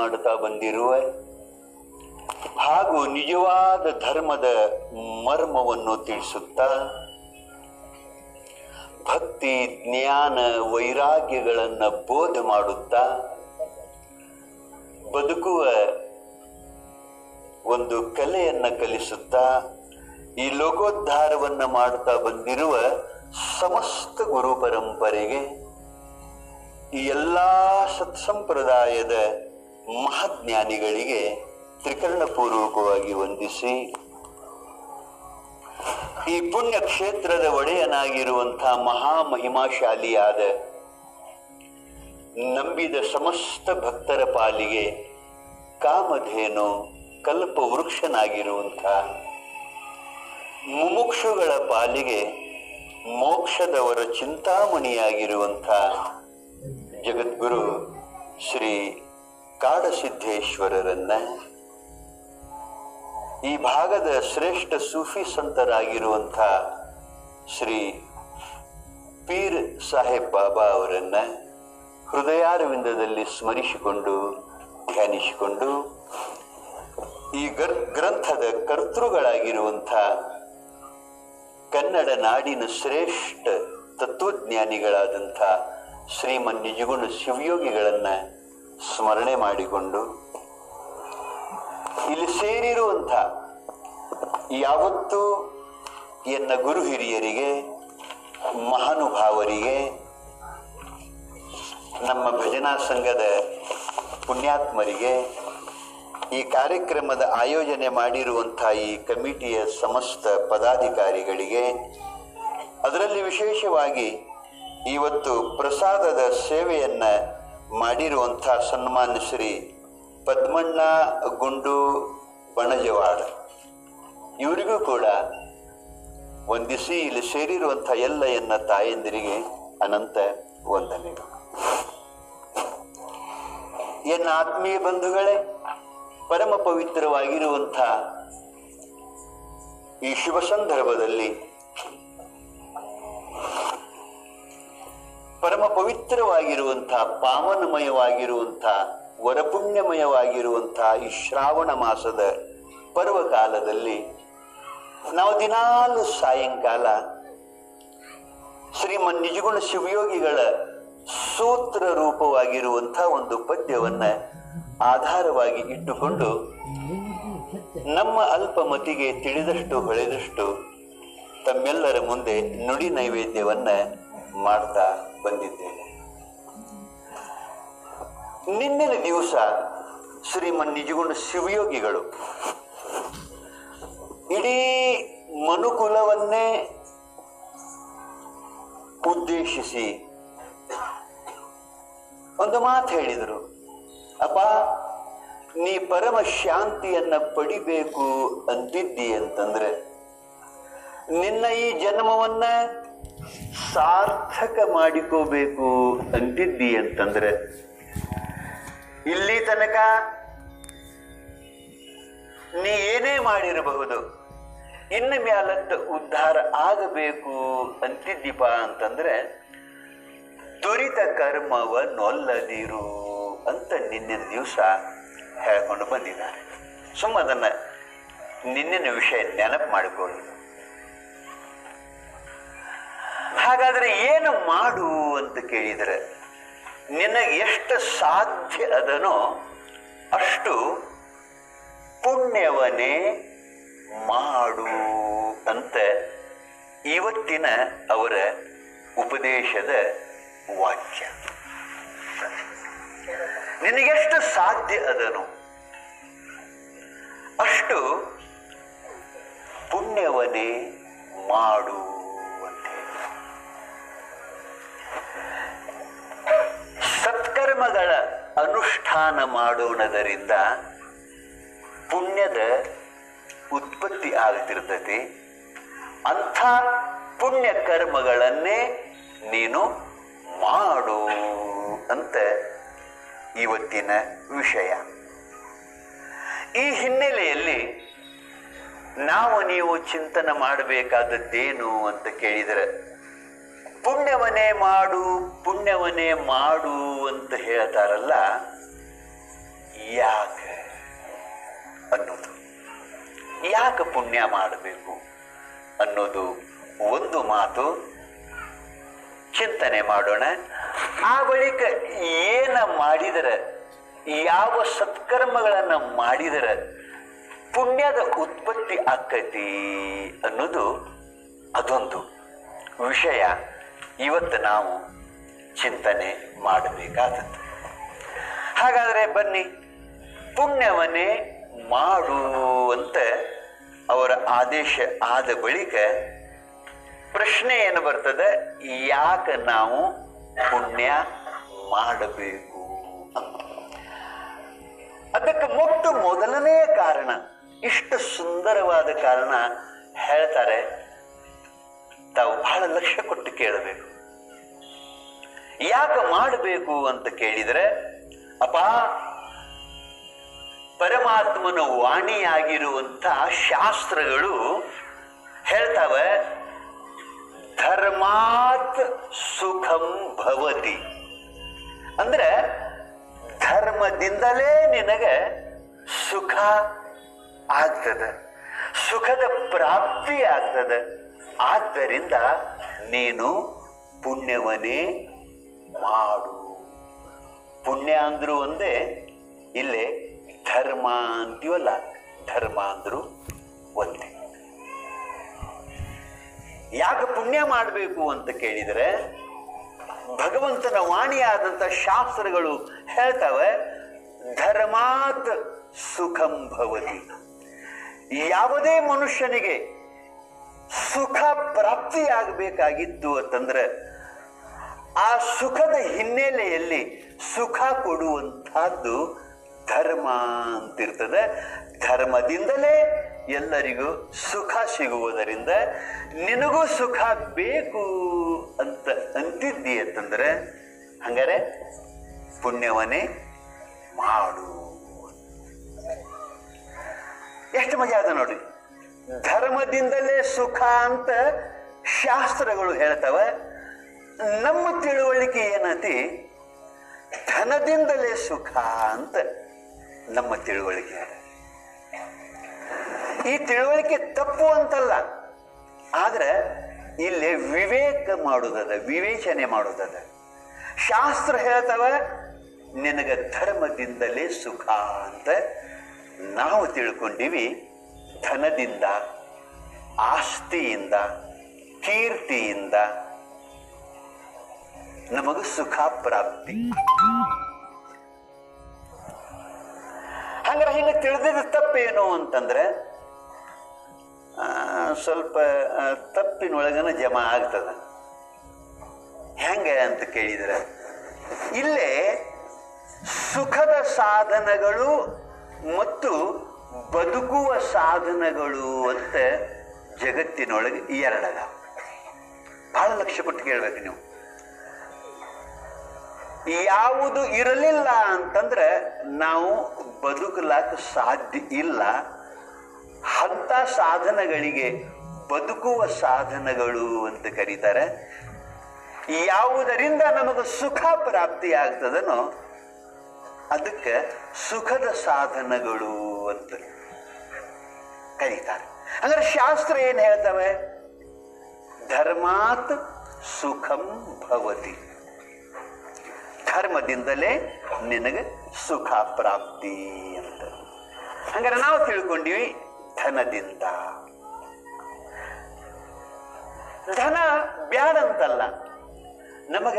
ಮಾಡುತ್ತಾ ಬಂದಿರುವ ಹಾಗೂ ನಿಜವಾದ ಧರ್ಮದ ಮರ್ಮವನ್ನು ತಿಳಿಸುತ್ತಾ ಭಕ್ತಿ, ಜ್ಞಾನ, ವೈರಾಗ್ಯಗಳನ್ನು ಬೋಧ ಮಾಡುತ್ತಾ ಬದುಕುವ ಒಂದು ಕಲೆಯನ್ನ ಕಲಿಸುತ್ತಾ ಈ ಲೋಕೋದ್ಧಾರವನ್ನು ಮಾಡುತ್ತಾ ಬಂದಿರುವ ಸಮಸ್ತ ಗುರು ಪರಂಪರೆಗೆ ಈ ಎಲ್ಲಾ ಸತ್ಸಂಪ್ರದಾಯದ ಮಹಾಜ್ಞಾನಿಗಳಿಗೆ ತ್ರಿಕರಣಪೂರ್ವಕವಾಗಿ ವಂದಿಸಿ, ಈ ಪುಣ್ಯ ಕ್ಷೇತ್ರದ ಒಡೆಯನಾಗಿರುವಂತಹ ಮಹಾಮಹಿಮಾಶಾಲಿಯಾದ ನಂಬಿದ ಸಮಸ್ತ ಭಕ್ತರ ಪಾಲಿಗೆ ಕಾಮಧೇನು ಕಲ್ಪ ವೃಕ್ಷನಾಗಿರುವಂಥ ಮುಮುಕ್ಷುಗಳ ಪಾಲಿಗೆ ಮೋಕ್ಷದವರ ಚಿಂತಾಮಣಿಯಾಗಿರುವಂಥ ಜಗದ್ಗುರು ಶ್ರೀ ಕಾಡಸಿದ್ದೇಶ್ವರರನ್ನ. ಈ ಭಾಗದ ಶ್ರೇಷ್ಠ ಸೂಫಿ ಸಂತರಾಗಿರುವಂಥ ಶ್ರೀ ಪೀರ್ ಸಾಹೇಬ್ ಬಾಬಾ ಅವರನ್ನ ಹೃದಯಾರವಿಂದದಲ್ಲಿ ಸ್ಮರಿಸಿಕೊಂಡು, ಧ್ಯಾನಿಸಿಕೊಂಡು, ಈ ಗರ್ ಗ್ರಂಥದ ಕರ್ತೃಗಳಾಗಿರುವಂಥ ಕನ್ನಡ ನಾಡಿನ ಶ್ರೇಷ್ಠ ತತ್ವಜ್ಞಾನಿಗಳಾದಂಥ ಶ್ರೀಮನ್ ನಿಜಗುಣ ಶಿವಯೋಗಿಗಳನ್ನ ಸ್ಮರಣೆ ಮಾಡಿಕೊಂಡು ಇಲ್ಲಿ ಸೇರಿರುವಂಥ ಯಾವತ್ತೂ ಎನ್ನ ಗುರು ಹಿರಿಯರಿಗೆ, ಮಹಾನುಭಾವರಿಗೆ, ನಮ್ಮ ಭಜನಾ ಸಂಘದ ಪುಣ್ಯಾತ್ಮರಿಗೆ ಈ ಕಾರ್ಯಕ್ರಮದ ಆಯೋಜನೆ ಮಾಡಿರುವಂಥ ಈ ಕಮಿಟಿಯ ಸಮಸ್ತ ಪದಾಧಿಕಾರಿಗಳಿಗೆ, ಅದರಲ್ಲಿ ವಿಶೇಷವಾಗಿ ಇವತ್ತು ಪ್ರಸಾದದ ಸೇವೆಯನ್ನ ಮಾಡಿರುವಂಥ ಸನ್ಮಾನ್ಯ ಶ್ರೀ ಪದ್ಮಣ್ಣ ಗುಂಡು ಬಣಜವಾಡ. ಇವರಿಗೂ ಕೂಡ ವಂದಿಸಿ ಇಲ್ಲಿ ಸೇರಿರುವಂಥ ಎಲ್ಲ ಎನ್ನ ತಾಯಂದಿರಿಗೆ ಅನಂತ ವಂದನೆಗಳು. ಎನ್ನ ಆತ್ಮೀಯ ಬಂಧುಗಳೇ, ಪರಮ ಪವಿತ್ರವಾಗಿರುವಂಥ ಈ ಶುಭ ಸಂದರ್ಭದಲ್ಲಿ ಪರಮ ಪವಿತ್ರವಾಗಿರುವಂತಹ ಪಾವನಮಯವಾಗಿರುವಂಥ ವರಪುಣ್ಯಮಯವಾಗಿರುವಂಥ ಈ ಶ್ರಾವಣ ಮಾಸದ ಪರ್ವಕಾಲದಲ್ಲಿ ನಾವು ದಿನಾಲು ಸಾಯಂಕಾಲ ಶ್ರೀಮನ್ ನಿಜಗುಣ ಶಿವಯೋಗಿಗಳ ಸೂತ್ರ ರೂಪವಾಗಿರುವಂಥ ಒಂದು ಪದ್ಯವನ್ನ ಆಧಾರವಾಗಿ ಇಟ್ಟುಕೊಂಡು ನಮ್ಮ ಅಲ್ಪಮತಿಗೆ ತಿಳಿದಷ್ಟು ಹೊಳೆದಷ್ಟು ತಮ್ಮೆಲ್ಲರ ಮುಂದೆ ನುಡಿ ನೈವೇದ್ಯವನ್ನ ಮಾಡ್ತಾ ಬಂದಿದ್ದೇನೆ. ನಿನ್ನೆ ದಿವಸ ಶ್ರೀಮನ್ ನಿಜಗುಣ ಶಿವಯೋಗಿಗಳು ಇಡೀ ಮನುಕುಲವನ್ನೇ ಉದ್ದೇಶಿಸಿ ಒಂದು ಮಾತು ಹೇಳಿದರು. ಅಪ್ಪ, ನೀ ಪರಮ ಶಾಂತಿಯನ್ನ ಪಡಿಬೇಕು ಅಂತಿದ್ದಿ ಅಂತಂದ್ರೆ ನಿನ್ನ ಈ ಜನ್ಮವನ್ನ ಸಾರ್ಥಕ ಮಾಡಿಕೋಬೇಕು ಅಂತಿದ್ದಿ ಅಂತಂದ್ರೆ, ಇಲ್ಲಿ ತನಕ ನೀ ಏನೇ ಮಾಡಿರಬಹುದು, ಇನ್ನು ಮ್ಯಾಲತ್ತ ಉದ್ಧಾರ ಆಗಬೇಕು ಅಂತಿದ್ದೀಪ ಅಂತಂದ್ರೆ, ದುರಿತ ಕರ್ಮವ ನೊಲ್ಲದಿರು ಅಂತ ನಿನ್ನೆ ದಿವಸ ಹೇಳ್ಕೊಂಡು ಬಂದಿದ್ದಾರೆ. ಸುಮ್ಮ ಅದನ್ನ ನಿನ್ನಿನ ವಿಷಯ ನೆನಪು ಮಾಡಿಕೊಳ್ಳು. ಹಾಗಾದ್ರೆ ಏನು ಮಾಡು ಅಂತ ಕೇಳಿದರೆ, ನಿನಗೆ ಎಷ್ಟು ಸಾಧ್ಯ ಅದನೋ ಅಷ್ಟು ಪುಣ್ಯವನೇ ಮಾಡು ಅಂತ ಇವತ್ತಿನ ಅವರ ಉಪದೇಶದ ವಾಕ್ಯ. ನಿನಗೆಷ್ಟು ಸಾಧ್ಯ ಅದನು ಅಷ್ಟು ಪುಣ್ಯವನೇ ಮಾಡು ಸತ್ಕರ್ಮಗಳ ಅನುಷ್ಠಾನ ಮಾಡೋಣದರಿಂದ ಪುಣ್ಯದ ಉತ್ಪತ್ತಿ ಆಗ್ತಿರ್ತತಿ. ಅಂಥ ಪುಣ್ಯ ಕರ್ಮಗಳನ್ನೇ ನೀನು ಮಾಡು ಅಂತ ಇವತ್ತಿನ ವಿಷಯ. ಈ ಹಿನ್ನೆಲೆಯಲ್ಲಿ ನಾವು ನೀವು ಚಿಂತನೆ ಮಾಡಬೇಕಾದದ್ದೇನು ಅಂತ ಕೇಳಿದರೆ ಪುಣ್ಯವನ್ನೇ ಮಾಡು ಪುಣ್ಯವನೇ ಮಾಡು ಅಂತ ಹೇಳ್ತಾರಲ್ಲ, ಯಾಕೆ ಅನ್ನೋದು. ಯಾಕೆ ಪುಣ್ಯ ಮಾಡಬೇಕು ಅನ್ನೋದು ಒಂದು ಮಾತು. ಚಿಂತನೆ ಮಾಡೋಣ. ಆ ಬಳಿಕ ಏನ ಮಾಡಿದರೆ, ಯಾವ ಸತ್ಕರ್ಮಗಳನ್ನು ಮಾಡಿದರೆ ಪುಣ್ಯದ ಉತ್ಪತ್ತಿ ಆಕತಿ ಅನ್ನೋದು ಅದೊಂದು ವಿಷಯ. ಇವತ್ತು ನಾವು ಚಿಂತನೆ ಮಾಡಬೇಕಾದದ್ದು. ಹಾಗಾದರೆ ಬನ್ನಿ, ಪುಣ್ಯವನ್ನೇ ಮಾಡು ಅಂತ ಅವರ ಆದೇಶ ಆದ ಬಳಿಕ ಪ್ರಶ್ನೆ ಏನು ಬರ್ತದೆ? ಯಾಕೆ ನಾವು ಪುಣ್ಯ ಮಾಡಬೇಕು? ಅದಕ್ಕೆ ಮೊಟ್ಟ ಮೊದಲನೆಯ ಕಾರಣ, ಇಷ್ಟು ಸುಂದರವಾದ ಕಾರಣ ಹೇಳ್ತಾರೆ, ತಾವು ಬಹಳ ಲಕ್ಷ್ಯ ಕೊಟ್ಟು ಕೇಳಬೇಕು. ಯಾಕೆ ಮಾಡಬೇಕು ಅಂತ ಕೇಳಿದರೆ, ಅಪ್ಪ, ಪರಮಾತ್ಮನ ವಾಣಿಯಾಗಿರುವಂಥ ಶಾಸ್ತ್ರಗಳು ಹೇಳ್ತಾವೆ, ಧರ್ಮಾತ್ ಸುಖಂ ಭವತಿ. ಅಂದ್ರೆ, ಧರ್ಮದಿಂದಲೇ ನಿನಗೆ ಸುಖ ಆಗ್ತದೆ, ಸುಖದ ಪ್ರಾಪ್ತಿ ಆಗ್ತದೆ. ಆದ್ದರಿಂದ ನೀನು ಪುಣ್ಯವನ್ನೇ ಮಾಡು. ಪುಣ್ಯ ಅಂದ್ರು ಒಂದೇ, ಇಲ್ಲೇ ಧರ್ಮ ಅಂತೀವಲ್ಲ, ಧರ್ಮ ಅಂದ್ರು ಒಂದೇ. ಯಾಕೆ ಪುಣ್ಯ ಮಾಡಬೇಕು ಅಂತ ಕೇಳಿದರೆ, ಭಗವಂತನ ವಾಣಿಯಾದಂಥ ಶಾಸ್ತ್ರಗಳು ಹೇಳ್ತವೆ, ಧರ್ಮಾತ್ ಸುಖಂ ಭವತಿ. ಯಾವುದೇ ಮನುಷ್ಯನಿಗೆ ಸುಖ ಪ್ರಾಪ್ತಿಯಾಗಬೇಕಾಗಿತ್ತು ಅಂತಂದ್ರೆ ಆ ಸುಖದ ಹಿನ್ನೆಲೆಯಲ್ಲಿ ಸುಖ ಕೊಡುವಂತಹದ್ದು ಧರ್ಮ ಅಂತಿರ್ತದೆ. ಧರ್ಮದಿಂದಲೇ ಎಲ್ಲರಿಗೂ ಸುಖ ಸಿಗುವುದರಿಂದ ನಿನಗೂ ಸುಖ ಬೇಕು ಅಂತ ಅಂತಿದ್ದಿ ಅಂತಂದ್ರೆ ಹಂಗಾರೆ ಪುಣ್ಯವನೇ ಮಾಡು. ಎಷ್ಟು ಮಜಾ ಅದ ನೋಡ್ರಿ? ಧರ್ಮದಿಂದಲೇ ಸುಖ ಅಂತ ಶಾಸ್ತ್ರಗಳು ಹೇಳ್ತವೆ. ನಮ್ಮ ತಿಳುವಳಿಕೆ ಏನತಿ? ಧನದಿಂದಲೇ ಸುಖ ಅಂತ ನಮ್ಮ ತಿಳುವಳಿಕೆ ಈ ತಿಳುವಳಿಕೆ ತಪ್ಪು ಅಂತಲ್ಲ. ಆದ್ರೆ ಇಲ್ಲಿ ವಿವೇಕ ಮಾಡುದದ ವಿವೇಚನೆ ಮಾಡುದದ ಶಾಸ್ತ್ರ ಹೇಳ್ತವ, ನಿನಗೆ ಧರ್ಮದಿಂದಲೇ ಸುಖ ಅಂತ ನಾವು ತಿಳ್ಕೊಂಡಿವಿ. ಧನದಿಂದ, ಆಸ್ತಿಯಿಂದ, ಕೀರ್ತಿಯಿಂದ ನಮಗ ಸುಖ ಪ್ರಾಪ್ತಿ ಹಂಗಾರೆ ಹಿಂಗೆ ತಿಳಿದಿದ್ದ ತಪ್ಪೇನು ಅಂತಂದ್ರೆ ಸ್ವಲ್ಪ ತಪ್ಪಿನೊಳಗನ ಜಮಾ ಆಗ್ತದ. ಹೆಂಗೆ ಅಂತ ಕೇಳಿದ್ರೆ, ಇಲ್ಲೇ ಸುಖದ ಸಾಧನಗಳು ಮತ್ತು ಬದುಕುವ ಸಾಧನಗಳು ಅಂತ ಜಗತ್ತಿನೊಳಗೆ ಎರಡದ ಬಹಳ ಲಕ್ಷ್ಯ ಕೊಟ್ಟು ಕೇಳ್ಬೇಕು ನೀವು. ಯಾವುದು ಇರಲಿಲ್ಲ ಅಂತಂದ್ರೆ ನಾವು ಬದುಕಲಾಕ ಸಾಧ್ಯ ಇಲ್ಲ. ಅಂಥ ಸಾಧನಗಳಿಗೆ ಬದುಕುವ ಸಾಧನಗಳು ಅಂತ ಕರೀತಾರೆ. ಯಾವುದರಿಂದ ನಮಗೆ ಸುಖ ಪ್ರಾಪ್ತಿ ಆಗ್ತದನೋ ಅದಕ್ಕೆ ಸುಖದ ಸಾಧನಗಳು ಅಂತ ಕರೀತಾರೆ. ಅಂದ್ರೆ ಶಾಸ್ತ್ರ ಏನು ಹೇಳ್ತವೆ? ಧರ್ಮಾತ್ ಸುಖಂ ಭವತಿ. ಧರ್ಮದಿಂದಲೇ ನಿನಗೆ ಸುಖ ಪ್ರಾಪ್ತಿ ಅಂತ. ಹಂಗಾರೆ ನಾವು ತಿಳ್ಕೊಂಡಿವಿ ಧನದಿಂದ. ಧನ ಬ್ಯಾಡಂತಲ್ಲ. ನಮಗ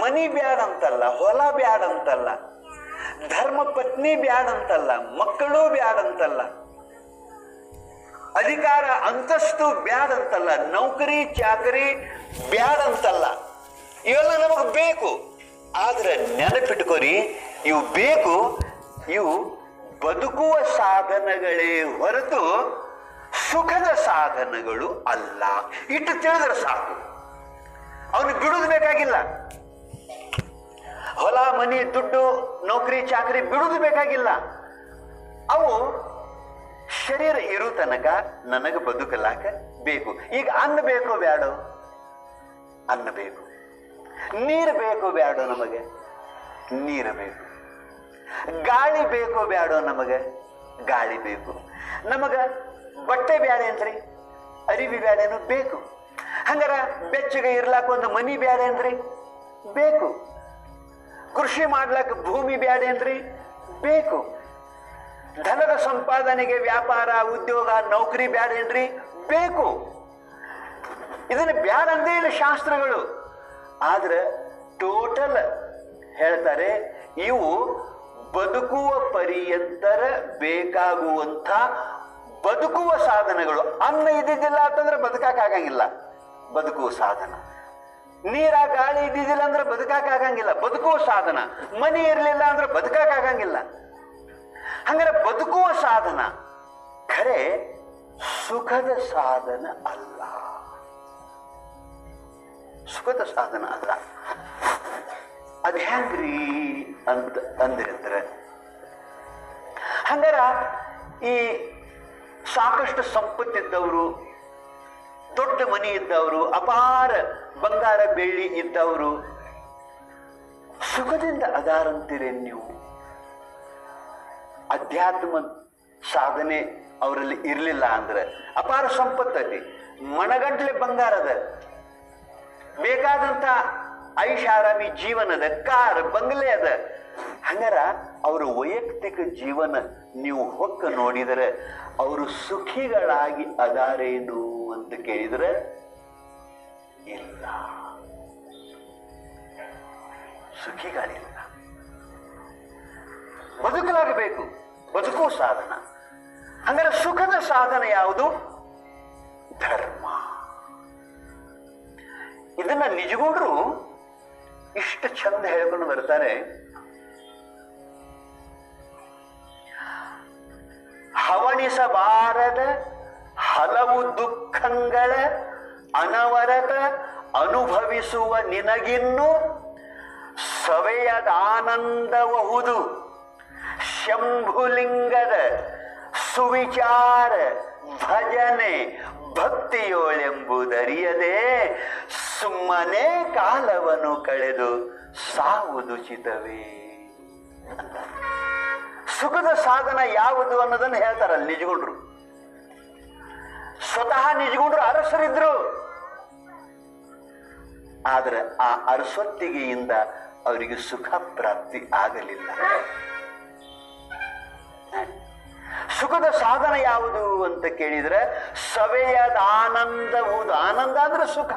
ಮನಿ ಬ್ಯಾಡಂತಲ್ಲ, ಹೊಲ ಬ್ಯಾಡಂತಲ್ಲ, ಧರ್ಮ ಪತ್ನಿ ಬ್ಯಾಡಂತಲ್ಲ, ಮಕ್ಕಳು ಬ್ಯಾಡಂತಲ್ಲ, ಅಧಿಕಾರ ಅಂತಸ್ತು ಬ್ಯಾಡಂತಲ್ಲ, ನೌಕರಿ, ಚಾಕರಿ ಬ್ಯಾಡಂತಲ್ಲ. ಇವೆಲ್ಲ ನಮಗ್ ಬೇಕು. ಆದ್ರೆ ನೆನಪಿಟ್ಕೋರಿ, ಇವು ಬೇಕು, ಇವು ಬದುಕುವ ಸಾಧನಗಳೇ ಹೊರತು ಸುಖದ ಸಾಧನಗಳು ಅಲ್ಲ. ಇಟ್ಟು ತಿಳಿದ್ರೆ ಸಾಕು. ಅವನು ಬಿಡುದು ಬೇಕಾಗಿಲ್ಲ. ಹೊಲ, ಮನಿ, ದುಡ್ಡು, ನೌಕರಿ, ಚಾಕರಿ ಬಿಡುದು ಬೇಕಾಗಿಲ್ಲ. ಅವು ಶರೀರ ಇರು ತನಕ ನನಗೆ ಬದುಕಲಾಕ ಬೇಕು. ಈಗ ಅನ್ನ ಬೇಕೋ ಬೇಡ ಅನ್ನ ಬೇಕು. ನೀರು ಬೇಕು ಬ್ಯಾಡೋ ನಮಗೆ. ನೀರು ಬೇಕು. ಗಾಳಿ ಬೇಕು ಬ್ಯಾಡೋ ನಮಗೆ. ಗಾಳಿ ಬೇಕು. ನಮಗೆ ಬಟ್ಟೆ ಬ್ಯಾಡೇನ್ರಿ ಅರಿವಿ ಬ್ಯಾಡೇನು ಬೇಕು. ಹಂಗಾರ ಬೆಚ್ಚಗೆ ಇರ್ಲಾಕ ಒಂದು ಮನಿ ಬ್ಯಾಡೇನ್ರಿ ಬೇಕು. ಕೃಷಿ ಮಾಡ್ಲಾಕ ಭೂಮಿ ಬ್ಯಾಡೇನ್ರಿ ಬೇಕು. ಧನದ ಸಂಪಾದನೆಗೆ ವ್ಯಾಪಾರ, ಉದ್ಯೋಗ, ನೌಕರಿ ಬ್ಯಾಡೇನ್ರಿ ಬೇಕು. ಇದನ್ನ ಬ್ಯಾಡ ಅಂದೇ ಇಲ್ಲ ಶಾಸ್ತ್ರಗಳು. ಆದ್ರೆ ಟೋಟಲ್ ಹೇಳ್ತಾರೆ ಇವು ಬದುಕುವ ಪರ್ಯಂತರ ಬೇಕಾಗುವಂತ ಬದುಕುವ ಸಾಧನಗಳು. ಅನ್ನ ಇದ್ದಿದ್ದಿಲ್ಲ ಅಂತಂದ್ರೆ ಬದುಕಾಗಂಗಿಲ್ಲ ಬದುಕುವ ಸಾಧನ. ನೀರ, ಗಾಳಿ ಇದ್ದಿದ್ದಿಲ್ಲ ಅಂದ್ರೆ ಬದುಕಾಗಂಗಿಲ್ಲ ಬದುಕುವ ಸಾಧನ. ಮನೆ ಇರಲಿಲ್ಲ ಅಂದ್ರೆ ಬದುಕಾಗಂಗಿಲ್ಲ ಹಂಗಾರೆ ಬದುಕುವ ಸಾಧನ ಖರೆ ಸುಖದ ಸಾಧನ ಅಲ್ಲ. ಸುಖದ ಸಾಧನ ಅಲ್ಲ. ಅದ್ ಹೆಂಗ್ರಿ ಅಂತ ಅಂದಿರಂದ್ರೆ ಹಂಗಾರ ಈ ಸಾಕಷ್ಟು ಸಂಪತ್ತಿದ್ದವರು ದೊಡ್ಡ ಮನೆ ಇದ್ದವರು, ಅಪಾರ ಬಂಗಾರ ಬೆಳ್ಳಿ ಇದ್ದವರು ಸುಖದಿಂದ ಅದಾರಂತೀರಿ ನೀವು. ಅಧ್ಯಾತ್ಮ ಸಾಧನೆ ಅವರಲ್ಲಿ ಇರಲಿಲ್ಲ ಅಂದ್ರೆ ಅಪಾರ ಸಂಪತ್ತಲ್ಲಿ ಮಣಗಂಟ್ಲೆ ಬಂಗಾರದ ಬೇಕಾದಂತ ಐಷಾರಾಮಿ ಜೀವನದ ಕಾರ್, ಬಂಗ್ಲೆ ಅದ. ಹಂಗಾರ ಅವರ ವೈಯಕ್ತಿಕ ಜೀವನ ನೀವು ಹೊಕ್ಕ ನೋಡಿದರೆ ಅವರು ಸುಖಿಗಳಾಗಿ ಅದಾರೇನು ಅಂತ ಕೇಳಿದರೆ, ಇಲ್ಲ. ಸುಖಿಗಳಿಲ್ಲ. ಬದುಕಲಾಗಬೇಕು. ಬದುಕೋ ಸಾಧನ. ಹಂಗಾರೆ ಸುಖದ ಸಾಧನ ಯಾವುದು? ಧರ್ಮ. ಇದನ್ನ ನಿಜಗೂಡ್ರು ಇಷ್ಟು ಚಂದ ಹೇಳ್ಕೊಂಡು ಬರ್ತಾರೆ. ಹವಣಿಸಬಾರದ ಹಲವು ದುಃಖಗಳ ಅನವರತ ಅನುಭವಿಸುವ ನಿನಗಿನ್ನು ಸವೆಯದಾನಂದಬಹುದು ಶಂಭುಲಿಂಗದ ಸುವಿಚಾರ ಭಜನೆ ಭಕ್ತಿಯೋಳೆಂಬುದರಿಯದೆ ಸುಮ್ಮನೆ ಕಾಲವನ್ನು ಕಳೆದು ಸಾವುದುಚಿತವೇ ಸುಖದ ಸಾಧನ ಯಾವುದು ಅನ್ನೋದನ್ನು ಹೇಳ್ತಾರಲ್ಲ ನಿಜಗುಂಡ್ರು. ಸ್ವತಃ ನಿಜಗುಂಡ್ರು ಅರಸರಿದ್ರು. ಆದ್ರೆ ಆ ಅರಸೊತ್ತಿಗೆಯಿಂದ ಅವರಿಗೆ ಸುಖ ಪ್ರಾಪ್ತಿ ಆಗಲಿಲ್ಲ. ಸುಖದ ಸಾಧನ ಯಾವುದು ಅಂತ ಕೇಳಿದ್ರೆ ಸವೆಯದ ಆನಂದವುದು ಆನಂದ ಅಂದ್ರೆ ಸುಖ.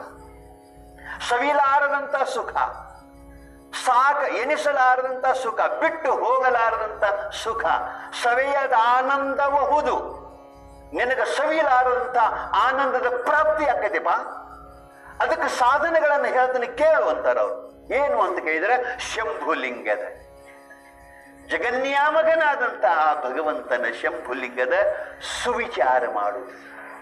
ಸವಿಲಾರದಂತ ಸುಖ. ಸಾಕ ಎನಿಸಲಾರದಂತ ಸುಖ. ಬಿಟ್ಟು ಹೋಗಲಾರದಂತ ಸುಖ. ಸವೆಯದ ಆನಂದಬಹುದು ನಿನಗ ಸವಿಲಾರದಂತ ಆನಂದದ ಪ್ರಾಪ್ತಿ ಆಕೈತಿಪ್ಪ ಅದಕ್ಕೆ ಸಾಧನೆಗಳನ್ನು ಹೇಳ್ತಾನೆ ಕೇಳು ಅಂತಾರ ಅವ್ರು ಏನು ಅಂತ ಕೇಳಿದ್ರೆ ಶಂಭುಲಿಂಗದ. ಜಗನ್ಯಾಮಕನಾದಂತ ಆ ಭಗವಂತನ ಶಂಭುಲಿಂಗದ ಸುವಿಚಾರ ಮಾಡು.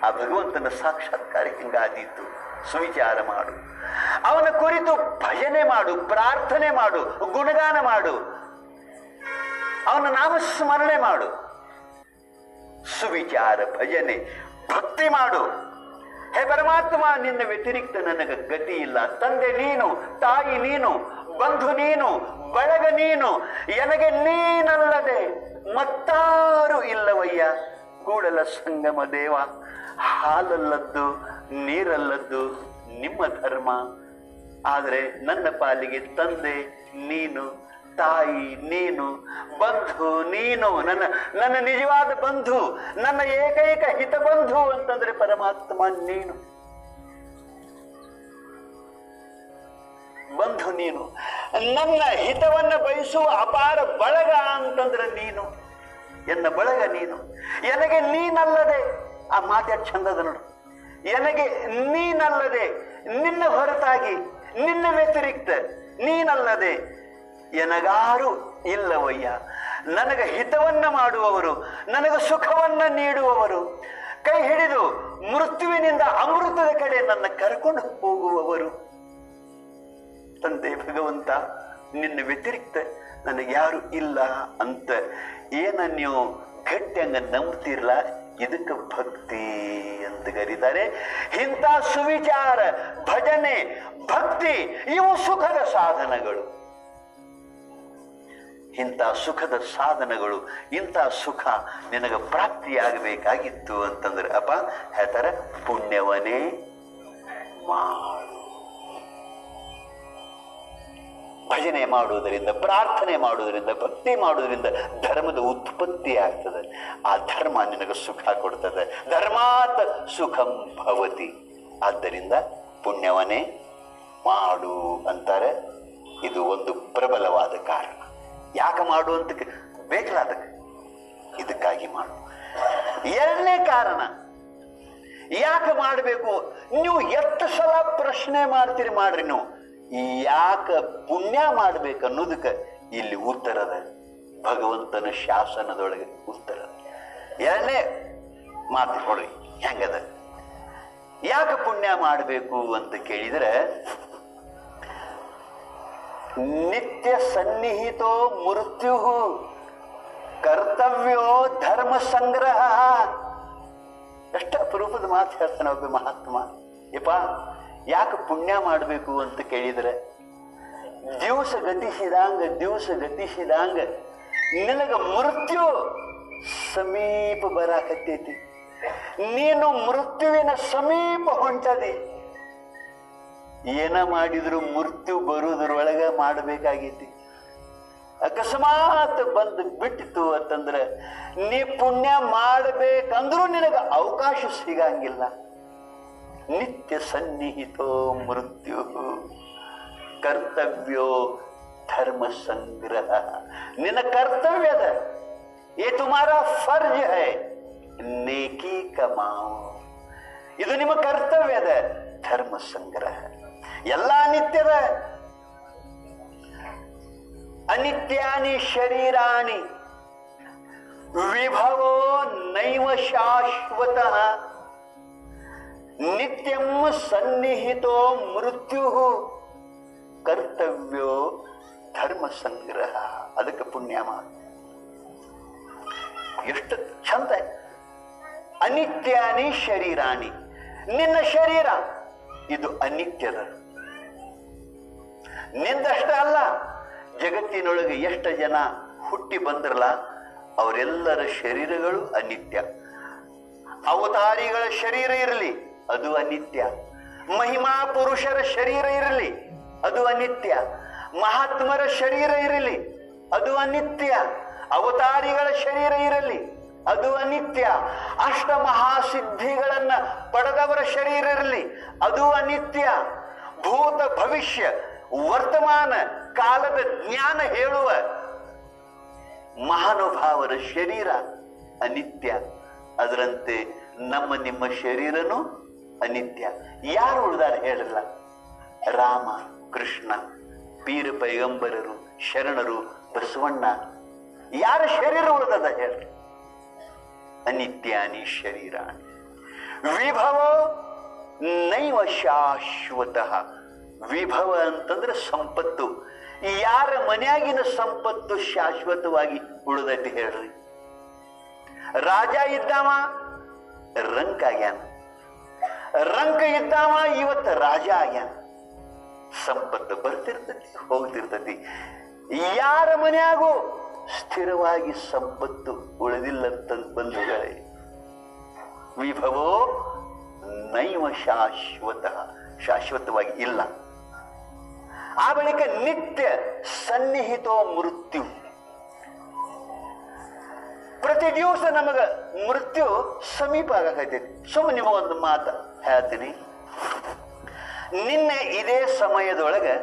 ಆ ಭಗವಂತನ ಸಾಕ್ಷಾತ್ಕಾರ ಹಿಂಗಾದೀತು. ಸುವಿಚಾರ ಮಾಡು. ಅವನ ಕುರಿತು ಭಜನೆ ಮಾಡು, ಪ್ರಾರ್ಥನೆ ಮಾಡು, ಗುಣಗಾನ ಮಾಡು. ಅವನ ನಾಮಸ್ಮರಣೆ ಮಾಡು. ಸುವಿಚಾರ, ಭಜನೆ, ಭಕ್ತಿ ಮಾಡು. ಹೇ ಪರಮಾತ್ಮ, ನಿನ್ನ ವ್ಯತಿರಿಕ್ತ ನನಗೆ ಗತಿ ಇಲ್ಲ. ತಂದೆ ನೀನು, ತಾಯಿ ನೀನು ಬಂಧು ನೀನು, ಬಳಗ ನೀನು, ಎನಗೆ ನೀನಲ್ಲದೆ ಮತ್ತಾರು ಇಲ್ಲವಯ್ಯ. ಕೂಡಲ ಸಂಗಮ ದೇವ, ಹಾಲಲ್ಲದ್ದು, ನೀರಲ್ಲದ್ದು ನಿಮ್ಮ ಧರ್ಮ. ಆದರೆ ನನ್ನ ಪಾಲಿಗೆ ತಂದೆ ನೀನು, ತಾಯಿ ನೀನು, ಬಂಧು ನೀನು, ನನ್ನ ನನ್ನ ನಿಜವಾದ ಬಂಧು, ನನ್ನ ಏಕೈಕ ಹಿತ ಬಂಧು ಅಂತಂದ್ರೆ ಪರಮಾತ್ಮ ನೀನು. ಬಂಧು ನೀನು. ನನ್ನ ಹಿತವನ್ನ ಬಯಸುವ ಅಪಾರ ಬಳಗ ಅಂತಂದ್ರೆ ನೀನು. ಎನ್ನ ಬಳಗ ನೀನು. ಎನಗೆ ನೀನಲ್ಲದೆ, ಆ ಮಾತೆ ಚಂದದ ನೋಡು. ಎನಗೆ ನೀನಲ್ಲದೆ, ನಿನ್ನ ಹೊರತಾಗಿ, ನಿನ್ನ ವ್ಯತಿರಿಕ್ತ ನೀನಲ್ಲದೆ, ಎನಗಾರು ಇಲ್ಲವಯ್ಯ. ನನಗೆ ಹಿತವನ್ನ ಮಾಡುವವರು, ನನಗೆ ಸುಖವನ್ನ ನೀಡುವವರು, ಕೈ ಹಿಡಿದು ಮೃತ್ಯುವಿನಿಂದ ಅಮೃತದ ಕಡೆ ನನ್ನ ಕರ್ಕೊಂಡು ಹೋಗುವವರು. ತಂದೆ ಭಗವಂತ, ನಿನ್ನ ವ್ಯತಿರಿಕ್ತ ನನಗೆ ಯಾರು ಇಲ್ಲ ಅಂತ ಏನ ನೀವು ಗಟ್ಟಿಯಂಗ ನಂಬ್ತಿರ್ಲ? ಇದಕ್ಕೆ ಭಕ್ತಿ ಅಂತ ಕರೀತಾರೆ. ಇಂಥ ಸುವಿಚಾರ, ಭಜನೆ, ಭಕ್ತಿ, ಇವು ಸುಖದ ಸಾಧನಗಳು. ಇಂಥ ಸುಖದ ಸಾಧನಗಳು, ಇಂಥ ಸುಖ ನಿನಗೆ ಪ್ರಾಪ್ತಿಯಾಗಬೇಕಾಗಿತ್ತು ಅಂತಂದ್ರೆ, ಅಪ್ಪ ಹೇಳ್ತಾರೆ ಪುಣ್ಯವನೇ ಮಾಡು. ಭಜನೆ ಮಾಡುವುದರಿಂದ, ಪ್ರಾರ್ಥನೆ ಮಾಡುವುದರಿಂದ, ಭಕ್ತಿ ಮಾಡುವುದರಿಂದ ಧರ್ಮದ ಉತ್ಪತ್ತಿ ಆಗ್ತದೆ. ಆ ಧರ್ಮ ನಿನಗೆ ಸುಖ ಕೊಡ್ತದೆ. ಧರ್ಮಾತ್ ಸುಖಂ ಭವತಿ. ಆದ್ದರಿಂದ ಪುಣ್ಯವನೇ ಮಾಡು ಅಂತಾರೆ. ಇದು ಒಂದು ಪ್ರಬಲವಾದ ಕಾರಣ. ಯಾಕೆ ಮಾಡು ಅಂತ ಅದಕ್ಕೆ. ಇದಕ್ಕಾಗಿ ಮಾಡು. ಎರಡನೇ ಕಾರಣ, ಯಾಕೆ ಮಾಡಬೇಕು? ನೀವು ಎಷ್ಟು ಸಲ ಪ್ರಶ್ನೆ ಮಾಡ್ತೀರಿ ಮಾಡ್ರಿ ನೀವು? ಯಾಕ ಪುಣ್ಯ ಮಾಡ್ಬೇಕು ಅನ್ನೋದಕ್ಕೆ ಇಲ್ಲಿ ಉತ್ತರದ ಭಗವಂತನ ಶಾಸನದೊಳಗೆ ಉತ್ತರ. ಎರಡನೇ ಮಾತು ಕೊಡ್ರಿ ಹೆಂಗದ? ಯಾಕೆ ಪುಣ್ಯ ಮಾಡಬೇಕು ಅಂತ ಕೇಳಿದರೆ, ನಿತ್ಯ ಸನ್ನಿಹಿತೋ ಮೃತ್ಯು ಕರ್ತವ್ಯೋ ಧರ್ಮ ಸಂಗ್ರಹ. ಎಷ್ಟು ಅಪರೂಪದ ಮಾತು ಹೇಳ್ತಾನೆ ಒಬ್ಬ ಮಹಾತ್ಮ. ಯಪ್ಪ ಯಾಕೆ ಪುಣ್ಯ ಮಾಡಬೇಕು ಅಂತ ಕೇಳಿದ್ರೆ, ದಿವಸ ಗತಿಸಿದಂಗ ದಿವಸ ಗತಿಸಿದಂಗ, ನಿನಗ ಮೃತ್ಯು ಸಮೀಪ ಬರಾಕತ್ತೈತಿ. ನೀನು ಮೃತ್ಯುವಿನ ಸಮೀಪ ಹೊಂಟದಿ. ಏನ ಮಾಡಿದ್ರು ಮೃತ್ಯು ಬರುವುದ್ರೊಳಗ ಮಾಡಬೇಕಾಗೈತಿ. ಅಕಸ್ಮಾತ್ ಬಂದು ಬಿಟ್ಟಿತು ಅಂತಂದ್ರೆ, ನೀ ಪುಣ್ಯ ಮಾಡಬೇಕಂದ್ರೂ ನಿನಗ ಅವಕಾಶ ಸಿಗಂಗಿಲ್ಲ. ನಿತ್ಯ ಸನ್ನಿಹಿತೋ ಮೃತ್ಯು ಕರ್ತವ್ಯೋ ಧರ್ಮ ಸಂಗ್ರಹ ನಿನ್ನ ಕರ್ತವ್ಯದ ये तुम्हारा फर्ज है नेकी कमाओ ಇದು ನಿಮ್ಮ ಕರ್ತವ್ಯದ ಧರ್ಮ ಸಂಗ್ರಹ ಎಲ್ಲ ನಿತ್ಯದ ಅನಿತ್ಯಾನಿ ಶರೀರಾಣಿ ವಿಭವೋ ನೈವ ಶಾಶ್ವತಃ ನಿತ್ಯಂ ಸನ್ನಿಹಿತೋ ಮೃತ್ಯು. ಕರ್ತವ್ಯೋ ಧರ್ಮ ಸಂಗ್ರಹ. ಅದಕ್ಕೆ ಪುಣ್ಯ ಮಾಡ ಎಷ್ಟು ಚಂದ. ಅನಿತ್ಯಾನಿ ಶರೀರಾಣಿ. ನಿನ್ನ ಶರೀರ. ಇದು ಅನಿತ್ಯದ. ನಿಂದಷ್ಟ ಅಲ್ಲ, ಜಗತ್ತಿನೊಳಗೆ ಎಷ್ಟು ಜನ ಹುಟ್ಟಿ ಬಂದ್ರಲ್ಲ, ಅವರೆಲ್ಲರ ಶರೀರಗಳು ಅನಿತ್ಯ. ಅವತಾರಿಗಳ ಶರೀರ ಇರಲಿ. ಅದು ಅನಿತ್ಯ. ಮಹಿಮಾ ಪುರುಷರ ಶರೀರ ಇರಲಿ, ಅದು ಅನಿತ್ಯ. ಮಹಾತ್ಮರ ಶರೀರ ಇರಲಿ, ಅದು ಅನಿತ್ಯ. ಅವತಾರಿಗಳ ಶರೀರ ಇರಲಿ, ಅದು ಅನಿತ್ಯ. ಅಷ್ಟ ಮಹಾಸಿದ್ಧಿಗಳನ್ನ ಪಡೆದವರ ಶರೀರ ಇರಲಿ, ಅದು ಅನಿತ್ಯ. ಭೂತ ಭವಿಷ್ಯ, ವರ್ತಮಾನ, ಕಾಲದ ಜ್ಞಾನ ಹೇಳುವ ಮಹಾನುಭಾವರ ಶರೀರ ಅನಿತ್ಯ. ಅದರಂತೆ ನಮ್ಮ ನಿಮ್ಮ ಶರೀರನು ಅನಿತ್ಯ. ಯಾರು ಉಳಿದಾರೆ ಹೇಳಲ್ಲ ರಾಮ, ಕೃಷ್ಣ, ಪೀರ ಪೈಗಂಬರರು, ಶರಣರು, ಬಸವಣ್ಣ. ಯಾರ ಶರೀರ ಉಳಿದದ ಹೇಳ್ರಿ ಅನಿತ್ಯಾನಿ ಶರೀರ. ವಿಭವ ನೈವ ಶಾಶ್ವತ. ವಿಭವ ಅಂತಂದ್ರೆ ಸಂಪತ್ತು. ಯಾರ ಮನೆಯಾಗಿನ ಸಂಪತ್ತು ಶಾಶ್ವತವಾಗಿ ಉಳಿದೈತಿ ಹೇಳ್ರಿ ರಾಜ ಇದ್ದಾವ ರಂಕ್ ಆಗ್ಯಾನ ರಂಕ ಇದ್ದಾವ ಇವತ್ತ ರಾಜ ಆಗ್ಯಾನ ಸಂಪತ್ತು ಬರ್ತಿರ್ತತಿ, ಹೋಗ್ತಿರ್ತತಿ. ಯಾರ ಮನೆಯಾಗೂ ಸ್ಥಿರವಾಗಿ ಸಂಪತ್ತು ಉಳಿದಿಲ್ಲ ಬಂಧುಗಳೇ, ವಿಭವೋ ನೈವ ಶಾಶ್ವತ, ಶಾಶ್ವತವಾಗಿ ಇಲ್ಲ. ಆ ಬಳಿಕ ನಿತ್ಯ ಸನ್ನಿಹಿತೋ ಮೃತ್ಯು. ಪ್ರತಿ ದಿವಸ ನಮಗ ಮೃತ್ಯು ಸಮೀಪ ಆಗಕೈತೈತಿ ಸುಮ್ಮನೆ ಒಂದು ಮಾತು. ಹೇಳ್ತೀನಿ. ನಿನ್ನೆ ಇದೇ ಸಮಯದೊಳಗೆ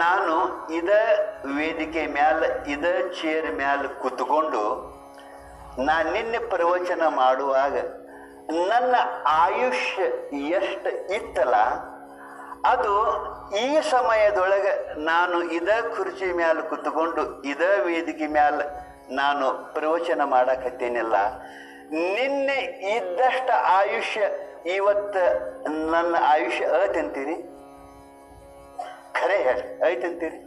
ನಾನು ಇದ ವೇದಿಕೆ ಮ್ಯಾಲ, ಇದ ಚೇರ್ ಮ್ಯಾಲ ಕೂತ್ಕೊಂಡು ನಾ ನಿನ್ನೆ ಪ್ರವಚನ ಮಾಡುವಾಗ ನನ್ನ ಆಯುಷ್ಯ ಎಷ್ಟು ಇತ್ತಲ್ಲ, ಅದು ಈ ಸಮಯದೊಳಗೆ ನಾನು ಇದ ಕುರ್ಚಿ ಮ್ಯಾಲ ಕೂತ್ಕೊಂಡು ಇದ ವೇದಿಕೆ ಮ್ಯಾಲ ನಾನು ಪ್ರವಚನ ಮಾಡಕತ್ತೇನಿಲ್ಲ. ನಿನ್ನೆ ಇದ್ದಷ್ಟು ಆಯುಷ್ಯ ಇವತ್ತ ನನ್ನ ಆಯುಷ್ಯ ಐತಂತೀರಿ? ಖರೆ ಹೇಳಿ, ಐತಂತೀರಿ?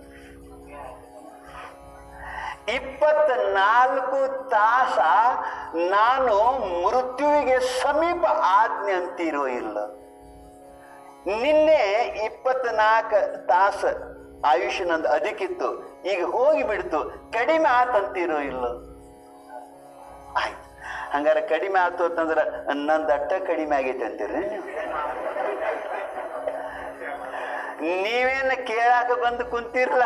ಇಪ್ಪತ್ನಾಲ್ಕು ತಾಸ ನಾನು ಮೃತ್ಯುವಿಗೆ ಸಮೀಪ ಆಜ್ಞೆ ಅಂತಿರೋ ಇಲ್ಲ. ನಿನ್ನೆ ಇಪ್ಪತ್ನಾಲ್ಕು ತಾಸ ಆಯುಷ್ಯ ನಂದು ಅದಕ್ಕಿತ್ತು, ಈಗ ಹೋಗಿ ಬಿಡ್ತು ಕಡಿಮೆ ಆತಂತಿರೋ ಇಲ್ಲ? ಆಯ್ತು. ಹಂಗಾರೆ ಕಡಿಮೆ ಆಯ್ತು ಅಂತಂದ್ರೆ ನನ್ನ ದಟ್ಟ ಕಡಿಮೆ ಆಗೈತೆ ಅಂತೀರಿ? ನೀವೇನು ಕೇಳಾಕ ಬಂದು ಕುಂತಿರ್ಲ?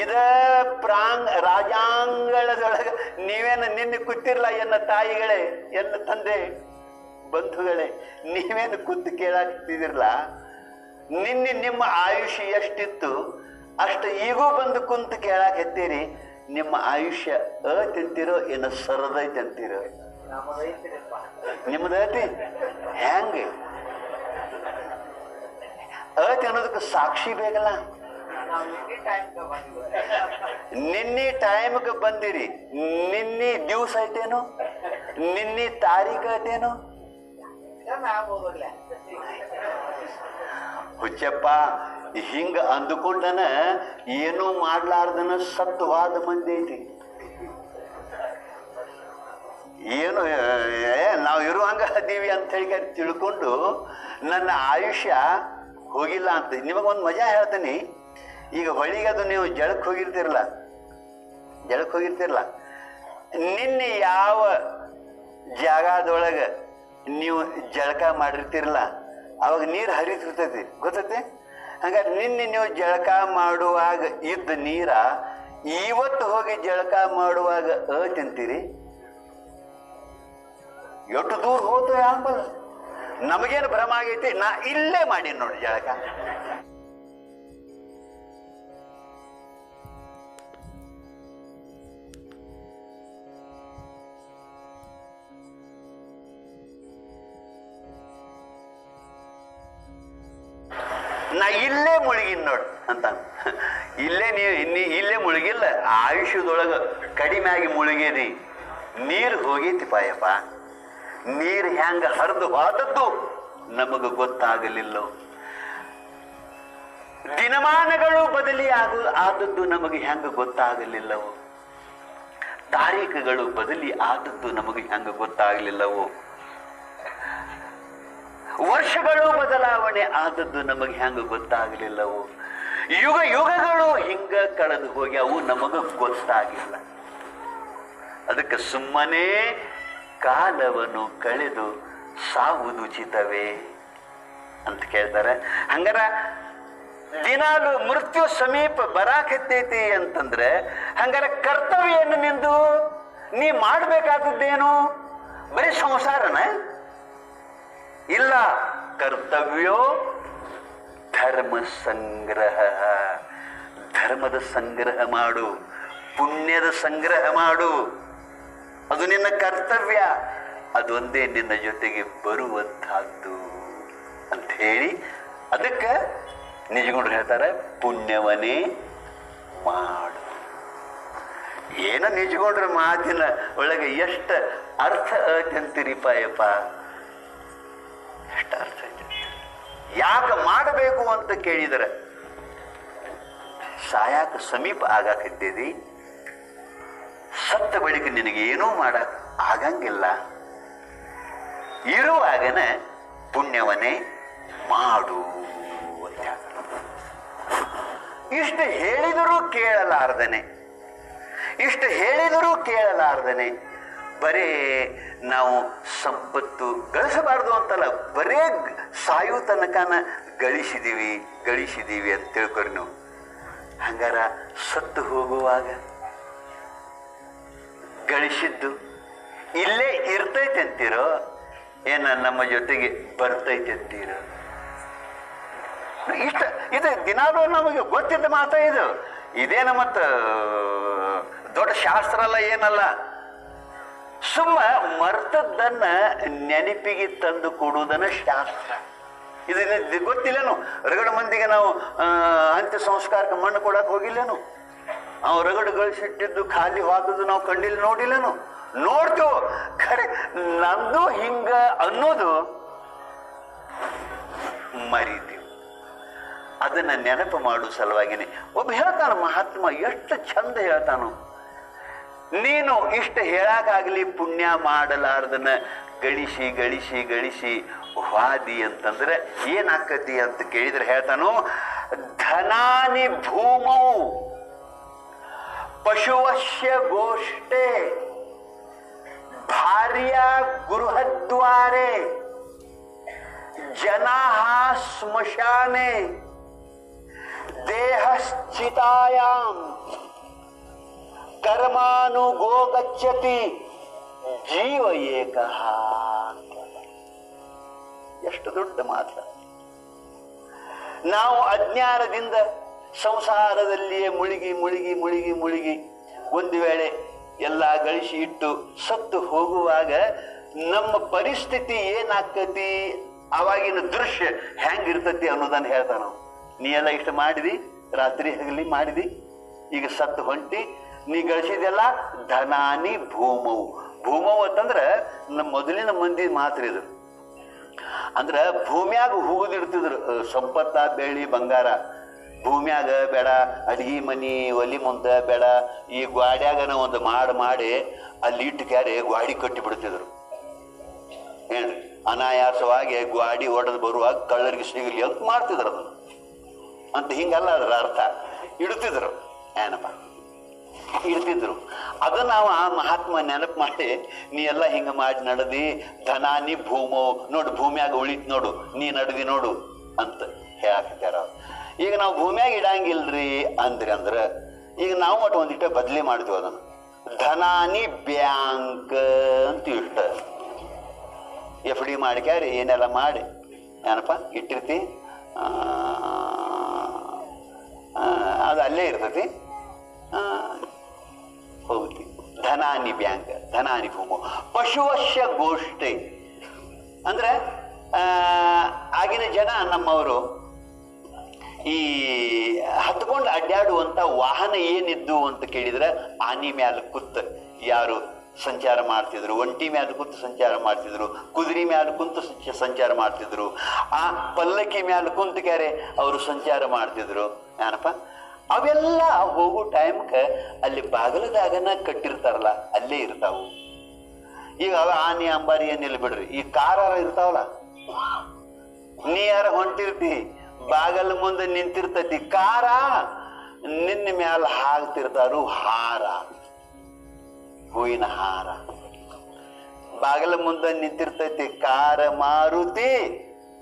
ಇದ ಪ್ರಾಂಗ್ ರಾಜಾಂಗಳದೊಳಗ ನೀವೇನು ನಿನ್ನೆ ಕೂತಿರ್ಲ ಎನ್ನ ತಾಯಿಗಳೇ, ಎನ್ನ ತಂದೆ, ಬಂಧುಗಳೇ, ನೀವೇನು ಕೇಳಾಕ ಕೇಳಾಕ್ತಿದಿರ್ಲ? ನಿನ್ನೆ ನಿಮ್ಮ ಆಯುಷ್ಯ ಎಷ್ಟಿತ್ತು, ಅಷ್ಟು ಈಗೂ ಬಂದು ಕುಂತು ಕೇಳಾಕ್ ಎತ್ತೀರಿ ನಿಮ್ಮ ಆಯುಷ್ಯ ಅತಿಂತಿರೋ ಏನು ಸರದೈತೆ ಅಂತೀರೋ? ನಿಮ್ದೈತಿ ಹೆಂಗೆ? ಅತಿ ಅನ್ನೋದಕ್ಕೆ ಸಾಕ್ಷಿ ಬೇಕಲ್ಲ? ನಿನ್ನೆ ಟೈಮ್ಗೆ ಬಂದಿರಿ. ನಿನ್ನೆ ದಿವಸ ಐತೇನು? ನಿನ್ನೆ ತಾರೀಖು ಐತೇನು? ಹುಚ್ಚಪ್ಪ, ಹಿಂಗ ಅಂದುಕೊಂಡನ ಏನೂ ಮಾಡ್ಲಾರ್ದನ ಸತ್ವಾದ ಮಂದಿ ಐತಿ. ಏನು ನಾವು ಇರುವಂಗ ಅದೀವಿ ಅಂತ ಹೇಳಿ ತಿಳ್ಕೊಂಡು ನನ್ನ ಆಯುಷ್ಯ ಹೋಗಿಲ್ಲ ಅಂತ. ನಿಮಗೊಂದು ಮಜಾ ಹೇಳ್ತೀನಿ. ಈಗ ಹೊಳಿಗೆ ಅದು ನೀವು ಜಳಕ್ಕೆ ಹೋಗಿರ್ತಿರಲ್ಲ ಜಳಕ್ಕೆ ಹೋಗಿರ್ತಿರಲ್ಲ, ನಿನ್ನೆ ಯಾವ ಜಾಗದೊಳಗೆ ನೀವು ಜಳಕ ಮಾಡಿರ್ತಿರಲ್ಲ ಅವಾಗ ನೀರು ಹರಿತಿರ್ತೈತಿ. ಗೊತ್ತೈತಿ? ಹಂಗಾರೆ ನಿನ್ನೆ ನೀವು ಜಳಕ ಮಾಡುವಾಗ ಇದ್ದ ನೀರ ಇವತ್ತು ಹೋಗಿ ಜಳಕ ಮಾಡುವಾಗ ಅ ಎಷ್ಟು ದೂರ ಹೋತು ಯಾಕಲ್ಲ ನಮಗೇನು ಭ್ರಮ ಆಗೈತಿ? ನಾ ಇಲ್ಲೇ ಮಾಡೀನಿ ನೋಡಿ ಜಳಕ. ಅಂತ. ಇಲ್ಲೇ ನೀ- ಇಲ್ಲೇ ಮುಳುಗಿಲ್ಲ, ಆಯುಷ್ಯದೊಳಗ ಕಡಿಮೆ ಆಗಿ ಮುಳುಗೇದಿ. ನೀರು ಹೋಗೈತಿ ಪಾಯಪ್ಪ. ನೀರು ಹೆಂಗ ಹರಿದು ಹೋದದ್ದು ನಮಗ ಗೊತ್ತಾಗಲಿಲ್ಲ. ದಿನಮಾನಗಳು ಬದಲಿ ಆಗು ಆದದ್ದು ನಮಗೆ ಹೆಂಗ ಗೊತ್ತಾಗಲಿಲ್ಲವು ತಾರೀಖುಗಳು ಬದಲಿ ಆದದ್ದು ನಮಗೆ ಹೆಂಗ ಗೊತ್ತಾಗಲಿಲ್ಲವು ವರ್ಷಗಳು ಬದಲಾವಣೆ ಆದದ್ದು ನಮಗೆ ಹೆಂಗ ಗೊತ್ತಾಗಲಿಲ್ಲವು ಯುಗ ಯುಗಗಳು ಹಿಂಗ ಕಳೆದು ಹೋಗಿ ಅವು ನಮಗ ಗೊತ್ತಾಗಿಲ್ಲ. ಅದಕ್ಕೆ ಸುಮ್ಮನೆ ಕಾಲವನ್ನು ಕಳೆದು ಸಾವುದು ಚಿತವೇ ಅಂತ ಕೇಳ್ತಾರೆ. ಹಂಗಾರ ದಿನಾಲು ಮೃತ್ಯು ಸಮೀಪ ಬರಾಕತ್ತೈತಿ ಅಂತಂದ್ರೆ, ಹಂಗಾರ ಕರ್ತವ್ಯ ಏನು ನಿಂದು, ನೀ ಮಾಡಬೇಕಾದದ್ದೇನು? ಬರೀ ಸಂಸಾರನ? ಇಲ್ಲ, ಕರ್ತವ್ಯೋ ಧರ್ಮ ಸಂಗ್ರಹ ಧರ್ಮದ ಸಂಗ್ರಹ ಮಾಡು, ಪುಣ್ಯದ ಸಂಗ್ರಹ ಮಾಡು. ಅದು ನಿನ್ನ ಕರ್ತವ್ಯ ಅದೊಂದೇ ನಿನ್ನ ಜೊತೆಗೆ ಬರುವಂತಹದ್ದು ಅಂತ ಹೇಳಿ ಅದಕ್ಕೆ ನಿಜಗೊಂಡ್ರು ಹೇಳ್ತಾರೆ, ಪುಣ್ಯವನೇ ಮಾಡು. ಏನ ನಿಜಗೊಂಡ್ರ ಮಾತಿನ ಒಳಗೆ ಎಷ್ಟು ಅರ್ಥ ಐತಂತೀರಿಪ್ಪ ಯಪ್ಪ ಎಷ್ಟು ಅರ್ಥ ಯಾಕೆ ಮಾಡಬೇಕು ಅಂತ ಕೇಳಿದರೆ, ಸಾಯಾಕ ಸಮೀಪ ಆಗಾಕಿದ್ದೀರಿ ಸತ್ತ ಬಳಿಕ ನಿನಗೆ ಏನೂ ಮಾಡ ಆಗಂಗಿಲ್ಲ. ಇರುವಾಗನ ಪುಣ್ಯವನ್ನೇ ಮಾಡು ಅಂತ. ಇಷ್ಟು ಹೇಳಿದರೂ ಕೇಳಲಾರ್ದನೆ. ಇಷ್ಟು ಹೇಳಿದರೂ ಕೇಳಲಾರ್ದನೆ. ಬರೇ ನಾವು ಸಂಪತ್ತು ಗಳಿಸಬಾರ್ದು ಅಂತಲ್ಲ, ಬರೇ ಸಾಯು ತನಕನ ಗಳಿಸಿದೀವಿ ಗಳಿಸಿದೀವಿ ಅಂತ ತಿಳ್ಕೊರಿ ನೀವು. ಹಂಗಾರ ಸತ್ತು ಹೋಗುವಾಗ ಗಳಿಸಿದ್ದು ಇಲ್ಲೇ ಇರ್ತೈತೆ ಅಂತೀರೋ, ಏನ ನಮ್ಮ ಜೊತೆಗೆ ಬರ್ತೈತೆ ಅಂತೀರೋ? ಇಷ್ಟ, ಇದು ದಿನಾಲೂ ನಮಗೆ ಗೊತ್ತಿದ್ದ ಮಾತ ಇದು. ಇದೇನ ಮತ್ತು, ದೊಡ್ಡ ಶಾಸ್ತ್ರ ಅಲ್ಲ ಏನಲ್ಲ. ಸುಮ್ಮ ಮರ್ತದ್ದನ್ನ ನೆನಪಿಗೆ ತಂದು ಕೊಡುವುದನ್ನ ಶಾಸ್ತ್ರ. ಇದನ್ನ ಗೊತ್ತಿಲ್ಲನು? ರಗಡ ಮಂದಿಗೆ ನಾವು ಅಂತ್ಯ ಸಂಸ್ಕಾರಕ್ಕೆ ಮಣ್ಣು ಕೊಡಕ್ ಹೋಗಿಲ್ಲೇನು? ಅವ್ ರಗಡ ಗಳಿಸಿಟ್ಟಿದ್ದು ಖಾಲಿ ಹಾಕುದು ನಾವು ಕಂಡಿಲ್ಲ ನೋಡಿಲ್ಲನು? ನೋಡ್ತೇವೆ ಖರೆ, ನಂದು ಹಿಂಗ ಅನ್ನೋದು ಮರಿತೀವಿ. ಅದನ್ನ ನೆನಪು ಮಾಡುವ ಸಲುವಾಗಿನೇ. ಒಬ್ಬ ಹೇಳ್ತಾನ ಮಹಾತ್ಮ, ಎಷ್ಟು ಚಂದ ಹೇಳ್ತಾನು. ನೀನು ಇಷ್ಟ ಹೇಳಕ್ಕಾಗ್ಲಿ ಪುಣ್ಯ ಮಾಡಲಾರ್ದನ್ನ ಗಳಿಸಿ ಗಳಿಸಿ ಗಳಿಸಿ ವಾದಿ ಅಂತಂದ್ರೆ ಏನಾಕತಿ ಅಂತ ಕೇಳಿದ್ರೆ ಹೇಳ್ತಾನು, ಧನಾನಿ ಭೂಮೌ ಪಶುವಶ್ಯ ಗೋಷ್ಠೆ ಭಾರ್ಯ ಗೃಹದ್ವಾರೆ ಜನಾ ಸ್ಮಶಾನೆ ದೇಹಶ್ಚಿತಾಯಾಂ. ಕರ್ಮಾನುಗೋ ಗಚ್ಚತಿ ಜೀವ ಏಕ ಎಷ್ಟು ದೊಡ್ಡ ಮಾತು ನಾವು ಅಜ್ಞಾನದಿಂದ ಸಂಸಾರದಲ್ಲಿಯೇ ಮುಳುಗಿ ಮುಳುಗಿ ಮುಳುಗಿ ಮುಳುಗಿ ಒಂದು ವೇಳೆ ಎಲ್ಲ ಗಳಿಸಿ ಇಟ್ಟು ಸತ್ತು ಹೋಗುವಾಗ ನಮ್ಮ ಪರಿಸ್ಥಿತಿ ಏನಾಗ್ತತಿ? ಅವಾಗಿನ ದೃಶ್ಯ ಹೆಂಗಿರ್ತತಿ ಅನ್ನೋದನ್ನ ಹೇಳ್ತಾನ. ನೀ ಎಲ್ಲ ಇಷ್ಟ ಮಾಡಿದಿ, ರಾತ್ರಿ ಹಗಲಿ ಮಾಡಿದಿ, ಈಗ ಸತ್ತು ಹೊಂಟಿ ನೀ ಗಳಿಸಿದೆಲ್ಲ ಧನಾನಿ ಭೂಮವು. ಭೂಮವು ಅಂತಂದ್ರ ನಮ್ಮ ಮೊದಲಿನ ಮಂದಿ ಮಾತ್ರ ಇದ್ರು ಅಂದ್ರ ಭೂಮ್ಯಾಗ ಹೂಗುದಿಡ್ತಿದ್ರು ಸಂಪತ್ತ, ಬೆಳ್ಳಿ, ಬಂಗಾರ. ಭೂಮ್ಯಾಗ ಬೇಡ, ಅಡಿಗೆ ಮನಿ, ಒಲಿ ಮುಂದ ಬೇಡ, ಈ ಗ್ವಾಡ್ಯಾಗನ ಒಂದು ಮಾಡಿ ಮಾಡಿ ಅಲ್ಲಿ ಇಟ್ಟು ಕ್ಯಾರೆ ಗ್ವಾಡಿ ಕಟ್ಟಿ ಬಿಡ್ತಿದ್ರು. ಏನ್ರಿ? ಅನಾಯಾಸವಾಗಿ ಗ್ವಾಡಿ ಒಡೆದು ಬರುವಾಗ ಕಳ್ಳರಿಗೆ ಸಿಗಲಿ ಅಂತ ಮಾಡ್ತಿದ್ರು ಅದನ್ನು. ಅಂತ ಹಿಂಗಲ್ಲ ಅದರ ಅರ್ಥ. ಇಡ್ತಿದ್ರು. ಏನಪ್ಪ? ಇಡ್ತಿದ್ರು ಅದು ನಾವು ಆ ಮಹಾತ್ಮ ನೆನಪು ಮಾಡಿ, ನೀ ಎಲ್ಲ ಹಿಂಗ ಮಾಡಿ ನಡದಿ, ಧನಾನಿ ಭೂಮೋ, ನೋಡು ಭೂಮಿಯಾಗ ಉಳಿತು ನೋಡು, ನೀ ನಡದಿ ನೋಡು, ಅಂತ ಹೇಳಾಕಿದ್ದಾರ ಈಗ ನಾವು ಭೂಮಿಯಾಗ ಇಡಂಗಿಲ್ರಿ ಅಂದ್ರಿ ಅಂದ್ರ, ಈಗ ನಾವು ಒಟ್ಟು ಒಂದಿಟ್ಟ ಬದ್ಲಿ ಮಾಡ್ತೀವಿ ಅದನ್ನು. ಧನಾನಿ ಬ್ಯಾಂಕ್ ಅಂತ ಇಷ್ಟ ಎಫ್ ಡಿ ಮಾಡ್ಕ್ಯಾರಿ, ಏನೆಲ್ಲ ಮಾಡಿ. ಏನಪ್ಪ? ಇಟ್ಟಿರ್ತಿ. ಅದು ಅಲ್ಲೇ ಇರ್ತೈತಿ. ಹೋಗುತ್ತೆ ಧನಾನಿ ಬ್ಯಾಂಕ್, ಧನಾನಿ ಭೂಮು. ಪಶುವಶ್ಯ ಗೋಷ್ಠಿ. ಅಂದ್ರೆ ಆಗಿನ ಜನ ನಮ್ಮವರು ಈ ಹತ್ಕೊಂಡು ಅಡ್ಡಾಡುವಂತ ವಾಹನ ಏನಿದ್ದು ಅಂತ ಕೇಳಿದ್ರೆ, ಆನಿ ಮ್ಯಾಲ ಕುತ್ತ ಯಾರು ಸಂಚಾರ ಮಾಡ್ತಿದ್ರು, ಒಂಟಿ ಮ್ಯಾಲ ಕುಂತು ಸಂಚಾರ ಮಾಡ್ತಿದ್ರು, ಕುದುರೆ ಮ್ಯಾಲ ಕುಂತು ಸಂಚ- ಸಂಚಾರ ಮಾಡ್ತಿದ್ರು, ಆ ಪಲ್ಲಕ್ಕಿ ಮ್ಯಾಲ ಕುಂತು ಕ್ಯಾರೆ, ಅವರು ಸಂಚಾರ ಮಾಡ್ತಿದ್ರು. ಏನಪ್ಪ ಅವೆಲ್ಲ ಹೋಗೋ ಟೈಮ್ಕ ಅಲ್ಲಿ ಬಾಗಲದಾಗನ ಕಟ್ಟಿರ್ತಾರಲ್ಲ, ಅಲ್ಲೇ ಇರ್ತಾವು. ಈಗ ಅವ ಆನೆ, ಅಂಬಾರಿ ಏನಿಲ್ಲ ಬಿಡ್ರಿ, ಈ ಕಾರಾರ ಇರ್ತಾವಲ್ಲ? ನೀ ಯಾರ ಹೊಂಟಿರ್ತಿ? ಬಾಗಲ ಮುಂದೆ ನಿಂತಿರ್ತತಿ. ಕಾರ ನಿನ್ನ ಮ್ಯಾಲ ಹಾಕ್ತಿರ್ತಾರು ಹಾರ, ಹೂವಿನ ಹಾರ. ಬಾಗಲ ಮುಂದೆ ನಿಂತಿರ್ತೈತಿ, ಕಾರ ಮಾರುತಿ.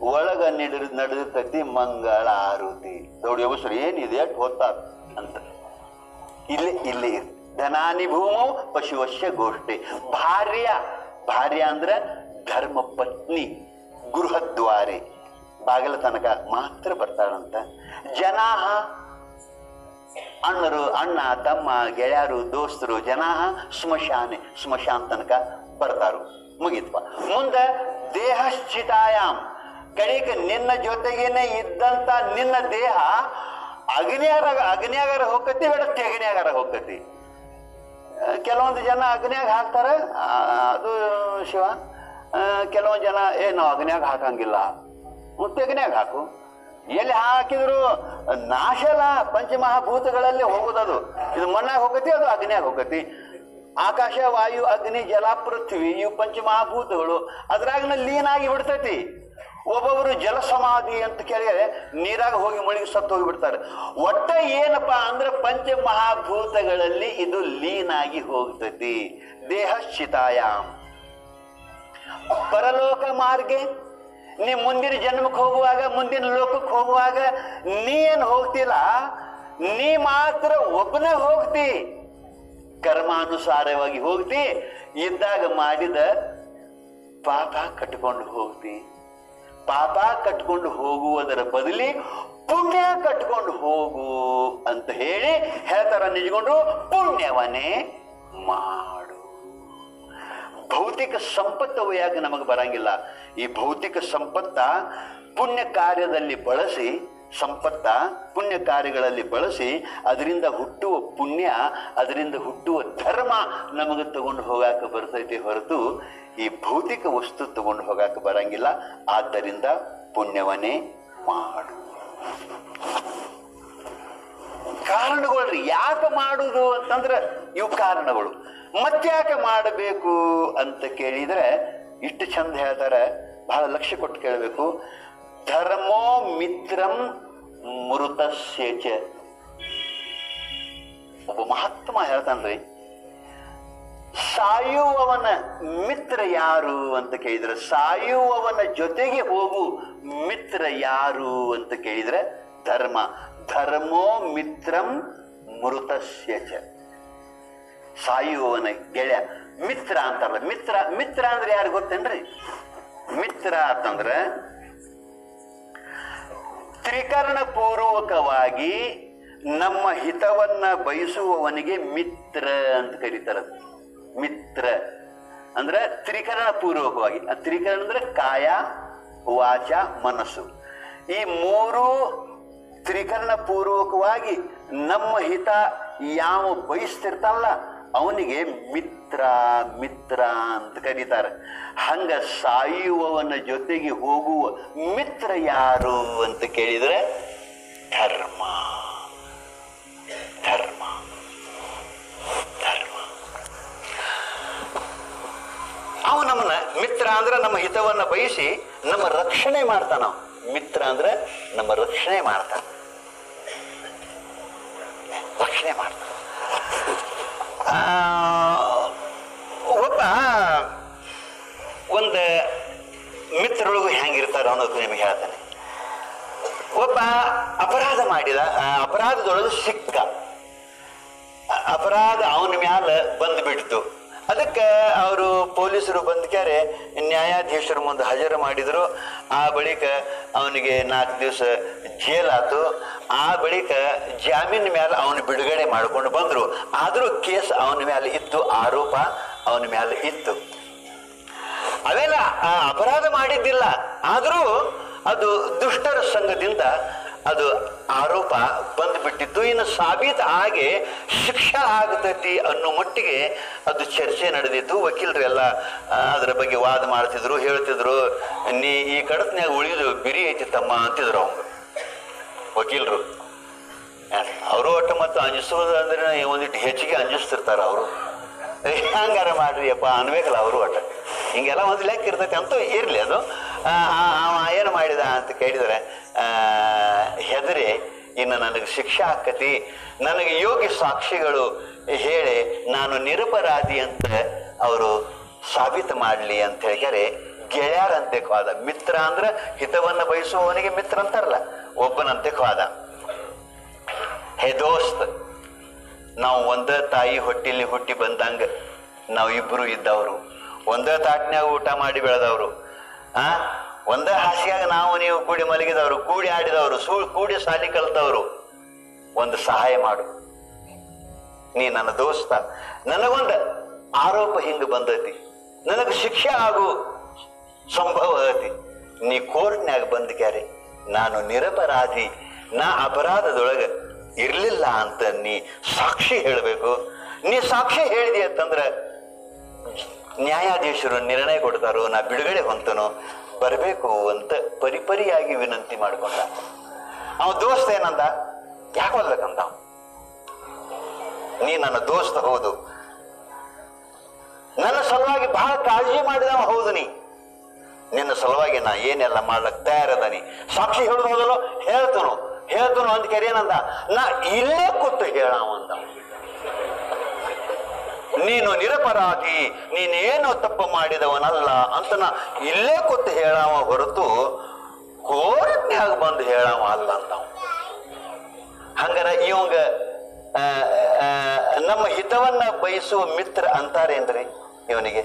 ಒಳಗ ನಡಿ ನಡೆದಿರ್ತೈತಿ ಮಂಗಳ ಆರುತಿ ದೌಡಿ ಯೋಗೇಶ್ವರ ಏನಿದೆ ಅಟ್ ಹೋಗ್ತಾರ ಅಂತ ಇಲ್ಲಿ ಇಲ್ಲಿ ಧನಾನಿ ಭೂಮು ಪಶುವಶ್ಯ ಗೋಷ್ಠಿ. ಭಾರ್ಯ ಭಾರ್ಯ ಅಂದ್ರೆ ಧರ್ಮ ಪತ್ನಿ, ಗೃಹದ್ವಾರಿ. ಬಾಗಿಲ ತನಕ ಮಾತ್ರ ಬರ್ತಾಳಂತ. ಜನಾಹ, ಅಣ್ಣರು, ಅಣ್ಣ, ತಮ್ಮ, ಗೆಳೆಯರು, ದೋಸ್ತರು, ಜನಾಹ, ಸ್ಮಶಾನೆ, ಸ್ಮಶಾನ ತನಕ ಬರ್ತಾರು. ಮುಗಿತ್ವ. ಮುಂದೆ ದೇಹಶ್ಚಿತಾಯಾಮ್. ಕಡಿಕ ನಿನ್ನ ಜೊತೆಗೇನೆ ಇದ್ದಂತ ನಿನ್ನ ದೇಹ ಅಗ್ನಿಯಾರ, ಅಗ್ನಿಯಾಗಾರ ಹೋಗತಿ ಬೇಡ ತೆಗಣಿಯಾಗಾರ ಹೋಗತಿ ಕೆಲವೊಂದು ಜನ ಅಗ್ನಿಯಾಗ ಹಾಕ್ತಾರ. ಅದು ಶಿವ ಕೆಲವೊಂದು ಜನ, ಏ, ನಾವು ಅಗ್ನಿಯಾಗ ಹಾಕಂಗಿಲ್ಲ. ಮತ್ತೆ ಅಗ್ನಿಯಾಗ ಹಾಕು. ಎಲ್ಲಿ ಹಾಕಿದ್ರು ನಾಶಲ ಪಂಚಮಹಾಭೂತಗಳಲ್ಲಿ ಹೋಗುದದು. ಇದು ಮಣ್ಣಾಗ ಹೋಗತಿ ಅದು ಅಗ್ನಿಯಾಗ ಹೋಗತಿ ಆಕಾಶ, ವಾಯು, ಅಗ್ನಿ, ಜಲ, ಪೃಥ್ವಿ, ಇವು ಪಂಚಮಹಾಭೂತಗಳು. ಅದ್ರಾಗ ಲೀನ್ ಆಗಿ ಬಿಡ್ತೈತಿ. ಒಬ್ಬೊಬ್ರು ಜಲ ಸಮಾಧಿ ಅಂತ ಕೇಳಿದ್ರೆ ನೀರಾಗ ಹೋಗಿ ಮುಳುಗಿ ಸತ್ತು ಹೋಗಿಬಿಡ್ತಾರೆ. ಒಟ್ಟ ಏನಪ್ಪಾ ಅಂದ್ರೆ ಪಂಚಮಹಾಭೂತಗಳಲ್ಲಿ ಇದು ಲೀನಾಗಿ ಹೋಗ್ತತಿ. ದೇಹ ಶಿತಾಯಾಮ್ ಪರಲೋಕ ಮಾರ್ಗೆ, ನೀ ಮುಂದಿನ ಜನ್ಮಕ್ಕೆ ಹೋಗುವಾಗ, ಮುಂದಿನ ಲೋಕಕ್ಕೆ ಹೋಗುವಾಗ ನೀ ಏನ್ ಹೋಗ್ತಿಲ್ಲ? ನೀ ಮಾತ್ರ ಒಬ್ಬನೇ ಹೋಗ್ತಿ. ಕರ್ಮಾನುಸಾರವಾಗಿ ಹೋಗ್ತಿ. ಇದ್ದಾಗ ಮಾಡಿದ ಪಾಪ ಕಟ್ಕೊಂಡು ಹೋಗ್ತಿ. ಪಾಪ ಕಟ್ಕೊಂಡು ಹೋಗುವುದರ ಬದಲಿ ಪುಣ್ಯ ಕಟ್ಕೊಂಡು ಹೋಗು ಅಂತ ಹೇಳಿ ಹೇಳ್ತಾರ ನಿಜಗೊಂಡು, ಪುಣ್ಯವನ್ನೇ ಮಾಡು. ಭೌತಿಕ ಸಂಪತ್ತು ಯಾಕೆ ನಮಗೆ ಬರಂಗಿಲ್ಲ? ಈ ಭೌತಿಕ ಸಂಪತ್ತ ಪುಣ್ಯ ಕಾರ್ಯದಲ್ಲಿ ಬಳಸಿ ಸಂಪತ್ತ ಪುಣ್ಯ ಕಾರ್ಯಗಳಲ್ಲಿ ಬಳಸಿ ಅದರಿಂದ ಹುಟ್ಟುವ ಪುಣ್ಯ, ಅದರಿಂದ ಹುಟ್ಟುವ ಧರ್ಮ ನಮಗೆ ತಗೊಂಡು ಹೋಗಾಕ ಬರ್ತೈತಿ ಹೊರತು ಈ ಭೌತಿಕ ವಸ್ತು ತಗೊಂಡು ಹೋಗಾಕ ಬರಂಗಿಲ್ಲ. ಆದ್ದರಿಂದ ಪುಣ್ಯವನ್ನೇ ಮಾಡು. ಕಾರಣಗಳು ಯಾಕೆ ಮಾಡುದು ಅಂತಂದ್ರೆ ಇವು ಕಾರಣಗಳು. ಮತ್ತ್ಯಾಕೆ ಮಾಡಬೇಕು ಅಂತ ಕೇಳಿದ್ರೆ ಇಷ್ಟು ಚಂದ ಹೇಳ್ತಾರೆ. ಬಹಳ ಲಕ್ಷ್ಯ ಕೊಟ್ಟು ಕೇಳಬೇಕು. ಧರ್ಮೋ ಮಿತ್ರಂ ಮೃತಸ್ಯಚ ಒಬ್ಬ ಮಹಾತ್ಮ ಹೇಳ್ತಾನ್ರಿ, ಸಾಯುವವನ ಮಿತ್ರ ಯಾರು? ಅಂತ ಕೇಳಿದ್ರೆ, ಸಾಯುವವನ ಜೊತೆಗೆ ಹೋಗು, ಮಿತ್ರ ಯಾರು? ಅಂತ ಕೇಳಿದ್ರೆ, ಧರ್ಮ. ಧರ್ಮೋ ಮಿತ್ರಂ ಮೃತಸ್ಯಚ ಸಾಯುವವನ ಗೆಳೆಯ, ಮಿತ್ರ ಅಂತಾರಲ್ಲ, ಮಿತ್ರ ಮಿತ್ರ ಅಂದ್ರೆ ಯಾರು ಗೊತ್ತೇನ್ರಿ? ಮಿತ್ರ ಅಂತಂದ್ರೆ ತ್ರಿಕರಣ ಪೂರ್ವಕವಾಗಿ ನಮ್ಮ ಹಿತವನ್ನ ಬಯಸುವವನಿಗೆ ಮಿತ್ರ ಅಂತ ಕರೀತಾರೆ. ಮಿತ್ರ. ಅಂದ್ರೆ ತ್ರಿಕರಣ ಪೂರ್ವಕವಾಗಿ ತ್ರಿಕರಣ ಅಂದ್ರೆ ಕಾಯ, ವಾಚ, ಮನಸ್ಸು. ಈ ಮೂರು ತ್ರಿಕರಣ ಪೂರ್ವಕವಾಗಿ ನಮ್ಮ ಹಿತ ಯಾವ ಬಯಸ್ತಿರ್ತಾನಲ್ಲ ಅವನಿಗೆ ಮಿತ್ರ ಮಿತ್ರ ಅಂತ ಕರೀತಾರೆ. ಹಂಗ ಸಾಯುವವನ ಜೊತೆಗೆ ಹೋಗುವ ಮಿತ್ರ ಯಾರು ಅಂತ ಕೇಳಿದ್ರೆ, ಧರ್ಮ. ಧರ್ಮ. ಧರ್ಮ. ಅವ ನಮ್ಮನ್ನ ಮಿತ್ರ ಅಂದ್ರೆ ನಮ್ಮ ಹಿತವನ್ನ ಬಯಸಿ ನಮ್ಮ ರಕ್ಷಣೆ ಮಾಡ್ತಾನ. ಮಿತ್ರ ಅಂದ್ರೆ ನಮ್ಮ ರಕ್ಷಣೆ ಮಾಡ್ತಾನ. ರಕ್ಷಣೆ ಮಾಡ್ತಾನ. ಒಬ್ಬ ಒಂದು ಮಿತ್ರರೊಳಗು ಹೆಂಗಿರ್ತಾರ ಅನ್ನೋದು ನಿಮಗೆ ಹೇಳ್ತಾನೆ. ಒಬ್ಬ ಅಪರಾಧ ಮಾಡಿದ ಅಪರಾಧದೊಳಗೆ ಸಿಕ್ಕ ಅಪರಾಧ ಅವನ ಮ್ಯಾಲ ಬಂದು ಬಿಡ್ತು ಅದಕ್ಕೆ ಅವರು ಪೊಲೀಸರು ಬಂದ್ಕ್ಯಾರೆ ನ್ಯಾಯಾಧೀಶರ ಮುಂದೆ ಹಾಜರು ಮಾಡಿದರು. ಆ ಬಳಿಕ ಅವನಿಗೆ ನಾಲ್ಕು ದಿವಸ ಜೇಲಾತು ಆ ಬಳಿಕ ಜಾಮೀನ್ ಮೇಲೆ ಅವನು ಬಿಡುಗಡೆ ಮಾಡ್ಕೊಂಡು ಬಂದ್ರು. ಆದರೂ ಕೇಸ್ ಅವನ ಮೇಲೆ ಇತ್ತು, ಆರೋಪ ಅವನ ಮೇಲೆ ಇತ್ತು. ಅವೆಲ್ಲ, ಆ, ಅಪರಾಧ ಮಾಡಿದ್ದಿಲ್ಲ. ಆದರೂ ಅದು ದುಷ್ಟರ ಸಂಘದಿಂದ ಅದು ಆರೋಪ ಬಂದ್ಬಿಟ್ಟಿದ್ದು. ಇನ್ನು ಸಾಬೀತು ಹಾಗೆ ಶಿಕ್ಷೆ ಆಗ್ತೈತಿ ಅನ್ನೋ ಮಟ್ಟಿಗೆ ಅದು ಚರ್ಚೆ ನಡೆದಿತ್ತು ವಕೀಲರೆಲ್ಲ ಅದರ ಬಗ್ಗೆ ವಾದ ಮಾಡ್ತಿದ್ರು, ಹೇಳ್ತಿದ್ರು, ನೀ ಈ ಕಡತ್ನಾಗ ಉಳಿದು ಬಿರಿ ಐತಿ ತಮ್ಮ ಅಂತಿದ್ರು ಅವಂಗ ವಕೀಲರು. ಅವರು ಒಟ್ಟು ಮತ್ತು ಅಂಜಿಸೋದು ಅಂದ್ರೆ ಒಂದಿಟ್ಟು ಹೆಚ್ಚಿಗೆ ಅಂಜಿಸ್ತಿರ್ತಾರ ಅವರು. ಹಂಗಾರ ಮಾಡ್ರಿ ಅಪ್ಪ, ಅನ್ಬೇಕಲ್ಲ ಅವರು ಒಟ್ಟು. ಹಿಂಗೆಲ್ಲ ಒಂದು ಲೆಕ್ಕ ಇರ್ತೈತೆ ಅಂತೂ ಇರಲಿ ಅದು. ಅವ ಏನು ಮಾಡಿದ ಅಂತ ಕೇಳಿದರೆ ಹೆದರಿ, ಇನ್ನು ನನಗೆ ಶಿಕ್ಷೆ ಆಕತಿ, ನನಗೆ ಯೋಗ್ಯ ಸಾಕ್ಷಿಗಳು ಹೇಳಿ ನಾನು ನಿರಪರಾಧಿ ಅಂತ ಅವರು ಸಾಬೀತು ಮಾಡಲಿ ಅಂತ ಹೇಳಿದರೆ ಗೆಳೆಯರಂತೆ ಹೋದ ಮಿತ್ರ ಅಂದ್ರೆ ಹಿತವನ್ನ ಬಯಸುವವನಿಗೆ ಮಿತ್ರ ಅಂತಾರಲ್ಲ, ಒಬ್ಬನಂತೆ ಹೋದ ಹೇ ದೋಸ್ತ್, ನಾವು ಒಂದೇ ತಾಯಿ ಹೊಟ್ಟಿಲಿ ಹುಟ್ಟಿ ಬಂದಂಗ ನಾವು ಇಬ್ಬರು ಇದ್ದವರು, ಒಂದೇ ತಾಟ್ನ್ಯಾಗ ಊಟ ಮಾಡಿ ಬೆಳೆದವರು ಆ ಒಂದೇ ಹಾಸಿಯಾಗ ನಾವು ನೀವು ಕೂಡಿ ಮಲಗಿದವರು, ಕೂಡಿ ಆಡಿದವರು ಸೂ ಕೂಡಿ ಸಾಲಿ ಕಲ್ತವರು, ಒಂದು ಸಹಾಯ ಮಾಡು. ನೀ ನನ್ನ ದೋಸ್ತ. ನನಗೊಂದು ಆರೋಪ ಹಿಂಗ ಬಂದೈತಿ. ನನಗೆ ಶಿಕ್ಷೆ ಆಗು ಸಂಭವ ಐತಿ. ನೀ ಕೋರ್ಟ್ನ್ಯಾಗ ಬಂದ ಕ್ಯಾರೆ ನಾನು ನಿರಪರಾಧಿ. ನಾ ಅಪರಾಧದೊಳಗೆ ಇರಲಿಲ್ಲ ಅಂತ ನೀ ಸಾಕ್ಷಿ ಹೇಳಬೇಕು. ನೀ ಸಾಕ್ಷಿ ಹೇಳಿದಿ ಅಂತಂದ್ರ ನ್ಯಾಯಾಧೀಶರು ನಿರ್ಣಯ ಕೊಡ್ತಾರೋ, ನಾ ಬಿಡುಗಡೆ ಹೊಂತನೋ ಬರಬೇಕು ಅಂತ ಪರಿಪರಿಯಾಗಿ ವಿನಂತಿ ಮಾಡ್ಕೊಂಡ. ಅವ ದೋಸ್ತ ಏನಂದ? ಯಾಕೆ ಅವ? ನೀ ನನ್ನ ದೋಸ್ತ, ಹೌದು. ನನ್ನ ಸಲುವಾಗಿ ಬಹಳ ಕಾಳಜಿ ಮಾಡಿದವ, ಹೌದು ನೀ. ನಿನ್ನ ಸಲುವಾಗಿ ನಾ ಏನೆಲ್ಲ ಮಾಡ್ಲಕ್ ತಯಾರದನಿ ಸಾಕ್ಷಿ ಹೇಳುದು ಹೌದಲ್ಲೋ? ಹೇಳ್ತನು. ಹೇಳ್ತನು ಅಂತ ಕೇಳಿ ಏನಂದ? ನಾ ಇಲ್ಲೇ ಕೂತು ಹೇಳಾವ ಅಂದ ನೀನು ನಿರಪರಾಧಿ, ನೀನೇನು ತಪ್ಪು ಮಾಡಿದವನಲ್ಲ ಅಂತ ನಾ ಇಲ್ಲೇ ಕೂತು ಹೇಳಾವ ಹೊರತು ಕೋರ್ಟ್ನ್ಯಾಗ ಬಂದು ಹೇಳಾವ ಅಲ್ಲ ಅಂತಾವ ಹಂಗಾರ ಇವಂಗ ನಮ್ಮ ಹಿತವನ್ನ ಬಯಸುವ ಮಿತ್ರ ಅಂತಾರೇನ್ರಿ ಇವನಿಗೆ?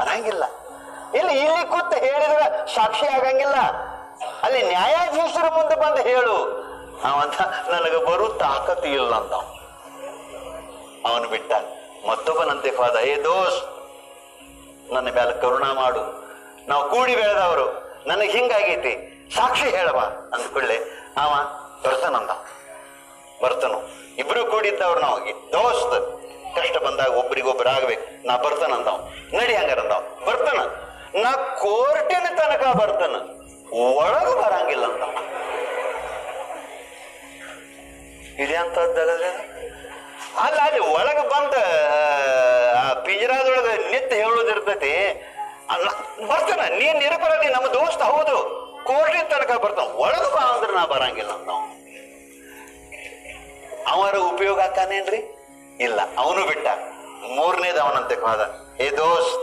ಅನ್ನಂಗಿಲ್ಲ ಇಲ್ಲಿ ಇಲ್ಲಿ ಕೂತು ಹೇಳಿದ್ರೆ ಸಾಕ್ಷಿ ಆಗಂಗಿಲ್ಲ. ಅಲ್ಲಿ ನ್ಯಾಯಾಧೀಶರ ಮುಂದೆ ಬಂದು ಹೇಳು. ಅವಂತ ನನಗೆ ಬರು ತಾಕತ್ತು ಇಲ್ಲ ಅಂತ ಅವನು ಬಿಟ್ಟ. ಮತ್ತೊಬ್ಬನಂತೆ ಫಾದ ಏ ದೋಸ್ ನನ್ನ ಮೇಲೆ ಕರುಣಾ ಮಾಡು. ನಾವು ಕೂಡಿ ಬೆಳೆದವರು, ನನಗೆ ಹಿಂಗಾಗೈತಿ, ಸಾಕ್ಷಿ ಹೇಳವ ಅಂದ್ಕೊಳ್ಳೆ ಅವ ಬರ್ತನಂದ. ಬರ್ತನು. ಇಬ್ರು ಕೂಡಿದ್ದವ್ರು ನಾವು ದೋಸ್ತ್, ಕಷ್ಟ ಬಂದಾಗ ಒಬ್ರಿಗೊಬ್ರು ಆಗ್ಬೇಕು. ನಾ ಬರ್ತಾನಂದವ್. ನಡಿ ಹಂಗಾರಂದವ್. ಬರ್ತಾನ. ನಾ ಕೋರ್ಟಿನ ತನಕ ಬರ್ತನ. ಒಳಗ ಬರಂಗಿಲ್ಲ ಅಂತ ಇದೆ ಅಂತದ್ದಲ್ಲ ಅಲ್ಲ, ಅಲ್ಲಿ ಒಳಗ ಬಂದ ಪಿಂಜರಾದೊಳಗ ನಿತ್ಯ ಹೇಳೋದಿರ್ತೈತಿ ಅಲ್ಲ, ಬರ್ತಾನ, ನೀನ್ ನಿರಪರಾಧಿ, ನಮ್ಮ ದೋಸ್ತ, ಹೌದು. ಕೋರ್ಟಿನ ತನಕ ಬರ್ತಾವ ಒಳಗ ಬಾ ಅಂದ್ರೆ ನಾ ಬರಂಗಿಲ್ಲ ಅಂತ ಅವರ ಉಪಯೋಗ ಆಕಾನೇನ್ರಿ ಇಲ್ಲ, ಅವನು ಬಿಟ್ಟ. ಮೂರನೇದ ಅವನಂತೆ ಹೋದ ಏ ದೋಸ್ತ್,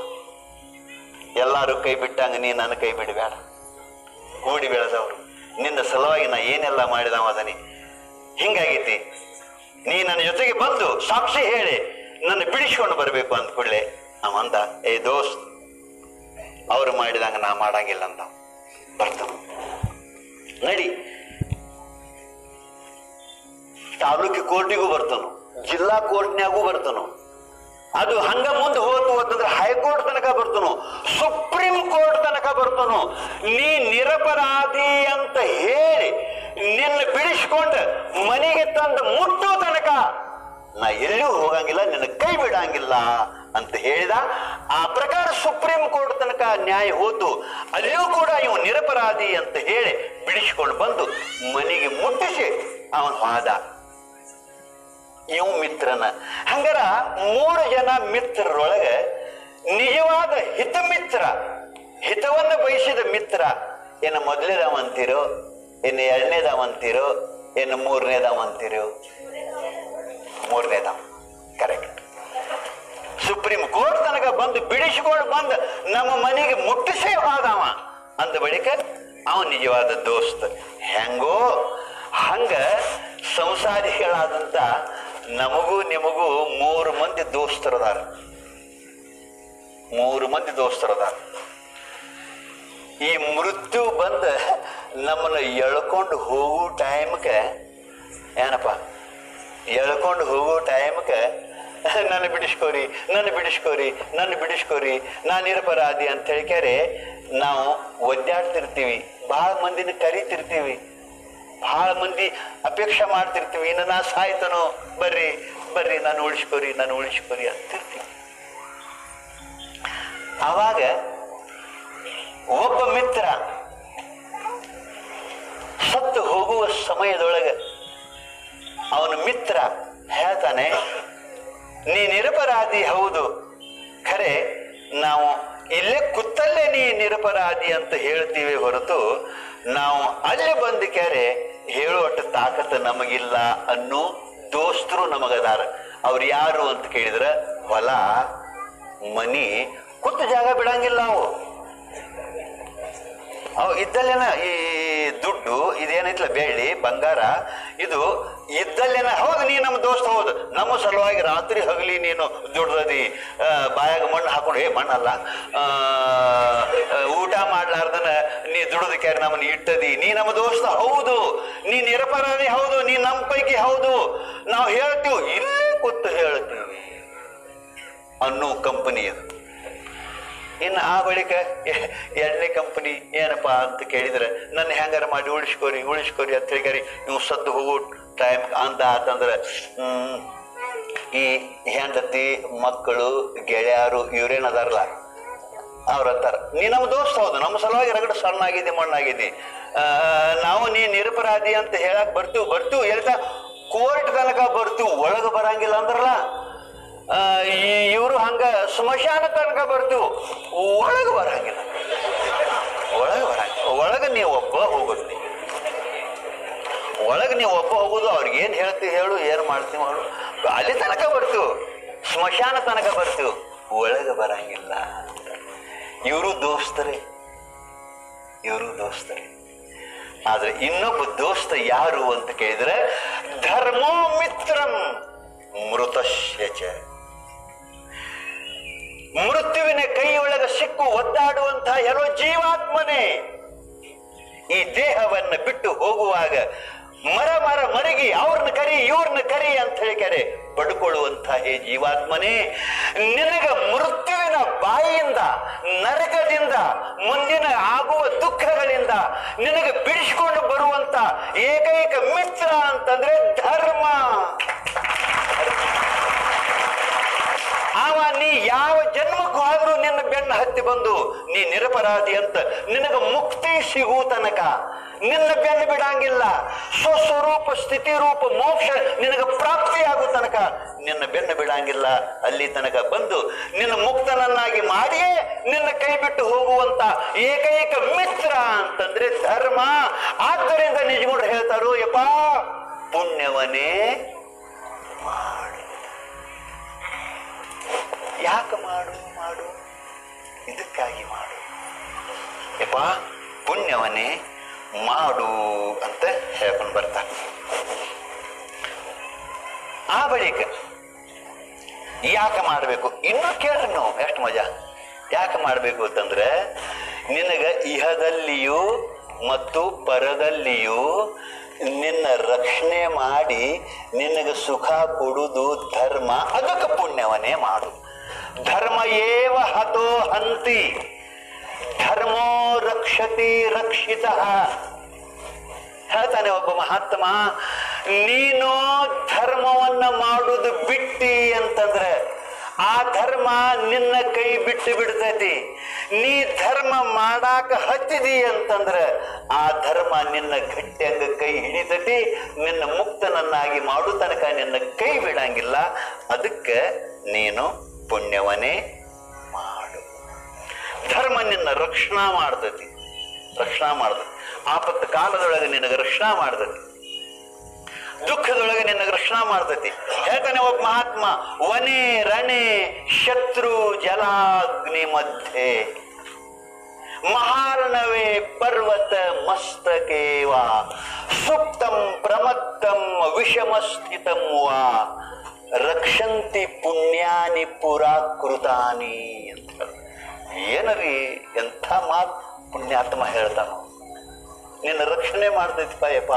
ಎಲ್ಲಾರು ಕೈ ಬಿಟ್ಟಂಗ ನೀ ನನ್ನ ಕೈ ಬಿಡಬೇಡ. ಕೂಡಿ ಬೆಳೆದವರು. ನಿನ್ನ ಸಲುವಾಗಿ ನಾ ಏನೆಲ್ಲ ಮಾಡಿದವ ಅದನಿ. ಹಿಂಗಾಗೈತಿ. ನೀ ನನ್ನ ಜೊತೆಗೆ ಬಂದು ಸಾಕ್ಷಿ ಹೇಳಿ, ನನ್ನ ಬಿಡಿಸ್ಕೊಂಡು ಬರಬೇಕು ಅಂದ ಕೂಡಲೇ ಅವಂದ ಏ ದೋಸ್ತ್, ಅವರು ಮಾಡಿದಂಗ ನಾ ಮಾಡಂಗಿಲ್ಲ ಅಂದ. ಬರ್ತಾನ ನಡಿ. ತಾಲೂಕು ಕೋರ್ಟಿಗೂ ಬರ್ತಾನು, ಜಿಲ್ಲಾ ಕೋರ್ಟ್ನ್ಯಾಗೂ ಬರ್ತಾನು. ಅದು ಹಂಗ ಮುಂದೆ ಹೋತು ಅಂತಂದ್ರೆ ಹೈಕೋರ್ಟ್ ತನಕ ಬರ್ತನು, ಸುಪ್ರೀಂ ಕೋರ್ಟ್ ತನಕ ಬರ್ತನು. ನೀ ನಿರಪರಾಧಿ ಅಂತ ಹೇಳಿ ನಿನ್ನ ಬಿಡಿಸ್ಕೊಂಡು ಮನೆಗೆ ತಂದು ಮುಟ್ಟೋ ತನಕ ನಾ ಎಲ್ಲೂ ಹೋಗಂಗಿಲ್ಲ, ನಿನ್ನ ಕೈ ಬಿಡಂಗಿಲ್ಲ ಅಂತ ಹೇಳಿದ. ಆ ಪ್ರಕಾರ ಸುಪ್ರೀಂ ಕೋರ್ಟ್ ತನಕ ನ್ಯಾಯ ಹೋತು. ಅಲ್ಲಿಯೂ ಕೂಡ ಇವ ನಿರಪರಾಧಿ ಅಂತ ಹೇಳಿ ಬಿಡಿಸ್ಕೊಂಡು ಬಂದು ಮನೆಗೆ ಮುಟ್ಟಿಸಿ ಅವನು ಹೋದ. ಇವ್ ಮಿತ್ರನ. ಹಂಗಾರ ಮೂರು ಜನ ಮಿತ್ರರೊಳಗೆ ನಿಜವಾದ ಹಿತ ಮಿತ್ರ ಹಿತವನ್ನ ಬಯಸಿದ ಮಿತ್ರ ಏನು ಮೊದಲನೇದವ ಏನು ಅಂತೀರೋ ಏನು ಅಂತೀರೋ ಮೂರನೇದವ ಕರೆಕ್ಟ್ ಸುಪ್ರೀಂ ಕೋರ್ಟ್ ತನಕ ಬಂದು ಬಿಡಿಸಿಕೊಂಡು ಬಂದು ನಮ್ಮ ಮನೆಗೆ ಮುಟ್ಟಿಸೇ ಹೋದವ ಅಂದ ಬಳಿಕ ಅವ ನಿಜವಾದ ದೋಸ್ತ. ಹೆಂಗೋ, ಹಂಗ ಸಂಸಾರಿಗಳಾದಂತ ನಮಗೂ ನಿಮಗೂ ಮೂರು ಮಂದಿ ದೋಸ್ತರದಾರ. ಮೂರು ಮಂದಿ ದೋಸ್ತರದಾರ. ಈ ಮೃತ್ಯು ಬಂದ ನಮ್ಮನ್ನ ಎಳ್ಕೊಂಡು ಹೋಗೋ ಟೈಮ್ಗೆ ಏನಪ್ಪ? ಎಳ್ಕೊಂಡು ಹೋಗೋ ಟೈಮ್ಗೆ ನನ್ನ ಬಿಡಿಸ್ಕೋರಿ ನನ್ನ ಬಿಡಿಸ್ಕೋರಿ ನನ್ನ ಬಿಡಿಸ್ಕೋರಿ, ನಾನು ನಿರಪರಾಧಿ ಅಂತ ಹೇಳ್ಕ್ಯಾರೆ, ನಾವು ಒದ್ದಾಡ್ತಿರ್ತೀವಿ ಭಾಳ ಮಂದಿನ ಕರಿತಿರ್ತೀವಿ. ಬಹಳ ಮಂದಿ ಅಪೇಕ್ಷೆ ಮಾಡ್ತಿರ್ತೀವಿ. ಇನ್ನು ನಾ ಸಾಯ್ತನೋ? ಬರ್ರಿ ಬರ್ರಿ, ನಾನು ಉಳಿಸ್ಕೊರಿ, ನಾನು ಉಳಿಸ್ಕೋರಿ ಅಂತಿರ್ತೀವಿ. ಆವಾಗ ಒಬ್ಬ ಮಿತ್ರ ಸತ್ತು ಹೋಗುವ ಸಮಯದೊಳಗೆ ಅವನ ಮಿತ್ರ ಹೇಳ್ತಾನೆ ನೀ ನಿರಪರಾಧಿ ಹೌದು. ಖರೆ, ನಾವು ಇಲ್ಲೇ ಕುತ್ತಲ್ಲೇ ನೀ ನಿರಪರಾಧಿ ಅಂತ ಹೇಳ್ತೀವಿ ಹೊರತು, ನಾವು ಅಲ್ಲಿ ಬಂದ ಕೆರೆ ಹೇಳುವಟ್ಟು ತಾಕತ್ತು ನಮಗಿಲ್ಲ ಅನ್ನೋ ದೋಸ್ತರು ನಮಗದಾರ. ಅವ್ರು ಯಾರು ಅಂತ ಕೇಳಿದ್ರ, ಹೊಲ, ಮನಿ ಕುತ್ತ ಜಾಗ ಬಿಡಂಗಿಲ್ಲ ನಾವು. ಅವು ಇದ್ದಲ್ಲೇನ ಈ ದುಡ್ಡು ಇದೇನೈತಲ್ಲ ಬೆಳ್ಳಿ, ಬಂಗಾರ, ಇದು ಇದ್ದಲ್ಲೇನ, ಹೌದು ನೀ ನಮ್ಮ ದೋಸ್ತ ಹೌದು. ನಮ್ಮ ಸಲುವಾಗಿ ರಾತ್ರಿ ಹಗಲಿ ನೀನು ದುಡ್ದದಿ. ಬಾಯಾಗ ಮಣ್ಣು ಹಾಕೊಂಡು, ಏ, ಮಣ್ಣಲ್ಲ. ಊಟ ಮಾಡ್ಲಾರ್ದನ ನೀ ದುಡ್ದಕ್ಕೆ ನಮ್ಮನ್ನ ಇಟ್ಟದಿ. ನೀ ನಮ್ಮ ದೋಸ್ತ ಹೌದು. ನೀ ನಿರಪರಾಧಿ ಹೌದು. ನೀ ನಮ್ಮ ಪೈಕಿ ಹೌದು. ನಾವು ಹೇಳ್ತೀವಿ, ಇಲ್ಲೇ ಕೂತು ಹೇಳ್ತೀವಿ ಅನ್ನೋ ಕಂಪನಿ ಅದು. ಇನ್ನು ಆ ಬಳಿಕ ಎ- ಎರಡನೇ ಕಂಪನಿ ಏನಪ್ಪಾ ಅಂತ ಕೇಳಿದ್ರೆ, ನನ್ನ ಹೆಂಗಾರ ಮಾಡಿ ಉಳಿಸ್ಕೋರಿ ಉಳಿಸ್ಕೋರಿ ಅಂತ ಹೇಳಿ ನೀವು ಸದ್ದು ಹೋಗು ಟೈಮ್ ಅಂತ ಆತಂದ್ರೆ ಈ ಹೆಂಡತಿ, ಮಕ್ಕಳು, ಗೆಳೆಯರು, ಇವ್ರೇನ್ ಅದಾರಲ್ಲ, ಅವ್ರ ಅಂತಾರ, ನೀ ನಮ್ಮ ದೋಸ್ತ ಹೌದು, ನಮ್ಮ ಸಲುವಾಗಿ ರಗಡ ಸಣ್ಣ ಆಗಿದ್ದಿ ಮಣ್ಣಾಗಿದ್ದಿ ನಾವು ನೀ ನಿರಪರಾಧಿ ಅಂತ ಹೇಳಕ್ ಬರ್ತೀವಿ ಬರ್ತೀವಿ ಹೇಳ್ತಾ ಕೋರ್ಟ್ ತನಕ ಬರ್ತೀವಿ, ಒಳಗೆ ಬರಂಗಿಲ್ಲ ಅಂದ್ರಲ್ಲ ಇವರು ಹಂಗ ಸ್ಮಶಾನ ತನಕ ಬರ್ತೀವಿ ಒಳಗ ಬರಂಗಿಲ್ಲ. ನೀವು ಒಬ್ಬ ಹೋಗುದು ಒಳಗೆ ನೀವು ಒಬ್ಬ ಹೋಗೋದು, ಅವ್ರಿಗೆ ಏನು ಹೇಳ್ತೀವಿ ಹೇಳು, ಏನು ಮಾಡ್ತೀವಿ ಅವರು ಅಲ್ಲಿ ತನಕ ಬರ್ತೀವಿ ಸ್ಮಶಾನ ತನಕ ಬರ್ತೀವಿ ಒಳಗೆ ಬರಂಗಿಲ್ಲ. ಇವರು ದೋಸ್ತರೇ. ಇವರು ದೋಸ್ತರೇ. ಆದ್ರೆ ಇನ್ನೊಬ್ಬ ದೋಸ್ತ ಯಾರು ಅಂತ ಕೇಳಿದ್ರೆ, ಧರ್ಮೋ ಮಿತ್ರಂ ಮೃತಶ್ಯಚ ಮೃತ್ಯುವಿನ ಕೈಯೊಳಗೆ ಸಿಕ್ಕು ಒದ್ದಾಡುವಂತಹ ಎಲ್ಲೋ ಜೀವಾತ್ಮನೇ. ಈ ದೇಹವನ್ನು ಬಿಟ್ಟು ಹೋಗುವಾಗ ಮರ ಮರ ಮರಗಿ ಅವ್ರನ್ನ ಕರಿ, ಇವ್ರನ್ನ ಕರಿ ಅಂತ ಹೇಳಿ ಕರೆ ಪಡ್ಕೊಳ್ಳುವಂತಹ ಹೇ ಜೀವಾತ್ಮನೇ, ನಿನಗ ಮೃತ್ಯುವಿನ ಬಾಯಿಯಿಂದ ನರಕದಿಂದ, ಮುಂದಿನ ಆಗುವ ದುಃಖಗಳಿಂದ ನಿನಗೆ ಬಿಡಿಸಿಕೊಂಡು ಬರುವಂತ ಏಕೈಕ ಮಿತ್ರ ಅಂತಂದ್ರೆ ಧರ್ಮ. ಆವ ನೀ ಯಾವ ಜನ್ಮಕ್ಕೂ ಆದ್ರೂ ನಿನ್ನ ಬೆನ್ನ ಹತ್ತಿ ಬಂದು ನೀ ನಿರಪರಾಧಿ ಅಂತ ನಿನಗ ಮುಕ್ತಿ ಸಿಗುವ ತನಕ. ನಿನ್ನ ಬೆನ್ನು ಬಿಡಂಗಿಲ್ಲ. ಸ್ವಸ್ವರೂಪ ಸ್ಥಿತಿ ರೂಪ ಮೋಕ್ಷ ನಿನಗ ಪ್ರಾಪ್ತಿಯಾಗುವ ತನಕ ನಿನ್ನ ಬೆನ್ನು ಬಿಡಂಗಿಲ್ಲ. ಅಲ್ಲಿ ತನಕ ಬಂದು ನಿನ್ನ ಮುಕ್ತನನ್ನಾಗಿ ಮಾಡಿಯೇ ನಿನ್ನ ಕೈ ಬಿಟ್ಟು ಹೋಗುವಂತ ಏಕೈಕ ಮಿತ್ರ ಅಂತಂದ್ರೆ ಧರ್ಮ. ಆದ್ದರಿಂದ ನಿಜಗುಂಡ್ರು ಹೇಳ್ತಾರೋ, ಯಪ್ಪ ಪುಣ್ಯವನೇ ಮಾಡು. ಯಾಕೆ ಮಾಡು ಮಾಡು? ಇದಕ್ಕಾಗಿ ಮಾಡು. ಯಪ್ಪ, ಪುಣ್ಯವನ್ನೇ ಮಾಡು ಅಂತ ಹೇಳ್ಕೊಂಡು ಬರ್ತಾನೆ. ಆ ಬಳಿಕ ಯಾಕೆ ಮಾಡಬೇಕು? ಇನ್ನೂ ಕೇಳ್ರಿ ನಾವು, ಎಷ್ಟು ಮಜಾ? ಯಾಕೆ ಮಾಡಬೇಕು ಅಂತಂದ್ರೆ, ನಿನಗ ಇಹದಲ್ಲಿಯೂ ಮತ್ತು ಪರದಲ್ಲಿಯೂ ನಿನ್ನ ರಕ್ಷಣೆ ಮಾಡಿ ನಿನಗೆ ಸುಖ, ಕೊಡುದು, ಧರ್ಮ, ಅದಕ್ಕೆ ಪುಣ್ಯವನ್ನೇ ಮಾಡು. ಧರ್ಮ ಏವ ಹತೋ ಹಂತಿ, ಧರ್ಮೋ ರಕ್ಷತಿ ರಕ್ಷಿತ. ಹೇಳ್ತಾನೆ ಒಬ್ಬ ಮಹಾತ್ಮ, ನೀನು ಧರ್ಮವನ್ನ ಮಾಡುದು ಬಿಟ್ಟಿ ಅಂತಂದ್ರೆ ಆ ಧರ್ಮ ನಿನ್ನ ಕೈ ಬಿಟ್ಟು ಬಿಡ್ತೈತಿ. ನೀ ಧರ್ಮ ಮಾಡಾಕ ಹತ್ತಿದಿ ಅಂತಂದ್ರ ಆ ಧರ್ಮ ನಿನ್ನ ಗಟ್ಟಿಯಂಗ ಕೈ ಹಿಡಿತೈತಿ. ನಿನ್ನ ಮುಕ್ತನನ್ನಾಗಿ ಮಾಡು ತನಕ ನಿನ್ನ ಕೈ ಬಿಡಂಗಿಲ್ಲ. ಅದಕ್ಕೆ ನೀನು ಪುಣ್ಯವನೇ ಮಾಡು. ಧರ್ಮ ನಿನ್ನ ರಕ್ಷಣಾ ಮಾಡ್ತತಿ. ರಕ್ಷಣಾ ಮಾಡ್ತತಿ. ಆಪತ್ತು ಕಾಲದೊಳಗೆ ನಿನಗೆ ರಕ್ಷಣಾ ಮಾಡ್ತೈತಿ. ದುಃಖದೊಳಗೆ ನಿನ್ನ ರಕ್ಷಣಾ ಮಾಡ್ತೈತಿ. ಹೇಳ್ತಾನೆ ಒಬ್ಬ ಮಹಾತ್ಮ, ವನೆ ರಣೆ ಶತ್ರು ಜಲಾಗ್ನಿ ಮಧ್ಯೆ. ಮಹಾರ್ಣವೇ ಪರ್ವತ ಮಸ್ತಕೇವ, ಸುಪ್ತಂ ಪ್ರಮತ್ತಂ ವಿಷಮಸ್ಥಿತಂ ವಾ ರಕ್ಷಂತಿ ಪುಣ್ಯಾನಿ ಪುರಾಕೃತಾನಿ ಅಂತ. ಏನರಿ ಎಂಥ ಮಾತು ಪುಣ್ಯಾತ್ಮ ಹೇಳ್ತಾನ. ನಿನ್ನ ರಕ್ಷಣೆ ಮಾಡ್ತೈತಿಪ್ಪ ಯಪ್ಪ.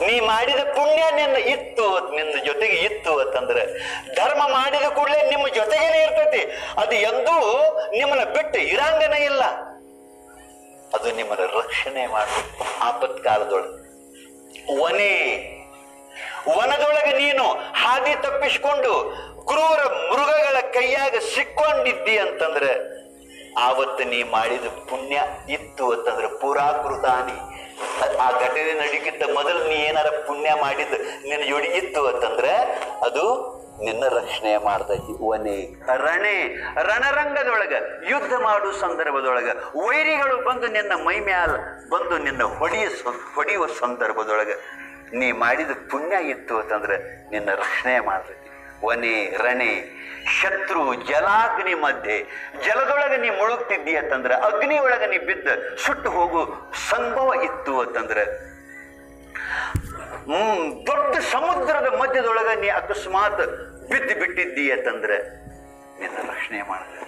ನೀ ಮಾಡಿದ ಪುಣ್ಯ ನಿನ್ನ ಇತ್ತು, ನಿನ್ನ ಜೊತೆಗೆ ಇತ್ತು ಅಂತಂದ್ರೆ, ಧರ್ಮ ಮಾಡಿದ ಕೂಡಲೇ ನಿಮ್ಮ ಜೊತೆಗೇನೆ ಇರ್ತೈತಿ. ಅದು ಎಂದೂ ನಿಮ್ಮನ್ನ ಬಿಟ್ಟು ಇರಂಗನೇ ಇಲ್ಲ. ಅದು ನಿಮ್ಮನ್ನ ರಕ್ಷಣೆ ಮಾಡು ಆಪತ್ಕಾಲದೊಳಗೆ. ವನೆ, ವನದೊಳಗೆ ನೀನು ಹಾದಿ ತಪ್ಪಿಸಿಕೊಂಡು ಕ್ರೂರ ಮೃಗಗಳ ಕೈಯಾಗ ಸಿಕ್ಕೊಂಡಿದ್ದಿ ಅಂತಂದ್ರೆ, ಆವತ್ತು ನೀ ಮಾಡಿದ ಪುಣ್ಯ ಇತ್ತು ಅಂತಂದ್ರೆ ಪುರಾಕೃತಾನಿ. ಆ ಘಟನೆ ನಡೀಕಿಂತ ಮೊದಲು ನೀ ಏನಾರ ಪುಣ್ಯ ಮಾಡಿದ್ದು ನಿನ್ನ ಜೋಡಿ ಇತ್ತು ಅಂತಂದ್ರೆ ಅದು ನಿನ್ನ ರಕ್ಷಣೆ ಮಾಡ್ತೈತಿ ಒನೆ ರಣೆ ರಣರಂಗದೊಳಗ ಯುದ್ಧ ಮಾಡು ಸಂದರ್ಭದೊಳಗ ವೈರಿಗಳು ಬಂದು ನಿನ್ನ ಮೈ ಮ್ಯಾಲ ಬಂದು ನಿನ್ನ ಹೊಡೆಯ ಹೊಡೆಯುವ ಸಂದರ್ಭದೊಳಗ ನೀ ಮಾಡಿದ ಪುಣ್ಯ ಇತ್ತು ಅಂತಂದ್ರೆ ನಿನ್ನ ರಕ್ಷಣೆ ಮಾಡ್ತೈತಿ ವನೆ ರಣೆ ಶತ್ರು, ಜಲಾಗ್ನಿ ಮಧ್ಯೆ. ಜಲದೊಳಗೆ ನೀ ಮುಳುಗ್ತಿದ್ದಿ ಅಂತಂದ್ರೆ, ಅಗ್ನಿಯೊಳಗೆ ನೀ ಬಿದ್ದ ಸುಟ್ಟು ಹೋಗು ಸಂಭವ ಇತ್ತು ಅಂತಂದ್ರೆ. ಹ್ಮ್, ದೊಡ್ಡ ಸಮುದ್ರದ ಮಧ್ಯದೊಳಗೆ ನೀ ಅಕಸ್ಮಾತ್ ಬಿದ್ದು ಬಿಟ್ಟಿದ್ದಿ ಅಂತಂದ್ರೆ, ನಿನ್ನ ರಕ್ಷಣೆ ಮಾಡ್ತದೆ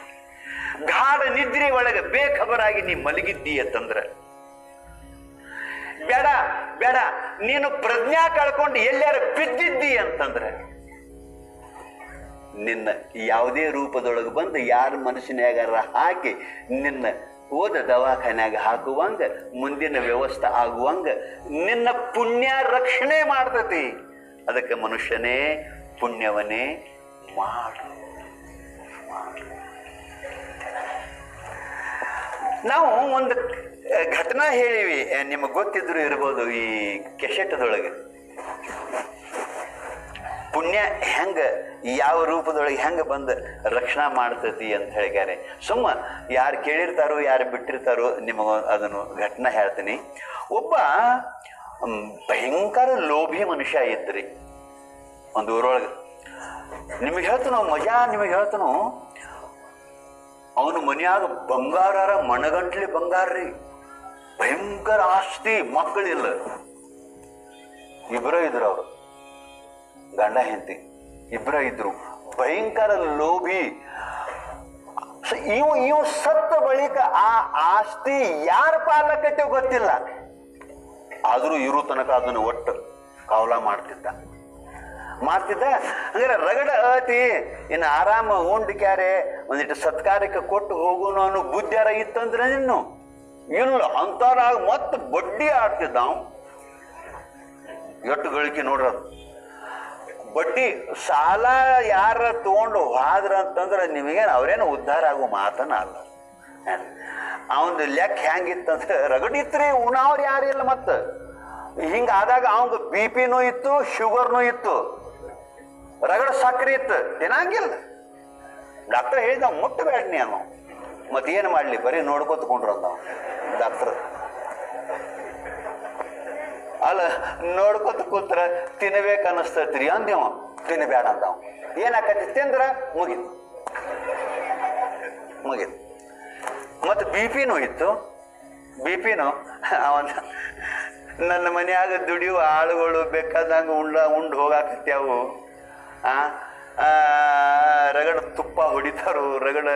ಗಾಢ ನಿದ್ರೆ ಒಳಗೆ ಬೇಖಬರಾಗಿ ನೀ ಮಲಗಿದ್ದೀಯ ಅಂತಂದ್ರೆ. ಬೇಡ ಬೇಡ, ನೀನು ಪ್ರಜ್ಞಾ ಕಳ್ಕೊಂಡು ಎಲ್ಲಾರು ಬಿದ್ದಿದ್ದಿ ಅಂತಂದ್ರೆ. ನಿನ್ನ ಯಾವುದೇ ರೂಪದೊಳಗೆ ಬಂದು ಯಾರ ಮನಸ್ಸಿನಾಗಾರ ಹಾಕಿ ನಿನ್ನ ಓದ ದವಾಖಾನ್ಯಾಗ ಹಾಕುವಂಗ, ಮುಂದಿನ ವ್ಯವಸ್ಥೆ ಆಗುವಂಗ ನಿನ್ನ ಪುಣ್ಯ ರಕ್ಷಣೆ ಮಾಡ್ತತಿ. ಅದಕ್ಕೆ ಮನುಷ್ಯನೇ ಪುಣ್ಯವನೇ ಮಾಡು. ನಾವು ಒಂದು ಘಟನಾ ಹೇಳಿವಿ. ನಿಮಗೆ ಗೊತ್ತಿದ್ರು ಇರ್ಬೋದು ಈ ಕೆಶೆಟದೊಳಗೆ ಪುಣ್ಯ ಹೆಂಗೆ, ಯಾವ ರೂಪದೊಳಗೆ ಹೆಂಗೆ ಬಂದು ರಕ್ಷಣಾ ಮಾಡ್ತೈತಿ ಅಂತ ಹೇಳಿದ್ದಾರೆ ಸುಮ್ಮ ಯಾರು ಕೇಳಿರ್ತಾರೋ, ಯಾರು ಬಿಟ್ಟಿರ್ತಾರೋ ನಿಮಗೆ ಅದನ್ನು ಘಟನೆ ಹೇಳ್ತೀನಿ. ಒಬ್ಬ ಭಯಂಕರ ಲೋಭಿ ಮನುಷ್ಯ ಇದ್ರಿ. ಒಂದು ಊರೊಳಗೆ. ನಿಮಗೆ ಹೇಳ್ತಾನು, ಮಜಾ, ನಿಮಗೆ ಹೇಳ್ತೇನೋ, ಅವನು ಮನೆಯಾಗ ಬಂಗಾರ ಮಣಗಂಟ್ಲಿ ಬಂಗಾರ ರೀ. ಭಯಂಕರ ಆಸ್ತಿ, ಮಕ್ಕಳಿಲ್ಲ. ಇಬ್ಬರ ಇದ್ರು ಅವರು. ಗಂಡ ಹೆಂಡತಿ ಇಬ್ಬರ ಇದ್ರು. ಭಯಂಕರ ಲೋಭಿ. ಇವು ಇವು ಸತ್ತ ಬಳಿಕ ಆ ಆಸ್ತಿ ಯಾರ ಪಾಲಕತೆ ಗೊತ್ತಿಲ್ಲ. ಆದ್ರೂ ಇರು ತನಕ ಅದನ್ನು ಒಟ್ಟು ಕಾವಲ ಮಾಡ್ತಿದ್ದ. ಮಾಡ್ತಿದ್ದ, ಹಂಗಾರೆ ರಗಡ ಅತಿ, ಇನ್ನು ಆರಾಮ ಉಂಡು ಕ್ಯಾರೆ ಒಂದಿಟ್ಟು ಸತ್ಕಾರಕ್ಕೆ ಕೊಟ್ಟು ಹೋಗೋನು ಅನ್ನೋ ಬುದ್ಧಿಯಾರ ಇತ್ತಂದ್ರೆ ಇನ್ನು? ಇಲ್ಲ ಅಂತಾರಾಗ ಮತ್ತೆ ಬಡ್ಡಿ ಆಡ್ತಿದ್ದ ಎಟ್ಟು ಗಳಿಕೆ ನೋಡ್ರ ಅದು. ಬಡ್ಡಿ ಸಾಲ ಯಾರ ತಗೊಂಡು ಹೋದ್ರ ಅಂತಂದ್ರೆ ನಿಮಗೇನು ಅವ್ರೇನು ಉದ್ಧಾರ ಆಗೋ ಮಾತನ ಅಲ್ಲ. ಅವನ ಲೆಕ್ಕ ಹೆಂಗಿತ್ತಂದ್ರೆ ರಗಡಿತ್ರಿ, ಉಣಾವ್ರು ಯಾರಿಲ್ಲ ಮತ್ತ. ಹಿಂಗಾದಾಗ ಅವಂಗ ಬಿ ಪಿನೂ ಇತ್ತು, ಶುಗರ್ನೂ ಇತ್ತು. ರಗಡ ಸಕ್ಕರೆ ಇತ್ತು, ತಿನ್ನಂಗಿಲ್ಲ. ಡಾಕ್ಟರ್ ಹೇಳಿದ ಮುಟ್ಟಬೇಡ ನೀನು. ಮತ್ತೇನು ಮಾಡಲಿ, ಬರೀ ನೋಡ್ಕೊತ ಕುಂಡ್ರಂತ ಡಾಕ್ಟರ್. ಅಲ್ಲ ನೋಡ್ಕೊತ ಕೂತ್ರ ತಿನ್ಬೇಕು ಅನಸ್ತೈತ್ರಿ ಅಂದೇವ ತಿನ್ನಬೇಡ ಅಂದವ ಏನಾಕತಿ? ತಿಂದ್ರ ಮುಗಿತು. ಮುಗಿತು. ಮತ್ತು ಬಿ ಪಿನೂ ಇತ್ತು. ಬಿ ಪಿನೂ ಅವನ ನನ್ನ ಮನೆಯಾಗ ದುಡಿಯುವ ಆಳುಗಳು ಬೇಕಾದಂಗೆ ಉಂಡ ಉಂಡು ಹೋಗಾಕತ್ಯಾವು. ಆ, ರಗಡ ತುಪ್ಪ ಹೊಡಿತಾರು ರಗಡ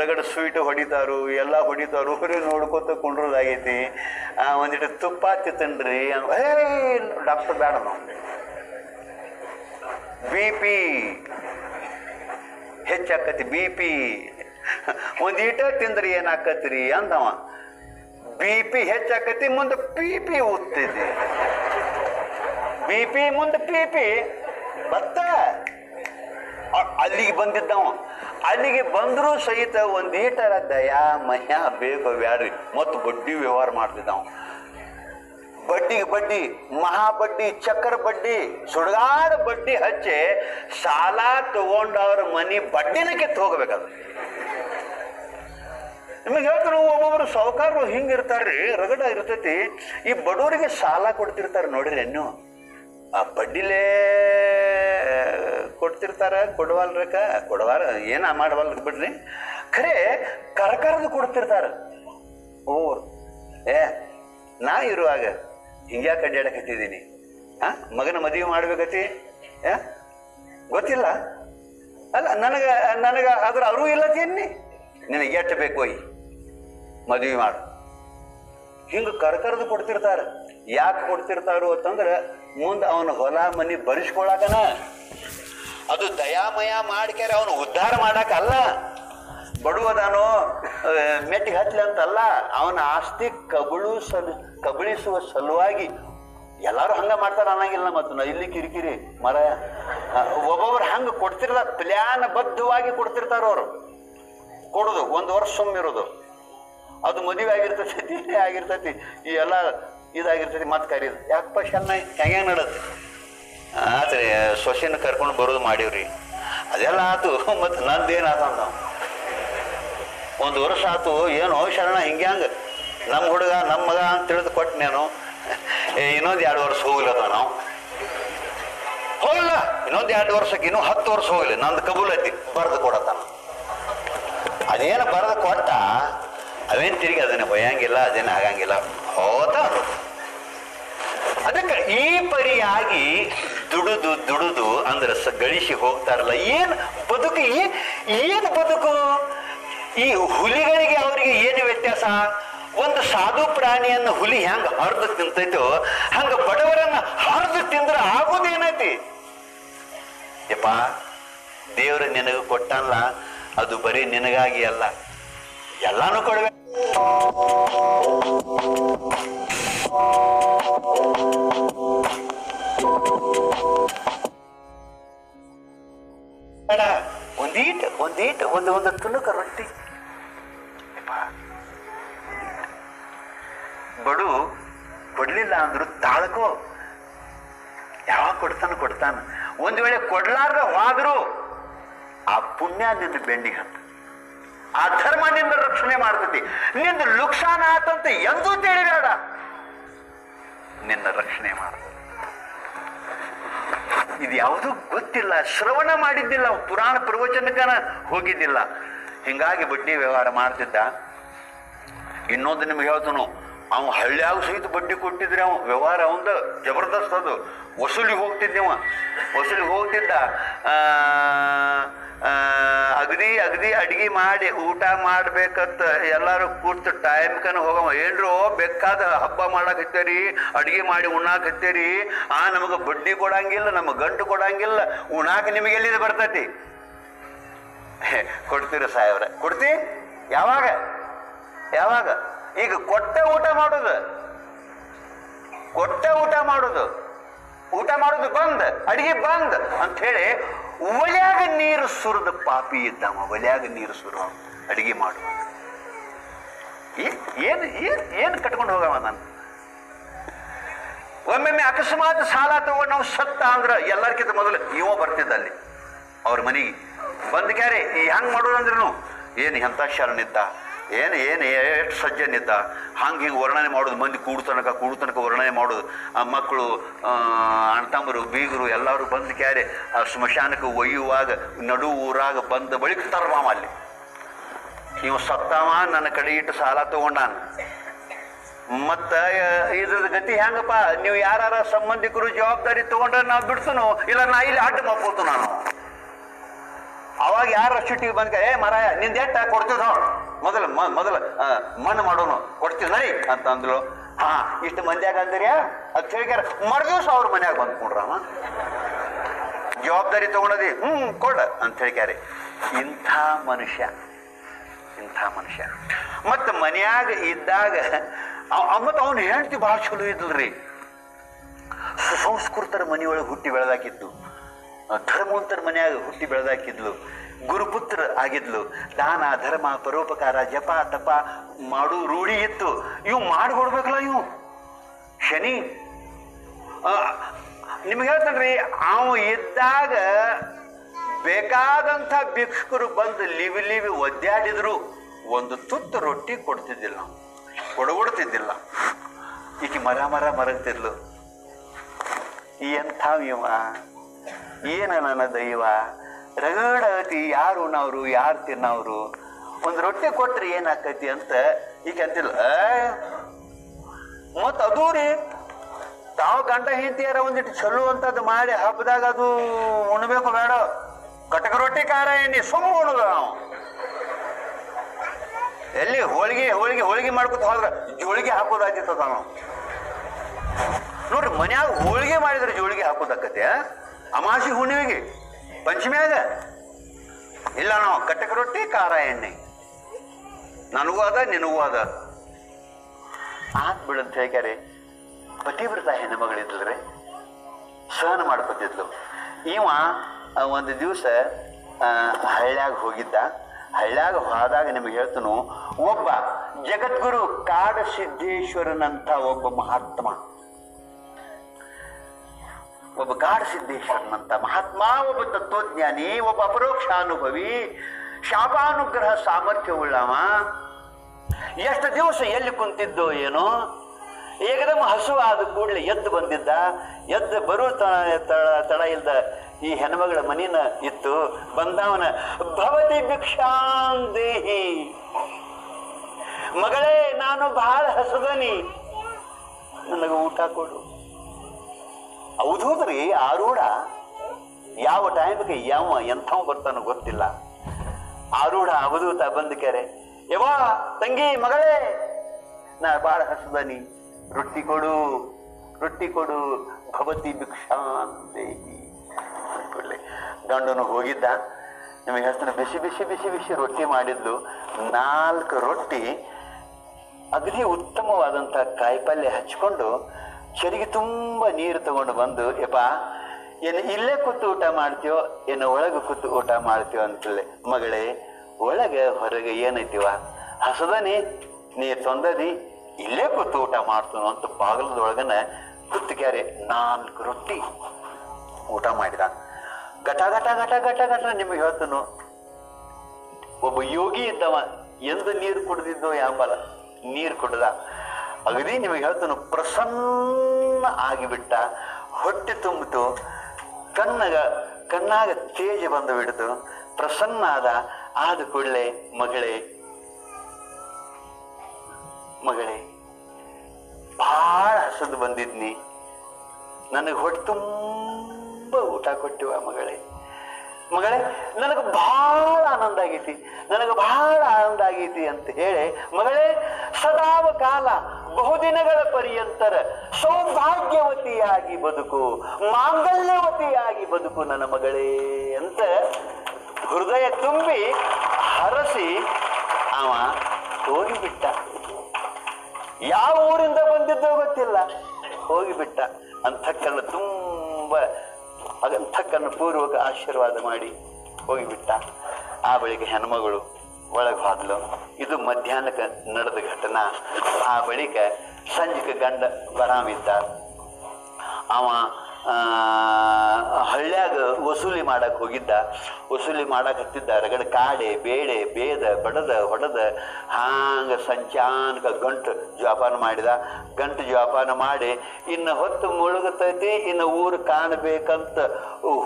ರಗಡ ಸ್ವೀಟ್ ಹೊಡಿತಾರು, ಎಲ್ಲ ಹೊಡಿತಾರು ಬರೀ ನೋಡ್ಕೊತ ಕುಂಡ್ರದಾಗೈತಿ. ಒಂದಿಟ್ಟು ತುಪ್ಪ ತಿತ್ತನ್ರಿ ಏ, ಡಾಕ್ಟರ್ ಬೇಡ ನಾವು. ಬಿ ಪಿ ಹೆಚ್ಚಾಕತಿ ಬಿ ಪಿ ಒಂದ್ ಈಟ ತಿಂದ್ರಿ ಏನಾಕತ್ರಿ ಅಂದವ. ಬಿ ಪಿ ಹೆಚ್ಚಾಕತಿ ಮುಂದೆ ಪಿ ಪಿ ಉತ್ತೈತಿ. ಬಿ ಪಿ ಮುಂದೆ ಪಿ ಪಿ ಬತ್ತ ಅಲ್ಲಿಗೆ ಬಂದಿದ್ದವ ಅಲ್ಲಿಗೆ ಬಂದರೂ ಸಹಿತ ಒಂದೀಟರ ದಯಾ ಮಯ ಬೇಕು ಬ್ಯಾಡ್ರಿ. ಮತ್ತು ಬಡ್ಡಿ ವ್ಯವಹಾರ ಮಾಡ್ತಿದ್ದವ ಬಡ್ಡಿಗೆ ಬಡ್ಡಿ, ಮಹಾ ಬಡ್ಡಿ, ಚಕ್ರ ಬಡ್ಡಿ, ಸುಡಗಾಡ ಬಡ್ಡಿ ಹಚ್ಚಿ ಸಾಲ ತಗೊಂಡವ್ರ ಮನಿ ಬಡ್ಡಿನ ಕಿತ್ತು ಹೋಗ್ಬೇಕದು. ನಿಮಗೆ ಹೇಳ್ತಾರೆ ಒಬ್ಬೊಬ್ಬರು ಸಾಹುಕಾರರು ಹಿಂಗಿರ್ತಾರ್ರಿ ರಗಡ ಇರ್ತೈತಿ. ಈ ಬಡವರಿಗೆ ಸಾಲ ಕೊಡ್ತಿರ್ತಾರೆ ನೋಡ್ರಿ ಇನ್ನು ಆ ಬಡ್ಡಿಲೇ ಕೊಡ್ತಿರ್ತಾರೆ ಕೊಡವಲ್ರಕ ಕೊಡವಾರ, ಏನ ಮಾಡವಲ್ರಿ ಬಿಡ್ರಿ. ಖರೆ ಕರಕರದ ಕೊಡ್ತಿರ್ತಾರ. ಓರ್ ಏ, ನಾ ಇರುವಾಗ ಹಿಂಗ್ಯಾಕೆ ಅಡ್ಡಾಡಕತ್ತಿದ್ದೀನಿ ಆ, ಮಗನ ಮದುವೆ ಮಾಡ್ಬೇಕತಿ? ಏ, ಗೊತ್ತಿಲ್ಲ. ಅಲ್ಲ, ನನಗೆ ನನಗೆ ಅದ್ರ ಅರಿವು ಇಲ್ಲ ತಿನ್ನಿ. ನಿನಗೆ ಎಷ್ಟು ಬೇಕು ಒಯ್? ಮದುವೆ ಮಾಡು. ಹಿಂಗ ಕರ್ಕರ್ದು ಕೊಡ್ತಿರ್ತಾರ. ಯಾಕೆ ಕೊಡ್ತಿರ್ತಾರೋ ಅಂತಂದ್ರೆ ಮುಂದೆ ಅವನ ಹೊಲ ಮನಿ ಬರಿಸ್ಕೊಳಕನ. ಅದು ದಯಾಮಯ ಮಾಡ್ಕ್ಯಾರ, ಅವನು ಉದ್ಧಾರ ಮಾಡಕ್ಕಲ್ಲ ಬಡವದಾನೋ ಮೆಟ್ಟಿಗೆ ಹತ್ಲಿ ಅಂತಲ್ಲ, ಅವನ ಆಸ್ತಿ ಕಬಳು ಸಲ್, ಕಬಳಿಸುವ ಸಲುವಾಗಿ ಎಲ್ಲರೂ ಹಂಗ ಮಾಡ್ತಾರ ಅನ್ನಂಗಿಲ್ಲ ಮತ್ತು ಇಲ್ಲಿ ಕಿರಿಕಿರಿ ಮರ ಒಬ್ಬೊಬ್ರು ಹಂಗ ಕೊಡ್ತಿರ್ತಾರ ಪ್ಲಾನ್ ಬದ್ಧವಾಗಿ ಕೊಡ್ತಿರ್ತಾರ ಅವರು ಕೊಡೋದು, ಒಂದು ವರ್ಷ ಸುಮ್ಮಿರೋದು ಅದು ಮದುವೆ ಆಗಿರ್ತೈತಿ ಆಗಿರ್ತೈತಿ ಈ ಎಲ್ಲ ಇದಾಗಿರ್ತೈತಿ ಮತ್ತೆ ಕರೀದು. ಯಾಕಪ್ಪ ಶನ್ನ ಹೆಂಗೆ ನಡತ್ತೆ ಆತ್ರಿ, ಸೊಸೆನ ಕರ್ಕೊಂಡು ಬರೋದು ಮಾಡೀವ್ರಿ. ಅದೆಲ್ಲ ಆತು, ಮತ್ತು ನಂದೇನ ನಾವು ಒಂದು ವರ್ಷ ಆತು, ಏನು ಶರಣ ಹಿಂಗ್ಯಾಂಗ ನಮ್ಮ ಹುಡುಗ ನಮ್ಮ ಮಗ ಅಂತ ತಿಳಿದು ಕೊಟ್ಟು ನಾನು. ಇನ್ನೊಂದು ಎರಡು ವರ್ಷ ಹೋಗ್ಲತ್ತ ನಾವು ಹೋಗಲ್ಲ. ಇನ್ನೊಂದು ಎರಡು ವರ್ಷಕ್ಕೆ ಇನ್ನೂ ಹತ್ತು ವರ್ಷ ಹೋಗ್ಲಿ ನಂದು ಕಬೂಲ್ ಐತಿ, ಬರೆದು ಕೊಡತ್ತಾನ ಅದೇನು ಬರೆದು ಕೊಟ್ಟ? ಅವೇನು ತಿರುಗಿ ಅದನ್ನು ಬಯ್ಯಂಗಿಲ್ಲ ಅದೇನು ಆಗಂಗಿಲ್ಲ. ಹೋತ ಅದಕ್ಕೆ ಈ ಪರಿಯಾಗಿ ದುಡುದು ದುಡುದು ಅಂದ್ರೆ ಸ ಗಳಿಸಿ ಹೋಗ್ತಾರಲ್ಲ, ಏನು ಬದುಕು ಏನು ಬದುಕು? ಈ ಹುಲಿಗಳಿಗೆ ಅವರಿಗೆ ಏನು ವ್ಯತ್ಯಾಸ? ಒಂದು ಸಾಧು ಪ್ರಾಣಿಯನ್ನು ಹುಲಿ ಹೆಂಗ ಹರಿದು ತಿಂತೈತೋ, ಹಂಗ ಬಡವರನ್ನ ಹರಿದು ತಿಂದ್ರೆ ಆಗೋದೇನೈತಿ? ಯಪ್ಪ, ದೇವರು ನಿನಗೆ ಕೊಟ್ಟಲ್ಲ, ಅದು ಬರೀ ನಿನಗಾಗಿ ಅಲ್ಲ. ಎಲ್ಲಾನು ಕೊಡ್ಬೇಕು. ಬೇಡ ಒಂದೀಟ್ ಒಂದೀಟ್ ಒಂದು ಒಂದು ತುಣುಕ ರೊಟ್ಟಿ. ಬಡು, ಕೊಡ್ಲಿಲ್ಲ ಅಂದ್ರು ತಾಳ್ಕೋ. ಯಾವಾಗ ಕೊಡ್ತಾನ ಕೊಡ್ತಾನ. ಒಂದು ವೇಳೆ ಕೊಡ್ಲಾರ್ದ ಹೋದ್ರು, ಆ ಪುಣ್ಯ ನಿನ್ನ ಬೆಂಡಿಗೆ ಹತ್ತ ಆ ಧರ್ಮ ನಿನ್ನ ರಕ್ಷಣೆ ಮಾಡ್ತೈತಿ. ನಿಂದ ಲುಕ್ಸಾನ ಆತಂತ ಎಂದೂ ತಿಳಿಬೇಡ ನಿನ್ನ ರಕ್ಷಣೆ ಮಾಡ. ಇದು ಯಾವುದೂ ಗೊತ್ತಿಲ್ಲ, ಶ್ರವಣ ಮಾಡಿದ್ದಿಲ್ಲ, ಪುರಾಣ ಪ್ರವಚನಕ್ಕನ ಹೋಗಿದ್ದಿಲ್ಲ. ಹಿಂಗಾಗಿ ಬಡ್ಡಿ ವ್ಯವಹಾರ ಮಾಡ್ತಿದ್ದ. ಇನ್ನೊಂದು ನಿಮ್ಗೆ ಹೇಳ್ತನು, ಅವ ಹಳ್ಳಿಯಾಗ ಸಹಿತ ಬಡ್ಡಿ ಕೊಟ್ಟಿದ್ರೆ ಅವ ವ್ಯವಹಾರ ಅವಂದ ಜಬರ್ದಸ್ತ್ ಅದು. ವಸೂಲಿಗೆ ಹೋಗ್ತಿದ್ದವ ವಸೂಲಿಗೆ ಹೋಗ್ತಿದ್ದ ಅಗದಿ ಅಗದಿ ಅಡ್ಗಿ ಮಾಡಿ ಊಟ ಮಾಡ್ಬೇಕಂತ ಎಲ್ಲಾರು ಕೂತು ಟೈಮ್ಕನ ಹೋಗವ ಏನ್ರೋ ಬೇಕಾದ ಹಬ್ಬ ಮಾಡಾಕತ್ತೇರಿ ಅಡ್ಗೆ ಮಾಡಿ ಉಣ್ಣಾಕತ್ತೇರಿ ಆ, ನಮಗ ಬಡ್ಡಿ ಕೊಡಂಗಿಲ್ಲ ನಮ್ಮ ಗಂಟು ಕೊಡಂಗಿಲ್ಲ ಉಣಾಕ ನಿಮಗೆ ಎಲ್ಲಿದೆ ಬರ್ತೈತಿ? ಕೊಡ್ತೀರ ಸಾಹೇಬ್ರ? ಕೊಡ್ತಿ? ಯಾವಾಗ? ಯಾವಾಗ? ಈಗ ಕೊಟ್ಟೆ ಊಟ ಮಾಡೋದು. ಕೊಟ್ಟೆ ಊಟ ಮಾಡೋದು. ಊಟ ಮಾಡೋದು ಬಂದ್, ಅಡಿಗೆ ಬಂದ್ ಅಂತ ಹೇಳಿ ಒಲ್ಯಾಗ ನೀರು ಸುರಿದ ಪಾಪಿ ಇದ್ದಾವ, ಒಲ್ಯಾಗ ನೀರು ಸುರುವ ಅಡಿಗೆ ಮಾಡುವ ಏನ್ ಏನು ಏನು ಕಟ್ಕೊಂಡು ಹೋಗವ ನಾನು? ಒಮ್ಮೊಮ್ಮೆ ಅಕಸ್ಮಾತ್ ಸಾಲ ತಗೊಂಡು ನಾವು ಸತ್ತ ಅಂದ್ರ ಎಲ್ಲರಿಗಿಂತ ಮೊದಲು ಇವ ಬರ್ತಿದ್ದ ಅಲ್ಲಿ. ಅವ್ರ ಮನೆಗೆ, ಬಂದ್ ಕ್ಯಾರೆ, ಈ ಹೆಂಗ್ ಮಾಡೋದಂದ್ರೂ ಏನು ಎಂಥ ಶರಣಿದ್ದ? ಏನು ಏನು ಎಷ್ಟು ಸಜ್ಜನಿದ್ದ ಹಂಗೆ ಹಿಂಗೆ ವರ್ಣನೆ ಮಾಡೋದು, ಮಂದಿ ಕೂಡು ತನಕ ಕೂಡು ತನಕ ವರ್ಣನೆ ಮಾಡೋದು. ಆ ಮಕ್ಕಳು ಅಣ್ಣತಮ್ಮರು, ಬೀಗರು ಎಲ್ಲರೂ ಬಂದು ಕ್ಯಾರೆ, ಆ ಸ್ಮಶಾನಕ್ಕೆ ಒಯ್ಯುವಾಗ ನಡು ಊರಾಗ ಬಂದ ಬಳಿಕ ತರ್ಮಾಮ ಅಲ್ಲಿ. ನೀವು ಸತ್ತಮ್ಮ ನನ್ನ ಕಡೆ ಇಟ್ಟು ಸಾಲ ತಗೊಂಡಾನ ಮತ್ತ ಇದ್ರ ಗತಿ ಹೆಂಗಪ್ಪ? ನೀವು ಯಾರ ಸಂಬಂಧಿಕರು ಜವಾಬ್ದಾರಿ ತಗೊಂಡ್ರೆ ನಾವು ಬಿಡ್ತನು? ಇಲ್ಲ, ನಾ ಇಲ್ಲಿ ಅಡ್ಡ ಮಾಡ್ಕೋತು ನಾನು? ಅವಾಗ ಯಾರ ಟಿವಿ ಬಂದ ಏ ಮರಾಯ, ನಿಂದ ಎಟ್ಟ ಕೊಡ್ತೀವಿ ನೋಡ್. ಮೊದಲು ಮೊದಲ ಮಣ್ಣು ಮಾಡೋನು ಕೊಡ್ತೀವಿ ನರಿ ಅಂತ ಅಂದ್ಲು. ಹಾ, ಇಷ್ಟು ಮಂದ್ಯಾಗ ಅಂದಿರ್ಯಾ? ಅಂತ ಹೇಳಿಕ್ಯಾರ ಮರ್ದಿವ್ಸ ಅವ್ರ ಮನ್ಯಾಗ ಬಂದ್ಕೊಂಡ್ರಮ್ಮ ಜವಾಬ್ದಾರಿ ತಗೊಂಡದಿ, ಹ್ಮ್, ಕೊಡ, ಅಂತ ಹೇಳಿಕ್ಯಾರೆ. ಇಂಥ ಮನುಷ್ಯ ಇಂಥ ಮನುಷ್ಯ. ಮತ್ತ ಮನ್ಯಾಗ ಇದ್ದಾಗ ಮತ್ತು ಅವ್ನ ಹೇಳ್ತಿ ಭಾಳ ಚಲೋ ಇದ್ಲ್ರಿ ಸುಸಂಸ್ಕೃತರ ಮನೆಯೊಳಗೆ ಹುಟ್ಟಿ ಬೆಳೆದಾಕಿದ್ದು. ಧರ್ಮವಂತರ ಮನೆಯಾಗ ಹುಟ್ಟಿ ಬೆಳೆದಾಕಿದ್ಲು, ಗುರುಪುತ್ರ ಆಗಿದ್ಲು. ದಾನ, ಧರ್ಮ, ಪರೋಪಕಾರ, ಜಪ, ತಪ, ಮಾಡು, ರೂಢಿ ಇತ್ತು. ಇವು ಮಾಡಿಕೊಡ್ಬೇಕಲ್ಲ ಇವು? ಶನಿ ನಿಮ್ಗೆ ಹೇಳ್ತಾನ್ರಿ, ಅವ ಇದ್ದಾಗ ಬೇಕಾದಂಥ ಭಿಕ್ಷುಕರು ಬಂದು ಲಿವಿ ಲಿವಿ ಒದ್ದಾಡಿದ್ರು. ಒಂದು ತುತ್ತು ರೊಟ್ಟಿ ಕೊಡ್ತಿದ್ದಿಲ್ಲ. ಕೊಡಗೊಡ್ತಿದ್ದಿಲ್ಲ. ಈಕೆ ಮರ ಮರ ಮರಗ್ತಿದ್ಲು. ಎಂಥ ಇವ? ಏನ ನನ್ನ ದೈವ? ರಗಡತಿ ಯಾರು ಉಣ್ಣವ್ರು ಯಾರು ತಿನ್ನವ್ರು? ಒಂದು ರೊಟ್ಟಿ ಕೊಟ್ರೆ ಏನಾಕೈತಿ ಅಂತ ಈಗ ಅಂತಿಲ್ಲ ಮತ್ ಅದು ರೀ, ತಾವು ಗಂಡ ಹಿಂತಿಯಾರ ಒಂದಿಟ್ಟು ಚಲೋ ಅಂತದ್ ಮಾಡಿ ಹಬ್ಬದಾಗ ಅದು ಉಣ್ಬೇಕು ಬೇಡ. ಕಟಕ ರೊಟ್ಟಿ ಖಾರ ಏನಿ ಸುಮ್ಮ ಉಣದ ನಾವು. ಎಲ್ಲಿ ಹೋಳಿಗೆ ಹೋಳಿಗೆ ಹೋಳಿಗೆ ಮಾಡ್ಕೊತ ಹೋದ್ರ ಜೋಳಿಗೆ ಹಾಕೋದಾಗಿತ್ತದ ನಾವು ನೋಡ್ರಿ, ಮನ್ಯಾಗ ಹೋಳಿಗೆ ಮಾಡಿದ್ರೆ ಜೋಳಿಗೆ ಹಾಕೋದಾಕತೆ ಅಮಾಸಿ ಹುಣ್ಣಿಮೆಗೆ. ಅದ ಇಲ್ಲ, ನಾವು ಕಟ್ಟಕ ರೊಟ್ಟಿ, ಖಾರ ಎಣ್ಣೆ. ನನಗೂ ಅದ ನಿನಗೂ ಅದ ಆತ್ ಬಿಡಂತ ಪತಿವ್ರತ ಹೆಣ್ಣು ಮಗಳಿದ್ಲ್ರಿ ಸಹನ ಮಾಡ್ಕೊತಿದ್ಲು. ಇವ ಒಂದು ದಿವಸ ಹಳ್ಳ್ಯಾಗ ಹೋಗಿದ್ದ. ಹಳ್ಳ್ಯಾಗ ಹೋದಾಗ ನಿಮಗೆ ಹೇಳ್ತನು, ಒಬ್ಬ ಜಗದ್ಗುರು ಕಾಡ ಸಿದ್ದೇಶ್ವರನಂತ ಒಬ್ಬ ಮಹಾತ್ಮ. ಒಬ್ಬ ಗಾಢ ಸಿದ್ದೇಶ್ವರನಂತ ಮಹಾತ್ಮ, ಒಬ್ಬ ತತ್ವಜ್ಞಾನಿ, ಒಬ್ಬ ಅಪರೋಕ್ಷಾನುಭವಿ ಶಾಪಾನುಗ್ರಹ ಸಾಮರ್ಥ್ಯವುಳ್ಳವ. ಎಷ್ಟು ದಿವಸ ಎಲ್ಲಿ ಕುಂತಿದ್ದೋ ಏನೋ ಏಕದಮ್ಮ ಹಸುವಾದ ಕೂಡಲೇ ಎದ್ದು ಬಂದಿದ್ದ. ಎದ್ದು ಬರುವ ತಳ ತಳ ಇಲ್ದ ಈ ಹೆಣ್ಮಗಳ ಮನಿನ ಇತ್ತು. ಬಂದವನ, ಭವತಿ ಭಿಕ್ಷಾಂ ದೇಹಿ. ಮಗಳೇ, ನಾನು ಬಹಳ ಹಸುದನಿ ನನಗೆ ಊಟ ಕೊಡು. ಹೌದೌದ್ರಿ ಆರೂಢ. ಯಾವ ಟೈಮ್ಗೆ ಯಾವ ಎಂಥವ್ ಬರ್ತಾನೋ ಗೊತ್ತಿಲ್ಲ. ಆರೂಢ ಅವಧೂತ ಬಂದ ಕೆರೆ. ಯವಾ ತಂಗಿ, ಮಗಳೇ. ನಾ ಬಾಳ ಹಸದನಿ ರೊಟ್ಟಿ ಕೊಡು ರೊಟ್ಟಿ ಕೊಡು, ಭವತಿ ಭಿಕ್ಷಾಂತೇಹಿ. ದೇವಿ ಗಂಡನು ಹೋಗಿದ್ದ. ನಿಮಗೆ ಹೇಳ್ತಾನೆ, ಬಿಸಿ ಬಿಸಿ ಬಿಸಿ ಬಿಸಿ ರೊಟ್ಟಿ ಮಾಡಿದ್ದು ನಾಲ್ಕು ರೊಟ್ಟಿ ಅಗದಿ ಉತ್ತಮವಾದಂಥ ಕಾಯಿಪಲ್ಯ ಹಚ್ಕೊಂಡು ಚರಿಗೆ ತುಂಬ ನೀರು ತಗೊಂಡು ಬಂದು, ಯಪ್ಪ, ಏನು ಇಲ್ಲೇ ಕೂತು ಊಟ ಮಾಡ್ತೀವೋ ಏನು ಒಳಗೆ ಕೂತು ಊಟ ಮಾಡ್ತೀವೋ ಅಂತಲೇ ಮಗಳೇ, ಒಳಗೆ, ಹೊರಗೆ ಏನೈತಿವ ಹಸದನಿ, ನೀರು ತೊಂದದಿ, ಇಲ್ಲೇ ಕೂತು ಊಟ ಮಾಡ್ತೀನೋ ಅಂತ ಬಾಗಲದೊಳಗನ ಕುತ್ತಿಗೆರೆ ನಾಲ್ಕು ರೊಟ್ಟಿ ಊಟ ಮಾಡಿದ. ಘಟ ಘಟ ಘಟ ಘಟ ಘಟ ನಿಮಗೆ ಹೇಳ್ತನು. ಒಬ್ಬ ಯೋಗಿ ಇದ್ದವ, ಎಂದು ನೀರು ಕುಡಿದಿದ್ದೋ ಯಾಂಬಲ ನೀರು ಕುಡ್ದ ಅಗದಿ ನಿಮಗೆ ಹೇಳ್ತಾನು, ಪ್ರಸನ್ನ ಆಗಿಬಿಟ್ಟ, ಹೊಟ್ಟೆ ತುಂಬಿತು, ಕಣ್ಣಗ, ಕಣ್ಣಾಗ ತೇಜ ಬಂದು ಬಿಡ್ತು, ಪ್ರಸನ್ನ ಆದ ಆದ ಕೂಡಲೆ ಮಗಳೇ ಮಗಳೇ, ಭಾಳ ಹಸದು ಬಂದಿದ್ನಿ. ನನಗೆ ಹೊಟ್ಟೆ ತುಂಬ ಊಟ ಕೊಟ್ಟಿವ ಮಗಳೇ. ಮಗಳೇ, ನನಗೆ ಬಹಳ ಆನಂದ ಆಗೈತಿ. ನನಗೆ ಬಹಳ ಆನಂದ ಆಗೈತಿ ಅಂತ ಹೇಳಿ, ಮಗಳೇ ಸದಾವ ಕಾಲ ಬಹುದಿನಗಳ ಪರ್ಯಂತರ ಸೌಭಾಗ್ಯವತಿಯಾಗಿ ಬದುಕು, ಮಾಂಗಲ್ಯವತಿಯಾಗಿ ಬದುಕು ನನ್ನ ಮಗಳೇ ಅಂತ ಹೃದಯ ತುಂಬಿ ಹರಸಿ ಅವ ಹೋಗಿಬಿಟ್ಟ. ಯಾವ ಊರಿಂದ ಬಂದಿದ್ದೋ ಗೊತ್ತಿಲ್ಲ. ಹೋಗಿಬಿಟ್ಟ. ಅಂತಕ್ಕನ್ನು ತುಂಬ ಅಂತಕ್ಕನ್ನು ಪೂರ್ವಕ ಆಶೀರ್ವಾದ ಮಾಡಿ ಹೋಗಿಬಿಟ್ಟ. ಆ ಬಳಿಕ ಹೆಣ್ಮಗಳು ಒಳಗೆ ಹೋದ್ಲು. ಇದು ಮಧ್ಯಾಹ್ನಕ್ಕೆ ನಡೆದ ಘಟನಾ. ಆ ಬಳಿಕ ಸಂಜೆಗೆ ಗಂಡ ಬರಾಮಿದ್ದ. ಅವ ಹಳ್ಳ್ಯಾಗ ವಸೂಲಿ ಮಾಡಕ್ ಹೋಗಿದ್ದ, ವಸೂಲಿ ಮಾಡಕ್ಕೆ ಹತ್ತಿದ್ದ ರಗಡ ಕಾಡೆ, ಬೇಡೆ, ಬೇದ, ಬಡದ, ಹೊಡದ, ಹಾಂಗ ಸಂಚಾನಕ ಗಂಟು ಜೋಪಾನ ಮಾಡಿದ. ಗಂಟು ಜೋಪಾನ ಮಾಡಿ, ಇನ್ನು ಹೊತ್ತು ಮುಳುಗತೈತಿ, ಇನ್ನು ಊರು ಕಾಣಬೇಕಂತ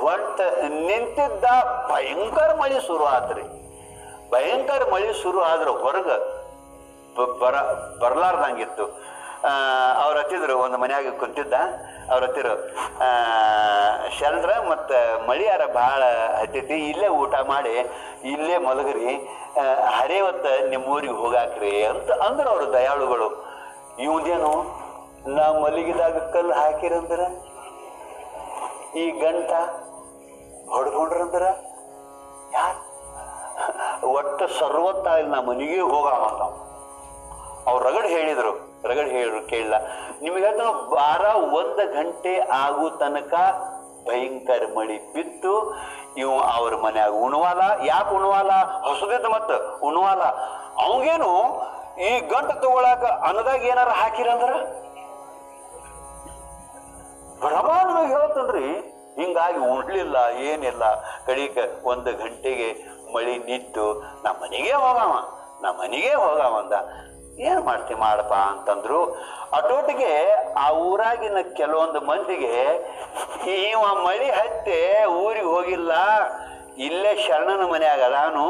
ಹೊಂಟ ನಿಂತಿದ್ದ ಭಯಂಕರ ಮಳೆ ಶುರು ಆತ್ರಿ. ಭಯಂಕರ ಮಳೆ ಶುರು ಆದ್ರೆ ಹೊರಗೆ ಬರ, ಬರ್ಲಾರ್ದಂಗಿತ್ತು. ಅವ್ರು ಹತ್ತಿದ್ರು ಒಂದು ಮನೆಯಾಗ ಕುಂತಿದ್ದ. ಅವ್ರ ಹತ್ತಿರ. ಶರಣರ ಮತ್ತು ಮಳಿಯಾರ ಭಾಳ ಹತ್ತೈತಿ. ಇಲ್ಲೇ ಊಟ ಮಾಡಿ, ಇಲ್ಲೇ ಮಲಗ್ರಿ. ಹರೇ ನಿಮ್ಮೂರಿಗೆ ಹೋಗಾಕ್ರಿ ಅಂತ ಅಂದ್ರೆ ಅವರು ದಯಾಳುಗಳು. ಇವ್ದೇನು, ನಾ ಮಲಗಿದಾಗ ಕಲ್ಲು ಹಾಕಿರಂದ್ರ? ಈ ಗಂಟ ಹೊಡ್ಕೊಂಡ್ರಂದ್ರ? ಯಾರು? ಒಟ್ಟು ಸರ್ವತ್ತ ಇಲ್ಲಿ ನಾ ಮನೆಗೆ ಹೋಗಾವಂತ ಅವ್ರು ರಗಡ್ ಹೇಳಿದ್ರು. ರಗಡ್ ಹೇಳು ಕೇಳಲ್ಲ. ನಿಮಗೆ ಹೇಳ್ತಾನೆ ಬಾರ ಒಂದು ಗಂಟೆ ಆಗೋ ತನಕ ಭಯಂಕರ ಮಳಿ ಬಿತ್ತು. ಇವ್ ಅವ್ರ ಮನ್ಯಾಗ ಉಣವಾಲ ಯಾಕೆ ಉಣವಾಲ ಹೊಸದಿದ್ದ ಮತ್ತ ಉಣವಾಲ ಅವಂಗೇನು ಈ ಗಂಟು ತಗೊಳಕ ಅನ್ನದಾಗ ಏನಾರ ಹಾಕಿರಂದ್ರ ಪ್ರಮಾಣದಾಗ ಹೇಳ್ತನ್ರಿ ಹಿಂಗಾಗಿ ಉಣ್ಲಿಲ್ಲ, ಏನಿಲ್ಲ. ಕಡಿಕ ಒಂದು ಗಂಟೆಗೆ ಮಳಿ ನಿಂತು, ನಮ್ಮ ಮನೆಗೆ ಹೋಗವ, ನಮ್ಮ ಮನೆಗೆ ಹೋಗವ ಅಂದ. ಏನ್ ಮಾಡ್ತಿ ಮಾಡಪ್ಪ ಅಂತಂದ್ರು, ಅಟೋಟಿಗೆ ಆ ಊರಾಗಿನ ಕೆಲವೊಂದು ಮಂದಿಗೆ, ಇವ ಮಳಿ ಹತ್ತೆ ಊರಿಗೆ ಹೋಗಿಲ್ಲ, ಇಲ್ಲೇ ಶರಣನ ಮನೆಯಾಗ ಅದಾನು,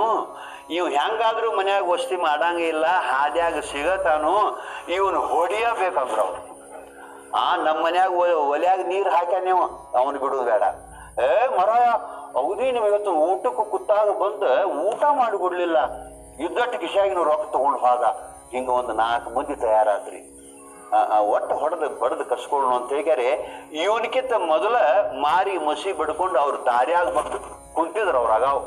ಇವ್ ಹೆಂಗಾದ್ರೂ ಮನ್ಯಾಗ ವಸ್ತಿ ಮಾಡಂಗಿಲ್ಲ ಹಾದ್ಯಾಗ ಸಿಗತಾನು, ಇವನು ಹೊಡಿಯಬೇಕಂದ್ರು ಅವ್ರು ಆ ನಮ್ಮ ಮನ್ಯಾಗ ಒಲೆಯಾಗ ನೀರು ಹಾಕ್ಯ ನೀವು, ಅವನು ಬಿಡುದು ಬೇಡ. ಏ ಮರ ಅವಧಿ ನೀವು ಇವತ್ತು ಊಟಕ್ಕೆ ಕುತ್ತಾಗ ಬಂದು ಊಟ ಮಾಡಿಕೊಡ್ಲಿಲ್ಲ ಇದ್ದಟ್ಟು ಕಿಶಾಗಿನ ರೊಕ್ಕ ತಗೊಂಡು ಹೋದ. ಹಿಂಗ ಒಂದು ನಾಲ್ಕು ಮಂದಿ ತಯಾರಾದ್ರಿ. ಒಟ್ಟು ಹೊಡೆದು ಬಡದು ಕಸ್ಕೊಳ್ಳೋಣ ಅಂತ ಹೇಳ್ಯಾರೆ. ಇವನಿಕಿಂತ ಮೊದಲ ಮಾರಿ ಮಸಿ ಬಡ್ಕೊಂಡು ಅವ್ರ ದಾರ್ಯಾಗ ಬಂದು ಕುಂತಿದ್ರು ಅವ್ರ ಅಗಾವ್.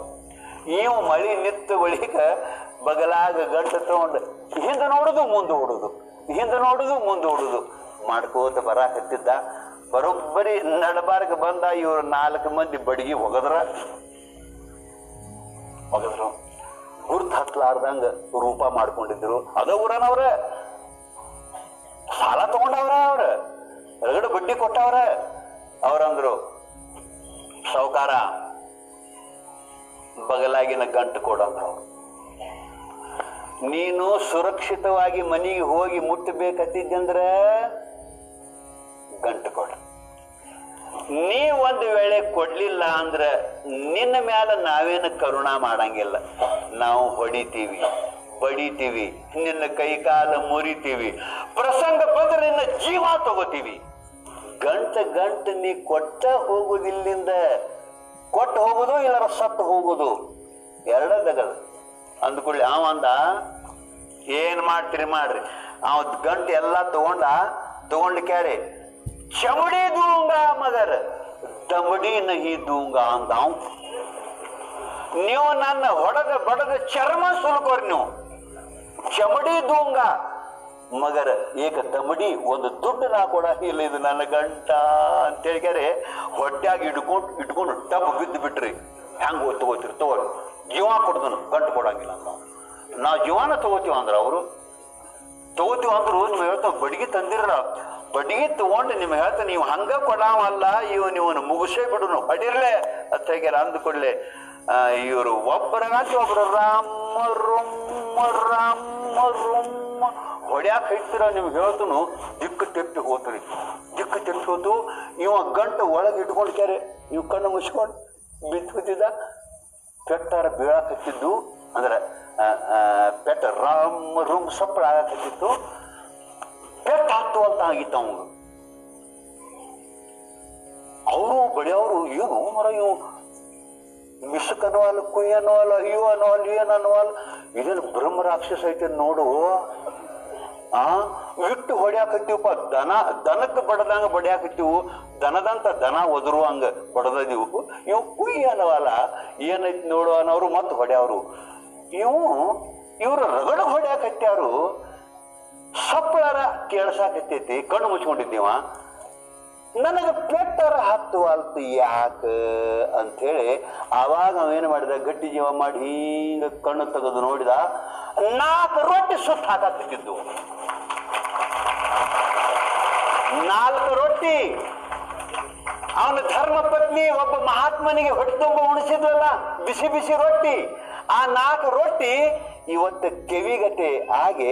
ಇವು ಮಳಿ ನಿತ್ತ ಬಳಿಕ ಬಗಲಾಗ ಗಂಟು ತಗೊಂಡು, ಹಿಂದೆ ನೋಡುದು ಮುಂದೆ ಓಡುದು, ಹಿಂದೆ ನೋಡುದು ಮುಂದೆ ಓಡುದು ಮಾಡ್ಕೋತ ಬರಾಕತ್ತಿದ್ದ. ಬರೋಬ್ಬರಿ ನಡಬಾರ್ಗ ಬಂದ ಇವ್ರು ನಾಲ್ಕು ಮಂದಿ ಬಡಗಿ ಒಗದ್ರ. ಒಗದ್ರು? ಗುರ್ತು ಹತ್ಲಾರ್ದಂಗ ರೂಪ ಮಾಡ್ಕೊಂಡಿದ್ರು. ಅದ ಊರನವ್ರ. ಸಾಲ ತಗೊಂಡವ್ರ ಅವ್ರ. ರಗಡ ಬಡ್ಡಿ ಕೊಟ್ಟವ್ರ. ಅವ್ರಂದ್ರು, ಸಾವುಕಾರ, ಬಗಲಾಗಿನ ಗಂಟು ಕೊಡಂದ್ರು ನೀನು ಸುರಕ್ಷಿತವಾಗಿ ಮನೆಗೆ ಹೋಗಿ ಮುಟ್ಟಬೇಕತ್ತಿದ್ದಂದ್ರ ಗಂಟು ಕೊಡ. ನೀ ಒಂದು ವೇಳೆ ಕೊಡ್ಲಿಲ್ಲ ಅಂದ್ರ ನಿನ್ನ ಮೇಲೆ ನಾವೇನು ಕರುಣ ಮಾಡಂಗಿಲ್ಲ. ನಾವು ಹೊಡಿತೀವಿ ಬಡಿತೀವಿ ನಿನ್ನ ಕೈ ಕಾಲು ಮುರಿತೀವಿ, ಪ್ರಸಂಗ ಬಂದ್ರೆ ನಿನ್ನ ಜೀವ ತಗೋತೀವಿ. ಗಂಟ ಗಂಟ ನೀ ಕೊಟ್ಟ ಹೋಗುದಿಲ್ಲಿಂದ ಕೊಟ್ಟು ಹೋಗುದು ಇಲ್ಲಾರ ಸತ್ತು ಹೋಗುದು? ಎರಡದಗದು. ಅಂದ್ಕೊಳ್ಳಿ ಅವ ಅಂದ, ಏನ್ ಮಾಡ್ತೀರಿ ಮಾಡ್ರಿ? ಅವ್ ಗಂಟು ಎಲ್ಲ ತಗೊಂಡ, ತಗೊಂಡು ಕ್ಯಾರೆ ಚಮಡಿ ಮಗರ್ ದಮಡಿ ನಹಿ ದೂಂಗ ಅಂದ ಅವ್ ನೀವು ನನ್ನ ಹೊಡೆದ ಬಡದ ಚರ್ಮ ಸುಲ್ಕೋರ್ ನೀವು. ಚಮಡಿ ದೂಂಗ ಮಗರ, ಏಕ ದಮಡಿ, ಒಂದು ದುಡ್ಡು ನಾ ಕೊಡ, ಇಲ್ಲ ಇದು ನನ್ನ ಗಂಟ ಅಂತ ಹೇಳ್ಕ್ಯಾರೆ ಹೊಟ್ಯಾಗ ಇಟ್ಕೊಂಡು ಇಟ್ಕೊಂಡು ಟಬ್ ಬಿದ್ದು ಬಿಟ್ರಿ. ಹೆಂಗ್ ತಗೋತಿರ್? ತಗೋರಿ. ಜೀವ ಕೊಡ್ದನು ಗಂಟು ಕೊಡಂಗಿಲ್ಲ ಅಂತ ನಾ ನಾವ್ ಜೀವನ ತಗೋತೀವ ಅಂದ್ರ ಅವರು. ತಗೋತೀವ ಅಂದ್ರು ನೀವು ಹೇಳ್ತಾವ, ಬಡಿಗೆ ತಂದಿರಲ್ಲ ಬಡ್ಗಿ ತಗೊಂಡು ನಿಮ್ಗೆ ಹೇಳ್ತಾನೆ, ನೀವು ಹಂಗ ಕೊಡಾವಲ್ಲ, ಇವನು ಇವನು ಮುಗಿಸೇ ಬಿಡುನು ಹೊಡಿರ್ಲೆ ಅಂತ ಹೇಳ್ಯಾರ ಅಂದ್ಕೊಡ್ಲೆ. ಇವರು ಒಬ್ಬರಾಗಿ ಒಬ್ರು ರಾಮ, ರೊಮ್ಮ ರಾಮ, ರೊಮ್ಮ. ಹೊಡ್ಯಾಕ ಇಟ್ಟಿರ ನಿಮ್ಗೆ ಹೇಳ್ತನು, ದಿಕ್ಕು ತೆಪ್ಪಿ ಹೋತ್ರಿ ದಿಕ್ಕು ತೆಪ್ಪಿ ಹೋತು ಇವ ಗಂಟು ಒಳಗೆ ಇಟ್ಕೊಂಡು ಕ್ಯಾರೆ ಇವ್ ಕಣ್ಣು ಮುಚ್ಕೊಂಡು ಬಿದ್ದುತ್ತಿದ್ದ ಪೆಟ್ಟಾರ ಬೀಳಾಕತ್ತಿದ್ದು, ಅಂದ್ರೆ ಪೆಟ್ಟ ರಾಮ್ ರೂಮ್ ಸಪ್ಪಳ ಆಗಕತ್ತಿತ್ತು. ಪೆಟ್ಟ ಆಗಿತ್ತು ಅವನು. ಅವರು ಬಡಿಯವರು ಏನು ಮರ ಇವು ಮಿಸುಕ್ ಅನ್ನುವಲ್ಲ ಕುಯ್ ಅನ್ನುವಲ್ಲ ಅಯ್ಯೋ ಅನ್ನೋಲ್ಲ ಏನ್ ಅನ್ನೋಲ್ಲ ಇದೇನು ಬ್ರಹ್ಮ ರಾಕ್ಷಸ ಐತೆ ನೋಡು. ಆ, ಇಟ್ಟು ಹೊಡ್ಯಾಕತ್ತೀವಪ್ಪ, ದನ, ದನಕ್ಕೆ ಬಡದಂಗ ಬಡಿಯಾಕತ್ತೀವು. ದನದಂತ ದನ ಒದರುವಂಗ ಬಡದಿವು ಇವು ಕುಯ್ ಅನ್ನವಲ್ಲ ಏನೈತಿ ನೋಡು ಅನ್ನೋರು ಮತ್ತೆ ಹೊಡ್ಯಾವ್ರು. ಇವು ಇವರು ರಗಡ ಹೊಡ್ಯಾಕತ್ಯಾರು. ಸಪ್ಪಳರ ಕೇಳ್ಸಾಕತ್ತೈತಿ ಕಣ್ಣು ಮುಚ್ಕೊಂಡಿದ್ದೀವ. ನನಗೆ ಪೆಟ್ಟರ ಹತ್ತುವಲ್ತು ಯಾಕ ಅಂಥೇಳಿ ಆವಾಗ ಅವೇನು ಮಾಡಿದ? ಗಟ್ಟಿ ಜೀವ ಮಾಡಿ ಹಿಂಗ ಕಣ್ಣು ತೆಗೆದು ನೋಡಿದ ನಾಲ್ಕು ರೊಟ್ಟಿ ಸುತ್ತ ಹಾಕತ್ತಿದ್ದು ನಾಲ್ಕು ರೊಟ್ಟಿ. ಅವನ ಧರ್ಮ ಪತ್ನಿ ಒಬ್ಬ ಮಹಾತ್ಮನಿಗೆ ಹೊಟ್ಟೆ ತುಂಬ ಉಣಿಸಿದ್ವಲ್ಲ, ಬಿಸಿ ಬಿಸಿ ರೊಟ್ಟಿ. ಆ ನಾಲ್ಕು ರೊಟ್ಟಿ ಇವತ್ತು ಕೆವಿಗತೆ ಹಾಗೆ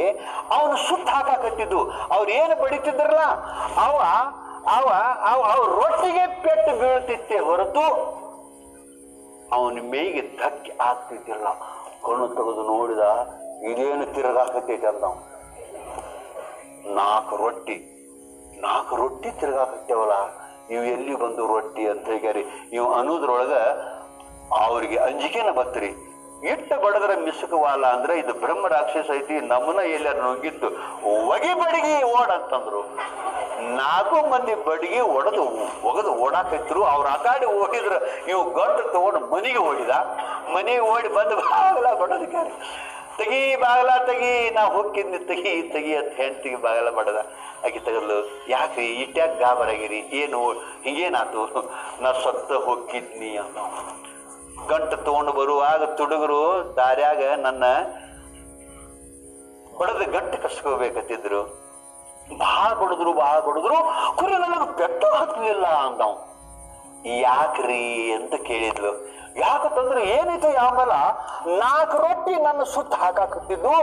ಅವನು ಸುತ್ತ ಹಾಕಾಕತ್ತಿದ್ದು ಅವ್ರು ಏನು ಬಡಿತಿದ್ರಲ್ಲ? ಅವ ಅವ ಅವ ರೊಟ್ಟಿಗೆ ಪೆಟ್ಟು ಬೀಳ್ತಿತ್ತೆ ಹೊರತು ಅವನ ಮೇಗೆ ಧಕ್ಕೆ ಆಗ್ತಿದ್ದಿಲ್ಲ. ಕಣ್ಣು ತೆಗೆದು ನೋಡಿದ ಇದೇನು ತಿರುಗಾಕತ್ತೈತೆ ಅಂತ. ನಾಲ್ಕು ರೊಟ್ಟಿ ನಾಲ್ಕು ರೊಟ್ಟಿ ತಿರುಗಾಕತ್ತೇವಲ್ಲ? ಇವು ಎಲ್ಲಿ ಬಂದು ರೊಟ್ಟಿ ಅಂತ ಹೇಳ್ಯಾರಿ ಇವು ಅನ್ನೋದ್ರೊಳಗ ಅವ್ರಿಗೆ ಅಂಜಿಕೆನ ಬತ್ರಿ ಇಟ್ಟ ಬಡದ್ರ ಮಿಸುಕವಾಲ ಅಂದ್ರೆ ಇದು ಬ್ರಹ್ಮ ರಾಕ್ಷಸ ಐತಿ ನಮ್ಮನ್ನ ಎಲ್ಲಾರು ನುಂಗಿತ್ತು ಒಗಿ ಬಡಗಿ ಓಡ್ ಅಂತಂದ್ರು ನಾಲ್ಕು ಮಂದಿ ಬಡಗಿ ಒಡೆದು ಒಗದು ಓಡಾಕಿದ್ರು ಅವ್ರ ಅಕಾಡಿ ಓಡಿದ್ರು ನೀವು ಗಂಟು ತಗೊಂಡು ಮನೆಗೆ ಓಡಿದ ಮನೆಗೆ ಓಡಿ ಬಂದು, ಬಾಗಲ ಬಡದಕ್ಕೆ ತೆಗಿ ಬಾಗಲ, ತೆಗಿ, ನಾ ಹೋಗಿದ್ನಿ ತೆಗಿ ತೆಗಿ ಅಂತ ಹೆಂಡ್ತಿಗೆ ಬಾಗಲ ಬಡದ. ಆಕೆ ತಗಲು ಯಾಕ್ರಿ, ಇಟ್ಯಾಕ್ ಗಾಬರಾಗಿರಿ? ಏನು, ಹಿಂಗೇನಾತು? ನಾ ಸತ್ತ ಹೋಗಿದ್ನಿ ಅಂತ ಗಂಟು ತಗೊಂಡು ಬರುವಾಗ ತುಡುಗರು ದಾರ್ಯಾಗ ನನ್ನ ಹೊಡೆದ ಗಂಟು ಕಸ್ಕೋಬೇಕತ್ತಿದ್ರು ಬಹಳ ಬಡದ್ರು ಬಹಳ ಬಡದ್ರು. ಕುರಿ ನನಗೆ ಬೆಟ್ಟ ಹತ್ತಲಿಲ್ಲ ಅಂದವ್. ಯಾಕ್ರಿ ಅಂತ ಕೇಳಿದ್ಲು. ಯಾಕಂತಂದ್ರೆ ಏನೈತೆ ಆಮೇಲೆ ನಾಲ್ಕು ರೊಟ್ಟಿ ನನ್ನ ಸುತ್ತ ಹಾಕಾಕತ್ತಿದ್ದು,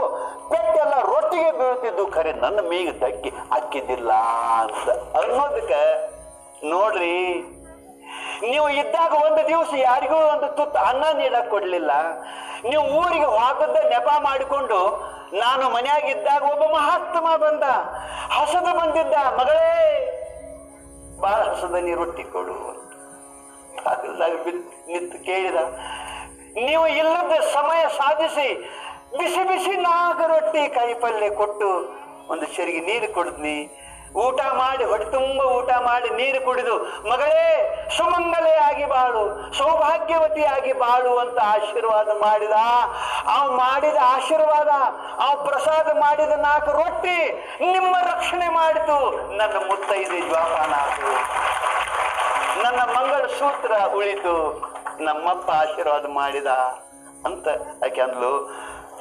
ಪೆಟ್ಟೆಲ್ಲ ರೊಟ್ಟಿಗೆ ಬೀಳ್ತಿದ್ದು ಖರೆ, ನನ್ನ ಮೀಗ ದಕ್ಕಿ ಅಕ್ಕಿದ್ದಿಲ್ಲ ಅಂತ. ಅನ್ನೋದಕ್ಕೆ ನೋಡ್ರಿ ನೀವು ಇದ್ದಾಗ ಒಂದು ದಿವಸ ಯಾರಿಗೂ ಒಂದು ತುತ್ತು ಅನ್ನ ನೀಡಕ್ ಕೊಡ್ಲಿಲ್ಲ. ನೀವು ಊರಿಗೆ ಹೋಗದ್ದ ನೆಪ ಮಾಡಿಕೊಂಡು ನಾನು ಮನೆಯಾಗಿದ್ದಾಗ ಒಬ್ಬ ಮಹಾತ್ಮ ಬಂದ. ಹಸದ ಬಂದಿದ್ದ, ಮಗಳೇ ಬಾಳ ಹಸದ ನೀ ರೊಟ್ಟಿ ಕೊಡು ನಿಂತು ಕೇಳಿದ, ನೀವು ಇಲ್ಲದ ಸಮಯ ಸಾಧಿಸಿ ಬಿಸಿ ಬಿಸಿ ನಾಲ್ಕು ರೊಟ್ಟಿ ಪಲ್ಯ ಕೊಟ್ಟು ಒಂದು ಸರಿಗೆ ನೀರು ಕೊಡಿದ್ನಿ ಊಟ ಮಾಡಿ ಹೊಟ್ಟೆ ತುಂಬ ಊಟ ಮಾಡಿ ನೀರು ಕುಡಿದು, ಮಗಳೇ ಸುಮಂಗಲೆಯಾಗಿ ಬಾಳು, ಸೌಭಾಗ್ಯವತಿಯಾಗಿ ಬಾಳು ಅಂತ ಆಶೀರ್ವಾದ ಮಾಡಿದ. ಅವ್ ಮಾಡಿದ ಆಶೀರ್ವಾದ, ಆ ಪ್ರಸಾದ ಮಾಡಿದ ನಾಲ್ಕು ರೊಟ್ಟಿ ನಿಮ್ಮ ರಕ್ಷಣೆ ಮಾಡಿತು. ನನ್ನ ಮುತ್ತೈದೆ ಜ್ವಾಪಾನ ಆತು. ನನ್ನ ಮಂಗಳ ಸೂತ್ರ ಉಳಿತು. ನಮ್ಮಪ್ಪ ಆಶೀರ್ವಾದ ಮಾಡಿದ ಅಂತ ಯಾಕೆ ಅಂದ್ಲು,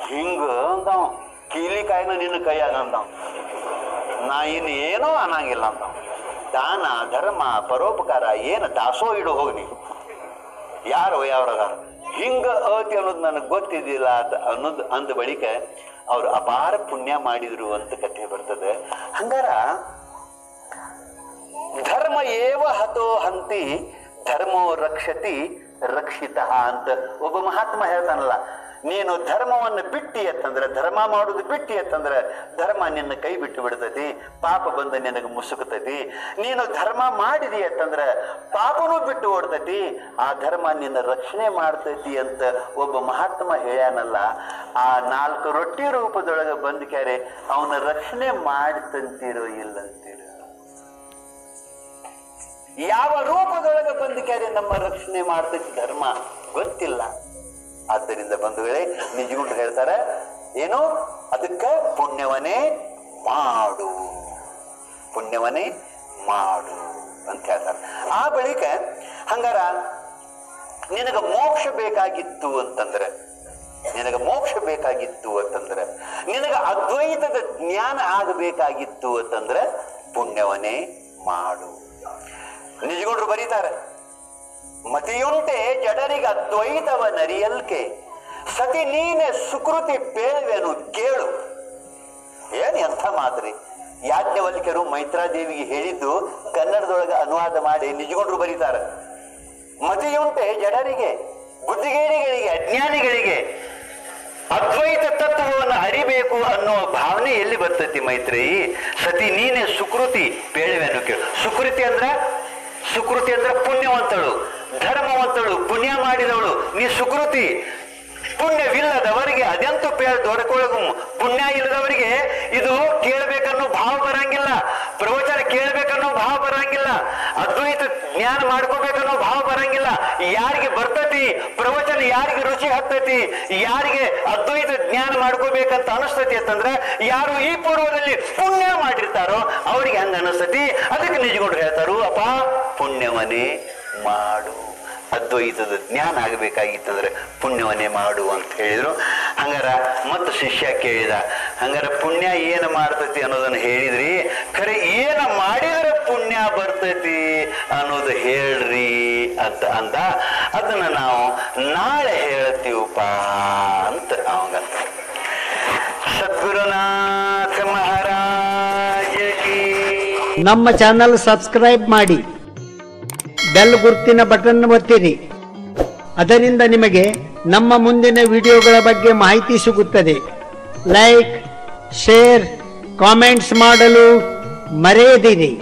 ಹಿಂಗ ಅಂದವ, ಕೀಲಿಕಾಯಿನ ನಿನ್ನ ಕೈಯಾಗ ಅಂದವ. ನಾ ಇನ್ನು ಏನೋ ಅನ್ನಂಗಿಲ್ಲ ಅಂತ. ದಾನ, ಧರ್ಮ, ಪರೋಪಕಾರ, ಏನು ದಾಸೋ ಇಡು ಹೋಗಿ ನೀ. ಯಾರು ಯಾವ್ರದ ಹಿಂಗ ಅತಿ ಅನ್ನೋದು ನನಗೆ ಗೊತ್ತಿದ್ದಿಲ್ಲ ಅಂತ ಅನ್ನೋದು ಅಂದ ಬಳಿಕ ಅವರು ಅಪಾರ ಪುಣ್ಯ ಮಾಡಿದ್ರು ಅಂತ ಕಥೆ ಬರ್ತದೆ. ಹಂಗಾರ ಧರ್ಮ ಏವ ಹತೋ ಹಂತಿ, ಧರ್ಮೋ ರಕ್ಷತಿ ರಕ್ಷಿತ ಅಂತ ಒಬ್ಬ ಮಹಾತ್ಮ ಹೇಳ್ತಾನಲ್ಲ ನೀನು ಧರ್ಮವನ್ನು ಬಿಟ್ಟಿ ಅಂತಂದ್ರೆ, ಧರ್ಮ ಮಾಡುದು ಬಿಟ್ಟಿ ಅಂತಂದ್ರೆ, ಧರ್ಮ ನಿನ್ನ ಕೈ ಬಿಟ್ಟು ಬಿಡ್ತತಿ, ಪಾಪ ಬಂದ ನಿನಗೆ ಮುಸುಕತೈತಿ. ನೀನು ಧರ್ಮ ಮಾಡಿದಿ ಅಂತಂದ್ರೆ, ಪಾಪನೂ ಬಿಟ್ಟು ಓಡ್ತತಿ. ಆ ಧರ್ಮ ನಿನ್ನ ರಕ್ಷಣೆ ಮಾಡ್ತೈತಿ ಅಂತ ಒಬ್ಬ ಮಹಾತ್ಮ ಹೇಳ್ಯಾನಲ್ಲ, ಆ ನಾಲ್ಕು ರೊಟ್ಟಿ ರೂಪದೊಳಗೆ ಬಂದ ಕ್ಯಾರೆ ಅವನ ರಕ್ಷಣೆ ಮಾಡ್ತಂತೀರೋ ಇಲ್ಲಂತೀರೋ. ಯಾವ ರೂಪದೊಳಗೆ ಬಂದ ಕ್ಯಾರೆ ನಮ್ಮ ರಕ್ಷಣೆ ಮಾಡ್ತೈತಿ ಧರ್ಮ? ಗೊತ್ತಿಲ್ಲ. ಆದ್ದರಿಂದ ಬಂಧುಗಳೇ ನಿಜಗುಂಡು ಹೇಳ್ತಾರೆ, ಏನು? ಅದಕ್ಕೆ ಪುಣ್ಯವನೇ ಮಾಡು. ಪುಣ್ಯವನೇ ಮಾಡು ಅಂತ ಹೇಳ್ತಾರೆ. ಆ ಬಳಿಕ, ಹಂಗಾರ, ನಿನಗೆ ಮೋಕ್ಷ ಬೇಕಾಗಿತ್ತು ಅಂತಂದ್ರೆ, ನಿನಗೆ ಮೋಕ್ಷ ಬೇಕಾಗಿತ್ತು ಅಂತಂದ್ರೆ, ನಿನಗೆ ಅದ್ವೈತದ ಜ್ಞಾನ ಆಗಬೇಕಾಗಿತ್ತು ಅಂತಂದ್ರೆ ಪುಣ್ಯವನೇ ಮಾಡು. ನಿಜಗೊಂಡ್ರು ಬರೀತಾರೆ. ಮತಿಯುಂಟೆ ಜಡರಿಗ ದ್ವೈತವ ನರಿಯಲ್ಕೆ. ಸತಿ ನೀನೆ ಸುಕೃತಿ ಪೇಳುವೆನು ಕೇಳು. ಏನ್ ಎಂಥ ಮಾತ್ರಿ? ಯಾಜ್ಞವಲ್ಕ್ಯರು ಮೈತ್ರಾದೇವಿಗೆ ಹೇಳಿದ್ದು ಕನ್ನಡದೊಳಗೆ ಅನುವಾದ ಮಾಡಿ ನಿಜಗೊಂಡ್ರು ಬರೀತಾರೆ. ಮತಿಯುಂಟೆ ಜಡರಿಗೆ, ಬುದ್ಧಿಗೇಡಿಗಳಿಗೆ, ಅಜ್ಞಾನಿಗಳಿಗೆ ಅದ್ವೈತ ತತ್ವವನ್ನು ಅರಿಬೇಕು ಅನ್ನೋ ಭಾವನೆ ಎಲ್ಲಿ ಬರ್ತೈತಿ ಮೈತ್ರಿ? ಸತಿ ನೀನೆ ಸುಕೃತಿ ಪೇಳುವೆನು ಕೇಳು. ಸುಕೃತಿ ಅಂದ್ರ ಸುಕೃತಿ ಅಂದ್ರ ಪುಣ್ಯವಂತಳು. ಧರ್ಮವಂತಳು, ಪುಣ್ಯ ಮಾಡಿದವಳು, ನೀ ಸುಕೃತಿ. ಪುಣ್ಯವಿಲ್ಲದವರಿಗೆ ಅದೆಂತೂ ಪೇ ದೊಡ್ಕೊಳಗು ಪುಣ್ಯ ಇಲ್ಲದವರಿಗೆ ಇದು ಕೇಳಬೇಕನ್ನೋ ಭಾವ ಬರಂಗಿಲ್ಲ. ಪ್ರವಚನ ಕೇಳಬೇಕನ್ನೋ ಭಾವ ಬರಂಗಿಲ್ಲ. ಅದ್ವೈತ ಜ್ಞಾನ ಮಾಡ್ಕೋಬೇಕನ್ನೋ ಭಾವ ಬರಂಗಿಲ್ಲ. ಯಾರಿಗೆ ಬರ್ತತಿ? ಪ್ರವಚನ ಯಾರಿಗೆ ರುಚಿ ಹತ್ತತಿ? ಯಾರಿಗೆ ಅದ್ವೈತ ಜ್ಞಾನ ಮಾಡ್ಕೋಬೇಕಂತ ಅನಿಸ್ತತಿ ಅಂತಂದ್ರೆ, ಯಾರು ಈ ಪೂರ್ವದಲ್ಲಿ ಪುಣ್ಯ ಮಾಡಿರ್ತಾರೋ, ಅವ್ರಿಗೆ ಹಂಗ ಅನಿಸ್ತತಿ. ಅದಕ್ಕೆ ನಿಜಗೊಂಡ್ರು ಹೇಳ್ತಾರು, ಅಪ್ಪ ಪುಣ್ಯವನ್ನೇ ಮಾಡು. ಅದ್ವೈತದ ಜ್ಞಾನ ಆಗಬೇಕಾಗಿತ್ತಂದ್ರೆ ಪುಣ್ಯವನ್ನೇ ಮಾಡು ಅಂತ ಹೇಳಿದ್ರು. ಹಂಗಾರ ಮತ್ತು ಶಿಷ್ಯ ಕೇಳಿದ, ಹಂಗಾರ ಪುಣ್ಯ ಏನು ಮಾಡ್ತೈತಿ ಅನ್ನೋದನ್ನ ಹೇಳಿದ್ರಿ. ಖರೆ ಏನ ಮಾಡಿದರೆ ಪುಣ್ಯ ಬರ್ತೈತಿ ಅನ್ನೋದು ಹೇಳ್ರಿ ಅಂತ ಅಂದ. ಅದನ್ನ ನಾವು ನಾಳೆ ಹೇಳ್ತೀವಪ್ಪ ಅಂತ ಅವಾಗ ಸದ್ಗುರುನಾಥ ಮಹಾರಾಜ ನಮ್ಮ ಚಾನಲ್ ಸಬ್ಸ್ಕ್ರೈಬ್ ಮಾಡಿ. ಬೆಲ್ ಗುರುತಿನ ಬಟನ್ ಒತ್ತಿರಿ. ಅದರಿಂದ ನಿಮಗೆ ನಮ್ಮ ಮುಂದಿನ ವಿಡಿಯೋಗಳ ಬಗ್ಗೆ ಮಾಹಿತಿ ಸಿಗುತ್ತದೆ. ಲೈಕ್, ಶೇರ್, ಕಾಮೆಂಟ್ಸ್ ಮಾಡಲು ಮರೆಯದಿರಿ.